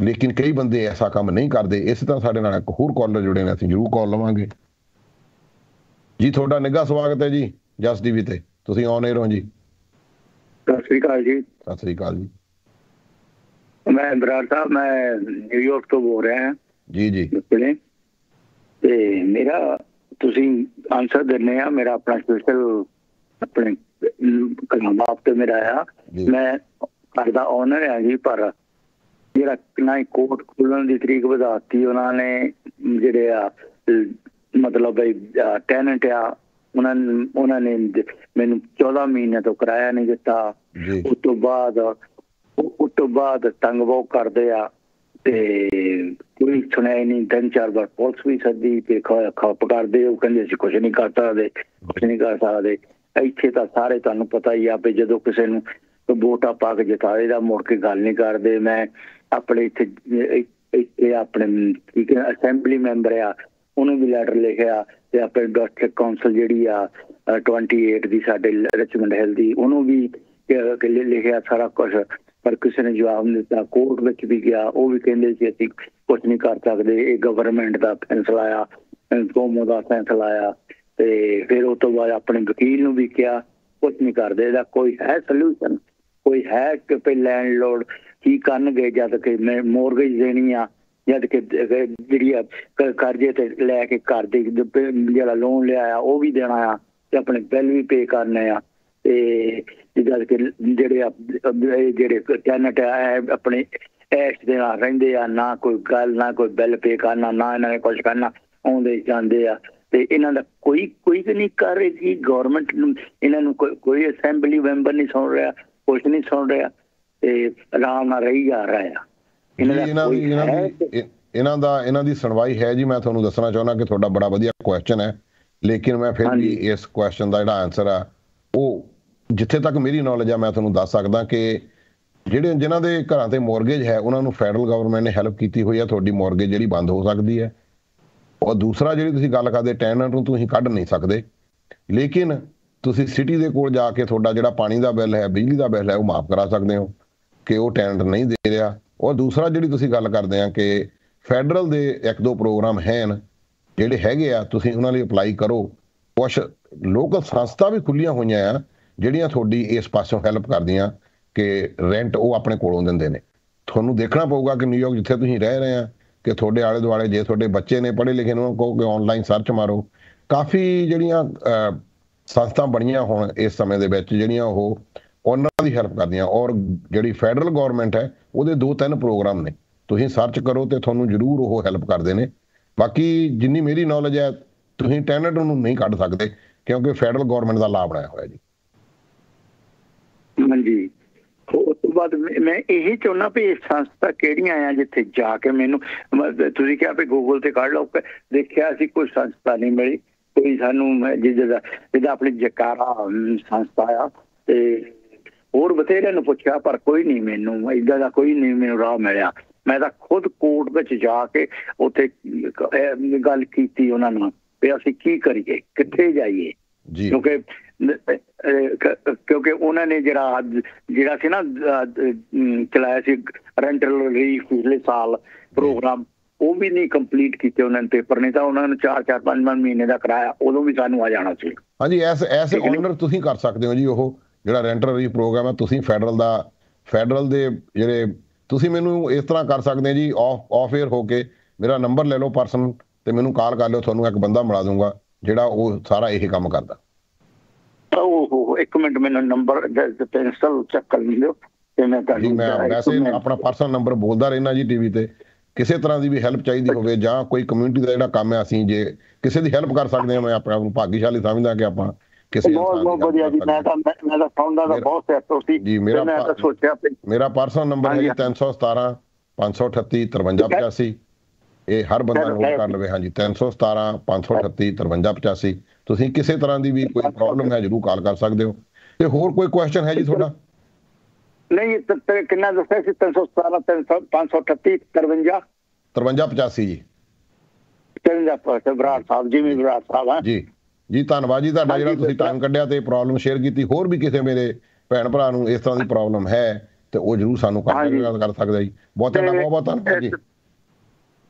ਲੇਕਿਨ ਕਈ ਬੰਦੇ ਐਸਾ ਕੰਮ ਨਹੀਂ ਕਰਦੇ ਇਸੇ ਤਰ੍ਹਾਂ ਸਾਡੇ ਨਾਲ ਇੱਕ ਹੋਰ ਕਾਲਰ ਜੁੜੇ ਨੇ ਅਸੀਂ ਜ਼ਰੂਰ ਕਾਲ ਲਵਾਂਗੇ। ਜੀ ਤੁਹਾਡਾ ਨਿੱਘਾ ਸਵਾਗਤ ਹੈ ਜੀ ਜਸ ਟੀਵੀ ਤੇ। ਤੁਸੀਂ ਆਨ 에ਅਰ ਹੋ ਜੀ। ਸਤਿ ਸ੍ਰੀ ਅਕਾਲ ਜੀ। ਸਤਿ ਸ੍ਰੀ ਅਕਾਲ ਜੀ। ਮੈਂ ਬਰਾੜ ਸਾਹਿਬ ਮੈਂ ਨਿਊਯਾਰਕ ਤੋਂ ਬੋਲ ਰਿਹਾ ਹਾਂ। ਜੀ ਜੀ। ਤੇ ਮੇਰਾ ਤੁਸੀਂ ਆਨਸਰ ਦਿੰਨੇ ਆ ਮੇਰਾ ਆਪਣਾ ਸਪੈਸ਼ਲ ਆਪਣੇ ਕਲਾਮ ਆਪ ਤੇ ਮੇਰਾ ਆ। ਮੈਂ ਘਰ ਦਾ ਓਨਰ ਆ ਜੀ ਪਰ ਜਿਹੜਾ ਨਾ ਹੀ ਕੋਰਟ ਖੁੱਲਣ ਦੀ ਤਰੀਕ ਵਧਾਤੀ ਉਹਨਾਂ ਨੇ ਜਿਹੜੇ ਆ ਮਤਲਬ ਟੈਨੈਂਟ ਆ ਉਹਨਾਂ ਨੇ ਉਹਨਾਂ ਨੇ ਮੈਨੂੰ 14 ਮਹੀਨੇ ਤੋਂ ਕਿਰਾਇਆ ਨਹੀਂ ਦਿੱਤਾ। ਉਸ ਤੋਂ ਬਾਅਦ ਉਸ ਤੋਂ ਬਾਅਦ ਤੰਗ ਬਹੁਤ ਕਰਦੇ ਆ। ਤੇ ਕੋਈ ਸੁਣਾਈ ਨਹੀਂ ਤਿੰਨ ਚਾਰ ਵਾਰ ਪੁਲਿਸ ਵੀ ਸੱਦੀ ਤੇ ਖੱਪ ਕਰਦੇ ਉਹ ਕਹਿੰਦੇ ਅਸੀਂ ਕੁਝ ਨਹੀਂ ਕਰ ਸਕਦੇ ਕੁਝ ਨਹੀਂ ਕਰ ਸਕਦੇ। ਇੱਥੇ ਤਾਂ ਸਾਰੇ ਤੁਹਾਨੂੰ ਪਤਾ ਹੀ ਆ ਵੀ ਜਦੋਂ ਕਿਸੇ ਨੂੰ ਵੋਟਾਂ ਪਾ ਕੇ ਜਿਤਾਏ ਦਾ ਮੁੜ ਕੇ ਗੱਲ ਨਹੀਂ ਕਰਦੇ ਮੈਂ ਆਪਣੇ ਇੱਥੇ ਇੱਥੇ ਆਪਣੇ ਠੀਕ ਹੈ ਅਸੈਂਬਲੀ ਮੈਂਬਰ ਆ ਉਹਨੂੰ ਵੀ ਲੈਟਰ ਲਿਖਿਆ ਤੇ ਆਪਣੇ ਡਾਕਟਰ ਕਾਉਂਸਲ ਜਿਹੜੀ ਆ ਅ, 28 ਦੀ ਸਾਡੇ ਰਿਚਮੰਡ ਹਿੱਲ ਦੀ ਉਹਨੂੰ ਵੀ ਕਿ- ਲਿਖਿਆ ਸਾਰਾ ਕੁਝ ਪਰ ਕਿਸੇ ਨੇ ਜਵਾਬ ਨਹੀਂ ਦਿੱਤਾ। ਕੋਰਟ ਵਿੱਚ ਵੀ ਗਿਆ, ਉਹ ਵੀ ਕਹਿੰਦੇ ਸੀ ਅਸੀਂ ਕੁਝ ਨਹੀਂ ਕਰ ਸਕਦੇ, ਇਹ ਗਵਰਨਮੈਂਟ ਦਾ ਫੈਸਲਾ ਆ ਕੌਮ ਦਾ ਫੈਸਲਾ ਆ। ਤੇ ਫਿਰ ਉਸ ਤੋਂ ਬਾਅਦ ਆਪਣੇ ਵਕੀਲ ਨੂੰ ਵੀ ਕਿਹਾ ਕੁਝ ਨਹੀਂ ਕਰਦੇ, ਇਹਦਾ ਕੋਈ ਹੈ ਸੋਲੂਸ਼ਨ ਕੋਈ ਹੈ ਕਿ ਪੇ ਲੈਂਡਲੋਰਡ ਕੀ ਕਰਨਗੇ ਜਦ ਕਿ ਮੈਂ ਮੋਰਗੇਜ ਦੇਣੀ ਆ, ਜਦ ਕਿ ਜਿਹੜੀ ਆ ਕਰਜ਼ੇ ਤੇ ਲੈ ਕੇ ਘਰ ਦੇ ਜਿਹੜਾ ਲੋਨ ਲਿਆ ਆ ਉਹ ਵੀ ਦੇਣਾ ਆ, ਤੇ ਆਪਣੇ ਬਿੱਲ ਵੀ ਪੇ ਕਰਨੇ ਆ। ਤੇ ਜਦ ਕਿ ਜਿਹੜੇ ਜਿਹੜੇ ਇਹ ਆਪਣੇ ਐਸ਼ ਦੇ ਨਾਲ ਰਹਿੰਦੇ ਆ ਨਾ ਕੋਈ ਗੱਲ ਨਾ ਕੋਈ ਬਿੱਲ ਪੇ ਕਰਨਾ ਨਾ ਇਹਨਾਂ ਨੇ ਕੁਝ ਕਰਨਾ ਆਉਂਦੇ ਜਾਂਦੇ ਆ। ਤੇ ਇਹਨਾਂ ਦਾ ਕੋਈ ਕੋਈ ਨਹੀਂ ਕਰ ਰਹੀ ਸੀ ਗਵਰਨਮੈਂਟ ਨੂੰ ਇਹਨਾਂ ਨੂੰ ਕੋਈ- ਅਸੈਂਬਲੀ ਮੈਂਬਰ ਨਹੀਂ ਸੁਣ ਰਿਹਾ ਕੁਝ ਨਹੀਂ ਸੁਣ ਰਿਹਾ ਤੇ ਆਰਾਮ ਨਾਲ ਰਹੀ ਜਾ ਰਿਹਾ ਆ। ਇਹਨਾਂ ਦਾ ਇਹਨਾਂ ਦੀ ਇਹਨਾਂ ਦੀ ਸੁਣਵਾਈ ਹੈ ਜੀ ਮੈਂ ਤੁਹਾਨੂੰ ਦੱਸਣਾ ਚਾਹੁੰਦਾ ਕਿ ਤੁਹਾਡਾ ਬੜਾ ਵਧੀਆ ਕੁਐਸਚਨ ਹੈ। ਲੇਕਿਨ ਮੈਂ ਫਿਰ ਵੀ। ਇਸ ਕੁਐਸਚਨ ਦਾ ਜਿਹੜਾ ਆਨਸਰ ਆ ਉਹ ਜਿੱਥੇ ਤੱਕ ਮੇਰੀ ਨੌਲੇਜ ਆ, ਮੈਂ ਤੁਹਾਨੂੰ ਦੱਸ ਸਕਦਾ ਕਿ ਜਿਹੜੇ ਜਿਨ੍ਹਾਂ ਦੇ ਘਰਾਂ ਤੇ ਮੌਰਗੇਜ ਹੈ, ਉਹਨਾਂ ਨੂੰ ਫੈਡਰਲ ਗਵਰਨਮੈਂਟ ਨੇ ਹੈਲਪ ਕੀਤੀ ਹੋਈ ਹੈ ਤੁਹਾਡੀ ਮੌਰਗੇਜ ਜਿਹੜੀ ਬੰਦ ਹੋ ਸਕਦੀ ਹੈ। ਔਰ ਦੂਸਰਾ ਜਿਹੜੀ ਤੁਸੀਂ ਗੱਲ ਕਰਦੇ ਟੈਨੈਂਟ ਨੂੰ ਤੁਸੀਂ ਕੱਢ ਨਹੀਂ ਸਕਦੇ। ਲੇਕਿਨ ਤੁਸੀਂ ਸਿਟੀ ਦੇ ਕੋਲ ਜਾ ਕੇ ਤੁਹਾਡਾ ਜਿਹੜਾ ਪਾਣੀ ਦਾ ਬਿੱਲ ਹੈ, ਬਿਜਲੀ ਦਾ ਬਿੱਲ ਹੈ, ਉਹ ਮਾਫ ਕਰਾ ਸਕਦੇ ਹੋ, ਕਿ ਉਹ ਟੈਨੈਂਟ ਨਹੀਂ ਦੇ ਰਿਹਾ। ਔਰ ਦੂਸਰਾ ਜਿਹੜੀ ਤੁਸੀਂ ਗੱਲ ਕਰਦੇ ਆ ਕਿ ਫੈਡਰਲ ਦੇ ਇੱਕ ਦੋ ਪ੍ਰੋਗਰਾਮ ਹਨ, ਜਿਹੜੇ ਹੈਗੇ ਆ, ਤੁਸੀਂ ਉਹਨਾਂ ਲਈ ਅਪਲਾਈ ਕਰੋ। ਕੁਝ ਲੋਕਲ ਸੰਸਥਾ ਵੀ ਖੁੱਲੀਆਂ ਹੋਈਆਂ ਆ ਜਿਹੜੀਆਂ ਤੁਹਾਡੀ ਇਸ ਪਾਸੋਂ ਹੈਲਪ ਕਰਦੀਆਂ ਕਿ ਰੈਂਟ ਉਹ ਆਪਣੇ ਕੋਲੋਂ ਦਿੰਦੇ ਨੇ। ਤੁਹਾਨੂੰ ਦੇਖਣਾ ਪਊਗਾ ਕਿ ਨਿਊਯਾਰਕ ਜਿੱਥੇ ਤੁਸੀਂ ਰਹਿ ਰਹੇ ਆ ਕਿ ਤੁਹਾਡੇ ਆਲੇ ਦੁਆਲੇ ਜੇ ਤੁਹਾਡੇ ਬੱਚੇ ਨੇ ਪੜ੍ਹੇ ਲਿਖੇ ਨੇ ਉਹਨਾਂ ਕਹੋ ਕਿ ਆਨਲਾਈਨ ਸਰਚ ਮਾਰੋ। ਕਾਫੀ ਜਿਹੜੀਆਂ ਅਹ, ਸੰਸਥਾ ਬਣੀਆਂ ਹੁਣ ਇਸ ਸਮੇਂ ਦੇ ਵਿੱਚ ਜਿਹੜੀਆਂ ਉਹ ਉਹਨਾਂ ਦੀ ਹੈਲਪ ਕਰਦੀਆਂ। ਔਰ ਜਿਹੜੀ ਫੈਡਰਲ ਗਵਰਨਮੈਂਟ ਹੈ ਉਹਦੇ ਦੋ ਤਿੰਨ ਪ੍ਰੋਗਰਾਮ ਨੇ। ਤੁਸੀਂ ਸਰਚ ਕਰੋ ਤੇ ਤੁਹਾਨੂੰ ਜ਼ਰੂਰ ਉਹ ਹੈਲਪ ਕਰਦੇ ਨੇ। ਬਾਕੀ ਜਿੰਨੀ ਮੇਰੀ ਨੌਲੇਜ ਹੈ ਤੁਸੀਂ ਟੈਨਟ ਨੂੰ ਨਹੀਂ ਕੱਢ ਸਕਦੇ ਕਿਉਂਕਿ ਫੈਡਰਲ ਗਵਰਨਮੈਂਟ ਦਾ ਲਾਭ ਬਣਾਇਆ ਹੋਇਆ ਜੀ। ਹਾਂਜੀ। ਉਸ ਤੋਂ ਬਾਅਦ ਮੈਂ- ਇਹੀ ਚਾਹੁੰਦਾ ਵੀ ਇਹ ਸੰਸਥਾ ਕਿਹੜੀਆਂ ਆ ਜਿੱਥੇ ਜਾ ਕੇ ਮੈਨੂੰ ਤੁਸੀਂ ਕਿਹਾ ਵੀ ਗੂਗਲ ਤੇ ਕੱਢ ਲਓ। ਦੇਖਿਆ ਸੀ ਕੋਈ ਸੰਸਥਾ ਨਹੀਂ ਮਿਲੀ। ਕੋਈ ਸਾਨੂੰ ਜਿਹਦਾ ਜਿਹਦਾ ਆਪਣੀ ਜਕਾਰਾ ਸੰਸਥਾ ਆ। ਤੇ ਹੋਰ ਬਥੇਰਿਆਂ ਨੂੰ ਪੁੱਛਿਆ ਪਰ ਕੋਈ ਨਹੀਂ ਮੈਨੂੰ ਇਦਾਂ ਦਾ ਕੋਈ ਨਹੀਂ ਮੈਨੂੰ ਰਾਹ ਮਿਲਿਆ। ਮੈਂ ਤਾਂ ਖੁਦ ਕੋਰਟ ਵਿੱਚ ਜਾ ਕੇ ਉੱਥੇ ਗੱਲ ਕੀਤੀ ਉਹਨਾਂ ਨਾਲ ਵੀ ਅਸੀਂ ਕੀ ਕਰੀਏ? ਕਿੱਥੇ ਜਾਈਏ? ਜੀ। ਕਿਉਂਕਿ ਕਿਉਂਕਿ ਉਹਨਾਂ ਨੇ ਜਿਹੜਾ ਜਿਹੜਾ ਸੀ ਨਾ ਚਲਾਇਆ ਸੀ ਰੈਂਟਲ ਰੀਫ ਪਿਛਲੇ ਸਾਲ ਪ੍ਰੋਗਰਾਮ ਉਹ ਵੀ ਨਹੀਂ ਕੰਪਲੀਟ ਕੀਤੇ ਉਹਨਾਂ ਨੇ ਪੇਪਰ ਨਹੀਂ ਤਾਂ ਉਹਨਾਂ ਨੂੰ 4-4 5-5 ਮਹੀਨੇ ਦਾ ਕਰਾਇਆ ਉਦੋਂ ਵੀ ਸਾਨੂੰ ਆ ਜਾਣਾ ਸੀ ਹਾਂਜੀ ਐਸ ਐਸ। ਓਨਰ ਤੁਸੀਂ ਕਰ ਸਕਦੇ ਹੋ ਜੀ ਉਹ ਜਿਹੜਾ ਰੈਂਟਰ ਰੀ ਪ੍ਰੋਗਰਾਮ ਹੈ ਤੁਸੀਂ ਫੈਡਰਲ ਦਾ ਫੈਡਰਲ ਦੇ ਜਿਹੜੇ ਤੁਸੀਂ ਮੈਨੂੰ ਇਸ ਤਰ੍ਹਾਂ ਕਰ ਸਕਦੇ ਹੋ ਜੀ ਆਫ ਆਫ 에ਅਰ ਹੋ ਕੇ ਮੇਰਾ ਨੰਬਰ ਲੈ ਲਓ ਪਰਸਨ ਤੇ ਮੈਨੂੰ ਕਾਲ ਕਰ ਲਿਓ ਤੁਹਾਨੂੰ ਇੱਕ ਬੰਦਾ ਮਿਲਾ ਦੂੰਗਾ ਜਿਹੜਾ ਉਹ ਸਾਰਾ ਇਹ ਕੰਮ ਕਰਦਾ ਉਹ ਇੱਕ ਮਿੰਟ ਮੈਨੂੰ ਨੰਬਰ ਪੈਨਸਲ ਚੱਕ ਕਰ ਲਿਓ ਤੇ ਮੈਂ ਤੁਹਾਨੂੰ ਮੈਂ ਵੈਸੇ ਆਪਣਾ ਪਰਸਨਲ ਨੰਬਰ ਬੋਲਦਾ ਰਹਿਣਾ ਜੀ ਟੀਵੀ ਤੇ ਕਿਸੇ ਤਰ੍ਹਾਂ ਦੀ ਵੀ ਹੈਲਪ ਚਾਹੀਦੀ ਹੋਵੇ ਜਾਂ ਕੋਈ ਕਮਿਊਨਿਟੀ ਦਾ ਜਿਹੜਾ ਕੰਮ ਹੈ ਅਸੀਂ ਜੇ ਕਿਸੇ ਦੀ ਹੈਲਪ ਕਰ ਸਕਦੇ ਹਾਂ ਮੈਂ ਆਪਣੇ ਆਪ ਨੂੰ ਭਾਗੀਸ਼ਾਲੀ ਸਮਝਦਾ ਕਿ ਆਪਾਂ ਕਿਸੇ ਬਹੁਤ ਬਹੁਤ ਵਧੀਆ ਜੀ ਮੈਂ। ਤਾਂ ਮੈਂ- ਤਾਂ ਸੌਂਦਾ ਦਾ ਬਹੁਤ ਸੈਟ ਸੀ ਜੀ, ਮੇਰਾ ਮੈਂ ਤਾਂ ਸੋਚਿਆ ਮੇਰਾ ਪਰਸਨਲ ਨੰਬਰ ਹੈ ਜੀ ਹਾਂਜੀ। 317 538 5385 ਇਹ ਹਰ ਬੰਦਾ ਨੋਟ। ਕਰ ਲਵੇ ਹਾਂਜੀ 317 538 5385 ਤੁਸੀਂ ਕਿਸੇ ਤਰ੍ਹਾਂ ਦੀ ਵੀ ਕੋਈ ਪ੍ਰੋਬਲਮ ਹੈ ਜਰੂਰ ਕਾਲ ਕਰ ਸਕਦੇ ਹੋ। ਤੇ ਹੋਰ ਕੋਈ ਕੁਐਸਚਨ ਹੈ ਜੀ ਤੁਹਾਡਾ? ਨਹੀਂ ਤੇ- ਕਿੰਨਾ ਦੱਸਿਆ ਸੀ? 317 538 53 5385 ਜੀ। 53 ਪਰ ਬਰਾੜ ਸਾਹਿਬ ਜਿਵੇਂ ਬਰਾੜ ਸਾਹਿਬ ਹੈ। ਜੀ। ਜੀ ਧੰਨਵਾਦ ਜੀ ਤੁਹਾਡਾ ਜਿਹੜਾ ਤੁਸੀਂ ਟਾਈਮ ਕੱਢਿਆ ਤੇ ਪ੍ਰੋਬਲਮ ਸ਼ੇਅਰ ਕੀਤੀ। ਹੋਰ ਵੀ ਕਿਸੇ ਮੇਰੇ ਭੈਣ ਭਰਾ ਨੂੰ ਇਸ ਤਰ੍ਹਾਂ ਦੀ ਪ੍ਰੋਬਲਮ ਹੈ ਤੇ ਉਹ ਜਰੂਰ ਸਾਨੂੰ। ਕੰਟੈਕਟ ਕਰ ਸਕਦਾ ਜੀ। ਬਹੁਤ ਤੁਹਾਡਾ ਬਹੁਤ ਬਹੁਤ ਧੰਨਵਾਦ ਜੀ।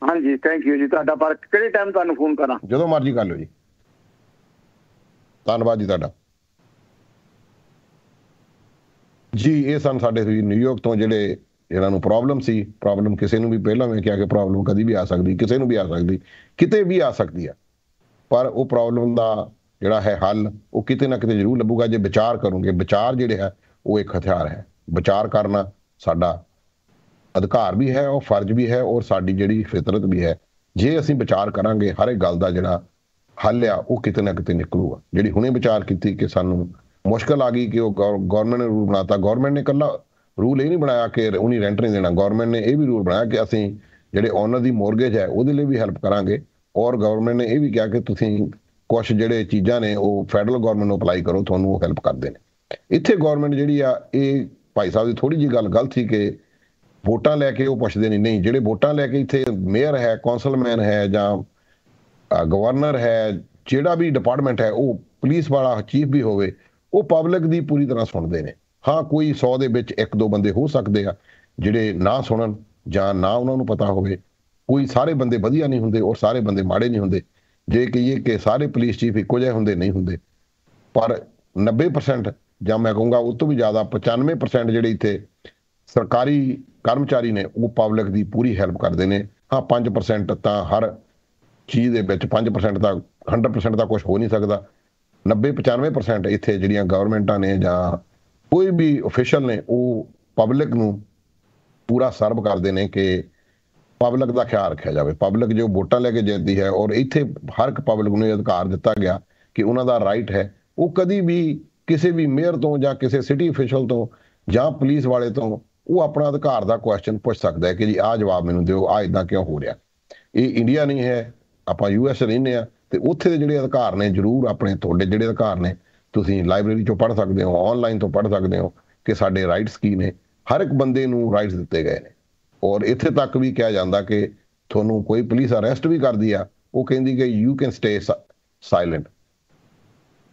ਹਾਂਜੀ ਥੈਂਕ ਯੂ ਜੀ। ਤੁਹਾਡਾ ਪਰ ਕਿਹੜੇ ਟਾਈਮ ਤੁਹਾਨੂੰ ਫੋਨ ਕਰਾਂ? ਜਦੋਂ ਮਰਜ਼ੀ ਕਰ ਲਿਓ ਜੀ। ਧੰਨਵਾਦ ਜੀ ਤੁਹਾਡਾ। ਜੀ, ਇਹ ਸਨ ਸਾਡੇ ਵੀ ਨਿਊਯਾਰਕ ਤੋਂ ਜਿਹੜੇ ਇਹਨਾਂ ਨੂੰ ਪ੍ਰੋਬਲਮ ਸੀ। ਪ੍ਰੋਬਲਮ ਕਿਸੇ ਨੂੰ ਵੀ ਪਹਿਲਾਂ ਮੈਂ ਕਿਹਾ ਕਿ ਪ੍ਰੋਬਲਮ ਕਦੀ ਵੀ ਆ ਸਕਦੀ, ਕਿਸੇ ਨੂੰ ਵੀ ਆ ਸਕਦੀ, ਕਿਤੇ ਵੀ ਆ ਸਕਦੀ ਆ। ਪਰ ਉਹ ਪ੍ਰੋਬਲਮ ਦਾ ਜਿਹੜਾ ਹੈ ਹੱਲ, ਉਹ ਕਿਤੇ ਨਾ ਕਿਤੇ ਜ਼ਰੂਰ ਲੱਭੂਗਾ। ਜੇ ਵਿਚਾਰ ਕਰੋਗੇ, ਵਿਚਾਰ ਜਿਹੜੇ ਹੈ ਉਹ ਇੱਕ ਹਥਿਆਰ ਹੈ। ਵਿਚਾਰ ਕਰਨਾ ਸਾਡਾ ਅਧਿਕਾਰ ਵੀ ਹੈ, ਉਹ ਫਰਜ਼ ਵੀ ਹੈ, ਔਰ ਸਾਡੀ ਜਿਹੜੀ ਫਿਤਰਤ ਵੀ ਹੈ। ਜੇ ਅਸੀਂ ਵਿਚਾਰ ਕਰਾਂਗੇ, ਹਰ ਇੱਕ ਗੱਲ ਦਾ ਜਿਹੜਾ ਹੱਲ ਆ ਉਹ ਕਿਤੇ ਨਾ ਕਿਤੇ ਨਿਕਲੂਗਾ। ਜਿਹੜੀ ਹੁਣੇ ਵਿਚਾਰ ਕੀਤੀ ਕਿ ਸਾਨੂੰ ਮੁਸ਼ਕਲ ਆ ਗਈ ਕਿ ਉਹ ਗਵਰਨਮੈਂਟ ਨੇ ਰੂਲ ਬਣਾਤਾ ਗਵਰਨਮੈਂਟ ਨੇ ਇਕੱਲਾ ਰੂਲ ਇਹ ਨਹੀਂ ਬਣਾਇਆ ਕਿ ਉਹਨੀ ਰੈਂਟ ਨਹੀਂ ਦੇਣਾ। ਗਵਰਨਮੈਂਟ ਨੇ ਇਹ ਵੀ ਰੂਲ ਬਣਾਇਆ ਕਿ ਅਸੀਂ ਜਿਹੜੇ ਓਨਰ ਦੀ ਮੋਰਗੇਜ ਹੈ, ਉਹਦੇ ਲਈ ਵੀ ਹੈਲਪ ਕਰਾਂਗੇ। ਔਰ ਗਵਰਨਮੈਂਟ ਨੇ ਇਹ ਵੀ ਕਿਹਾ ਕਿ ਤੁਸੀਂ ਕੁਝ ਜਿਹੜੇ ਚੀਜ਼ਾਂ ਨੇ, ਉਹ ਫੈਡਰਲ ਗਵਰਨਮੈਂਟ ਨੂੰ ਅਪਲਾਈ ਕਰੋ, ਤੁਹਾਨੂੰ ਉਹ ਹੈਲਪ ਕਰਦੇ ਨੇ। ਇੱਥੇ ਗਵਰਨਮੈਂਟ ਜਿਹੜੀ ਆ, ਇਹ ਭਾਈ ਸਾਹਿਬ ਦੀ ਥੋੜੀ ਜੀ ਗੱਲ ਗਲਤ ਸੀ ਕਿ ਵੋਟਾਂ ਲੈ ਕੇ ਉਹ ਪੁੱਛਦੇ ਨਹੀਂ ਨਹੀਂ, ਜਿਹੜੇ ਵੋਟਾਂ ਲੈ ਕੇ ਇੱਥੇ ਮੇਅਰ ਹੈ ਕੌਂਸਲਮੈਨ ਹੈ ਜਾਂ ਗਵਰਨਰ ਹੈ, ਜਿਹੜਾ ਵੀ ਡਿਪਾਰਟਮੈਂਟ ਹੈ, ਉਹ ਪੁਲਿਸ ਵਾਲਾ ਚੀਫ ਵੀ ਹੋਵੇ, ਉਹ ਪਬਲਿਕ ਦੀ ਪੂਰੀ ਤਰ੍ਹਾਂ ਸੁਣਦੇ ਨੇ। ਹਾਂ, ਕੋਈ 100 ਦੇ ਵਿੱਚ ਇੱਕ ਦੋ ਬੰਦੇ ਹੋ ਸਕਦੇ ਆ, ਜਿਹੜੇ ਨਾ ਸੁਣਨ ਜਾਂ ਨਾ ਉਹਨਾਂ ਨੂੰ ਪਤਾ ਹੋਵੇ। ਕੋਈ ਸਾਰੇ ਬੰਦੇ ਵਧੀਆ ਨਹੀਂ ਹੁੰਦੇ ਔਰ ਸਾਰੇ ਬੰਦੇ ਮਾੜੇ ਨਹੀਂ ਹੁੰਦੇ। ਜੇ ਕਹੀਏ ਕਿ ਸਾਰੇ ਪੁਲਿਸ ਚੀਫ ਇੱਕੋ ਜਿਹੇ ਹੁੰਦੇ, ਨਹੀਂ ਹੁੰਦੇ। ਪਰ 90% ਜਾਂ ਮੈਂ ਕਹੂੰਗਾ ਉਸ ਤੋਂ ਵੀ ਜ਼ਿਆਦਾ 95% ਜਿਹੜੇ ਇੱਥੇ ਸਰਕਾਰੀ ਕਰਮਚਾਰੀ ਨੇ, ਉਹ ਪਬਲਿਕ ਦੀ ਪੂਰੀ ਹੈਲਪ ਕਰਦੇ ਨੇ। ਹਾਂ 5% ਤਾਂ ਹਰ ਚੀਜ਼ ਦੇ ਵਿੱਚ 5% ਤਾਂ 100% ਤਾਂ ਕੁਝ ਹੋ ਨਹੀਂ ਸਕਦਾ। 90 95% ਇੱਥੇ ਜਿਹੜੀਆਂ ਗਵਰਨਮੈਂਟਾਂ ਨੇ ਜਾਂ ਕੋਈ ਵੀ ਅਫੀਸ਼ੀਅਲ ਨੇ, ਉਹ ਪਬਲਿਕ ਨੂੰ ਪੂਰਾ ਸਰਵ ਕਰਦੇ ਨੇ ਕਿ ਪਬਲਿਕ ਦਾ ਖਿਆਲ ਰੱਖਿਆ ਜਾਵੇ। ਪਬਲਿਕ ਜੋ ਵੋਟਾਂ ਲੈ ਕੇ ਜਿੱਤਦੀ ਹੈ ਔਰ ਇੱਥੇ ਹਰ ਇੱਕ ਪਬਲਿਕ ਨੂੰ ਇਹ ਅਧਿਕਾਰ ਦਿੱਤਾ ਗਿਆ ਕਿ ਉਹਨਾਂ ਦਾ ਰਾਈਟ ਹੈ। ਉਹ ਕਦੀ ਵੀ ਕਿਸੇ ਵੀ ਮੇਅਰ ਤੋਂ ਜਾਂ ਕਿਸੇ ਸਿਟੀ ਅਫੀਸ਼ੀਅਲ ਤੋਂ ਜਾਂ ਪੁਲਿਸ ਵਾਲੇ ਤੋਂ ਉਹ ਆਪਣਾ ਅਧਿਕਾਰ ਦਾ ਕੁਐਸਚਨ ਪੁੱਛ ਸਕਦਾ ਹੈ ਕਿ ਜੀ ਆਹ ਜਵਾਬ ਮੈਨੂੰ ਦਿਓ ਆ ਇਦਾਂ ਕਿਉਂ ਹੋ ਰਿਹਾ? ਇਹ ਇੰਡੀਆ ਨਹੀਂ ਹੈ ਆਪਾਂ ਯੂਐਸ ਰਹਿੰਦੇ ਆ, ਤੇ ਉੱਥੇ ਦੇ ਜਿਹੜੇ ਅਧਿਕਾਰ ਨੇ, ਜ਼ਰੂਰ ਆਪਣੇ ਤੁਹਾਡੇ ਜਿਹੜੇ ਅਧਿਕਾਰ ਨੇ, ਤੁਸੀਂ ਲਾਇਬ੍ਰੇਰੀ ਚੋਂ ਪੜ੍ਹ ਸਕਦੇ ਹੋ ਆਨਲਾਈਨ ਤੋਂ ਪੜ੍ਹ ਸਕਦੇ ਹੋ, ਕਿ ਸਾਡੇ ਰਾਈਟਸ ਕੀ ਨੇ। ਹਰ ਇੱਕ ਬੰਦੇ ਨੂੰ ਰਾਈਟਸ ਦਿੱਤੇ ਗਏ ਨੇ। ਔਰ ਇੱਥੇ ਤੱਕ ਵੀ ਕਿਹਾ ਜਾਂਦਾ ਕਿ ਤੁਹਾਨੂੰ ਕੋਈ ਪੁਲਿਸ ਅਰੈਸਟ ਵੀ ਕਰਦੀ ਆ, ਉਹ ਕਹਿੰਦੀ ਕਿ you can stay silent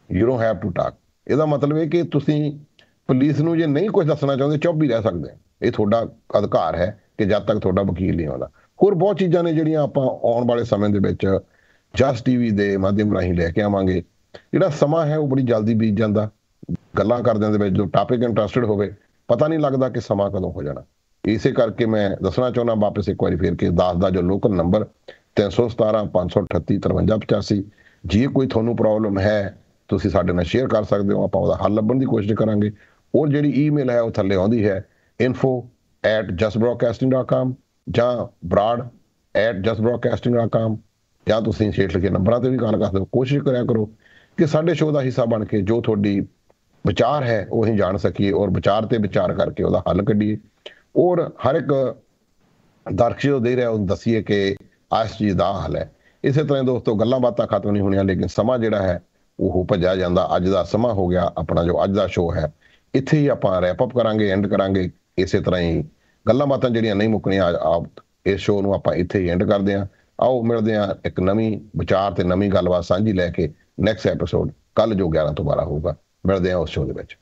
you don't have to talk ਇਹਦਾ ਮਤਲਬ ਇਹ ਕਿ ਤੁਸੀਂ ਪੁਲਿਸ ਨੂੰ ਜੇ ਨਹੀਂ ਕੁਝ ਦੱਸਣਾ ਚਾਹੁੰਦੇ, ਚੁੱਪ ਹੀ ਰਹਿ ਸਕਦੇ ਇਹ ਤੁਹਾਡਾ ਅਧਿਕਾਰ ਹੈ ਕਿ ਜਦ ਤੱਕ ਤੁਹਾਡਾ ਵਕੀਲ ਨਹੀਂ ਆਉਂਦਾ। ਹੋਰ ਬਹੁਤ ਚੀਜ਼ਾਂ ਨੇ ਜਿਹੜੀਆਂ ਆਪਾਂ ਆਉਣ ਵਾਲੇ ਸਮੇਂ ਦੇ ਵਿੱਚ ਜਸਟ ਟੀਵੀ ਦੇ ਮਾਧਿਅਮ ਰਾਹੀਂ ਲੈ ਕੇ ਆਵਾਂਗੇ। ਜਿਹੜਾ ਸਮਾਂ ਹੈ ਉਹ ਬੜੀ ਜਲਦੀ ਬੀਤ ਜਾਂਦਾ। ਗੱਲਾਂ ਕਰਦਿਆਂ ਦੇ ਵਿੱਚ ਜੋ ਟਾਪਿਕ ਇੰਟਰਸਟਿਡ ਹੋਵੇ, ਪਤਾ ਨਹੀਂ ਲੱਗਦਾ ਕਿ ਸਮਾਂ ਕਦੋਂ ਹੋ ਜਾਣਾ। ਇਸੇ ਕਰਕੇ ਮੈਂ ਦੱਸਣਾ ਚਾਹੁੰਦਾ, ਵਾਪਸ ਇੱਕ ਵਾਰੀ ਫੇਰ ਕਿ ਦਾਸ ਦਾ ਜੋ ਲੋਕਲ ਨੰਬਰ 317 538 5385 ਜੇ ਕੋਈ ਤੁਹਾਨੂੰ ਪ੍ਰੋਬਲਮ ਹੈ, ਤੁਸੀਂ ਸਾਡੇ ਨਾਲ ਸ਼ੇਅਰ ਕਰ ਸਕਦੇ ਹੋ, ਆਪਾਂ ਉਹਦਾ ਹੱਲ ਲੱਭਣ ਦੀ ਕੋਸ਼ਿਸ਼ ਕਰਾਂਗੇ। ਔਰ ਜਿਹੜੀ ਈਮੇਲ ਹੈ ਉਹ ਥੱਲੇ ਆਉਂਦੀ ਹੈ info@justbroadcasting.com ਜਾਂ ਬਰਾਡ broad@justbroadcasting.com ਜਾਂ ਤੁਸੀਂ ਸ਼ੇਟ ਲਿਖੇ ਨੰਬਰਾਂ ਤੇ ਵੀ ਗੱਲ ਕਰ ਸਕਦੇ ਹੋ, ਕੋਸ਼ਿਸ਼ ਕਰਿਆ ਕਰੋ ਕਿ ਸਾਡੇ ਸ਼ੋਅ ਦਾ ਹਿੱਸਾ ਬਣ ਕੇ ਜੋ ਤੁਹਾਡੀ ਵਿਚਾਰ ਹੈ, ਉਹ ਅਸੀਂ ਜਾਣ ਸਕੀਏ ਔਰ ਵਿਚਾਰ ਤੇ ਵਿਚਾਰ ਕਰਕੇ ਉਹਦਾ ਹੱਲ ਕੱਢੀਏ। ਔਰ ਹਰ ਇੱਕ ਦਰਸ਼ਕ ਜੋ ਦੇ ਰਿਹਾ, ਉਹਨੂੰ ਦੱਸੀਏ ਕਿ ਇਸ ਚੀਜ਼ ਦਾ ਹੱਲ ਹੈ। ਇਸੇ ਤਰ੍ਹਾਂ ਦੋਸਤੋ, ਗੱਲਾਂ ਬਾਤਾਂ ਖਤਮ ਨਹੀਂ ਹੋਣੀਆਂ, ਲੇਕਿਨ ਸਮਾਂ ਜਿਹੜਾ ਹੈ, ਉਹ ਭੱਜਿਆ ਜਾਂਦਾ। ਅੱਜ ਦਾ ਸਮਾਂ ਹੋ ਗਿਆ, ਆਪਣਾ ਜੋ ਅੱਜ ਦਾ ਸ਼ੋਅ ਹੈ, ਇੱਥੇ ਹੀ ਆਪਾਂ ਰੈਪ ਅਪ ਕਰਾਂਗੇ ਐਂਡ ਕਰਾਂਗੇ। ਇਸੇ ਤਰ੍ਹਾਂ ਹੀ ਗੱਲਾਂ ਬਾਤਾਂ ਜਿਹੜੀਆਂ ਨਹੀਂ ਮੁੱਕਣੀਆਂ, ਆਪ ਇਸ ਸ਼ੋਅ ਨੂੰ ਆਪਾਂ ਇੱਥੇ ਹੀ ਐਂਡ ਕਰਦੇ ਹਾਂ। ਆਓ ਮਿਲਦੇ ਹਾਂ ਇੱਕ ਨਵੀਂ ਵਿਚਾਰ ਤੇ ਨਵੀਂ ਗੱਲਬਾਤ ਸਾਂਝੀ ਲੈ ਕੇ ਨੈਕਸਟ ਐਪੀਸੋਡ ਕੱਲ ਜੋ 11 ਤੋਂ 12 ਹੋਊਗਾ। ਮਿਲਦੇ ਹਾਂ ਉਸ ਸ਼ੋਅ ਦੇ ਵਿੱਚ।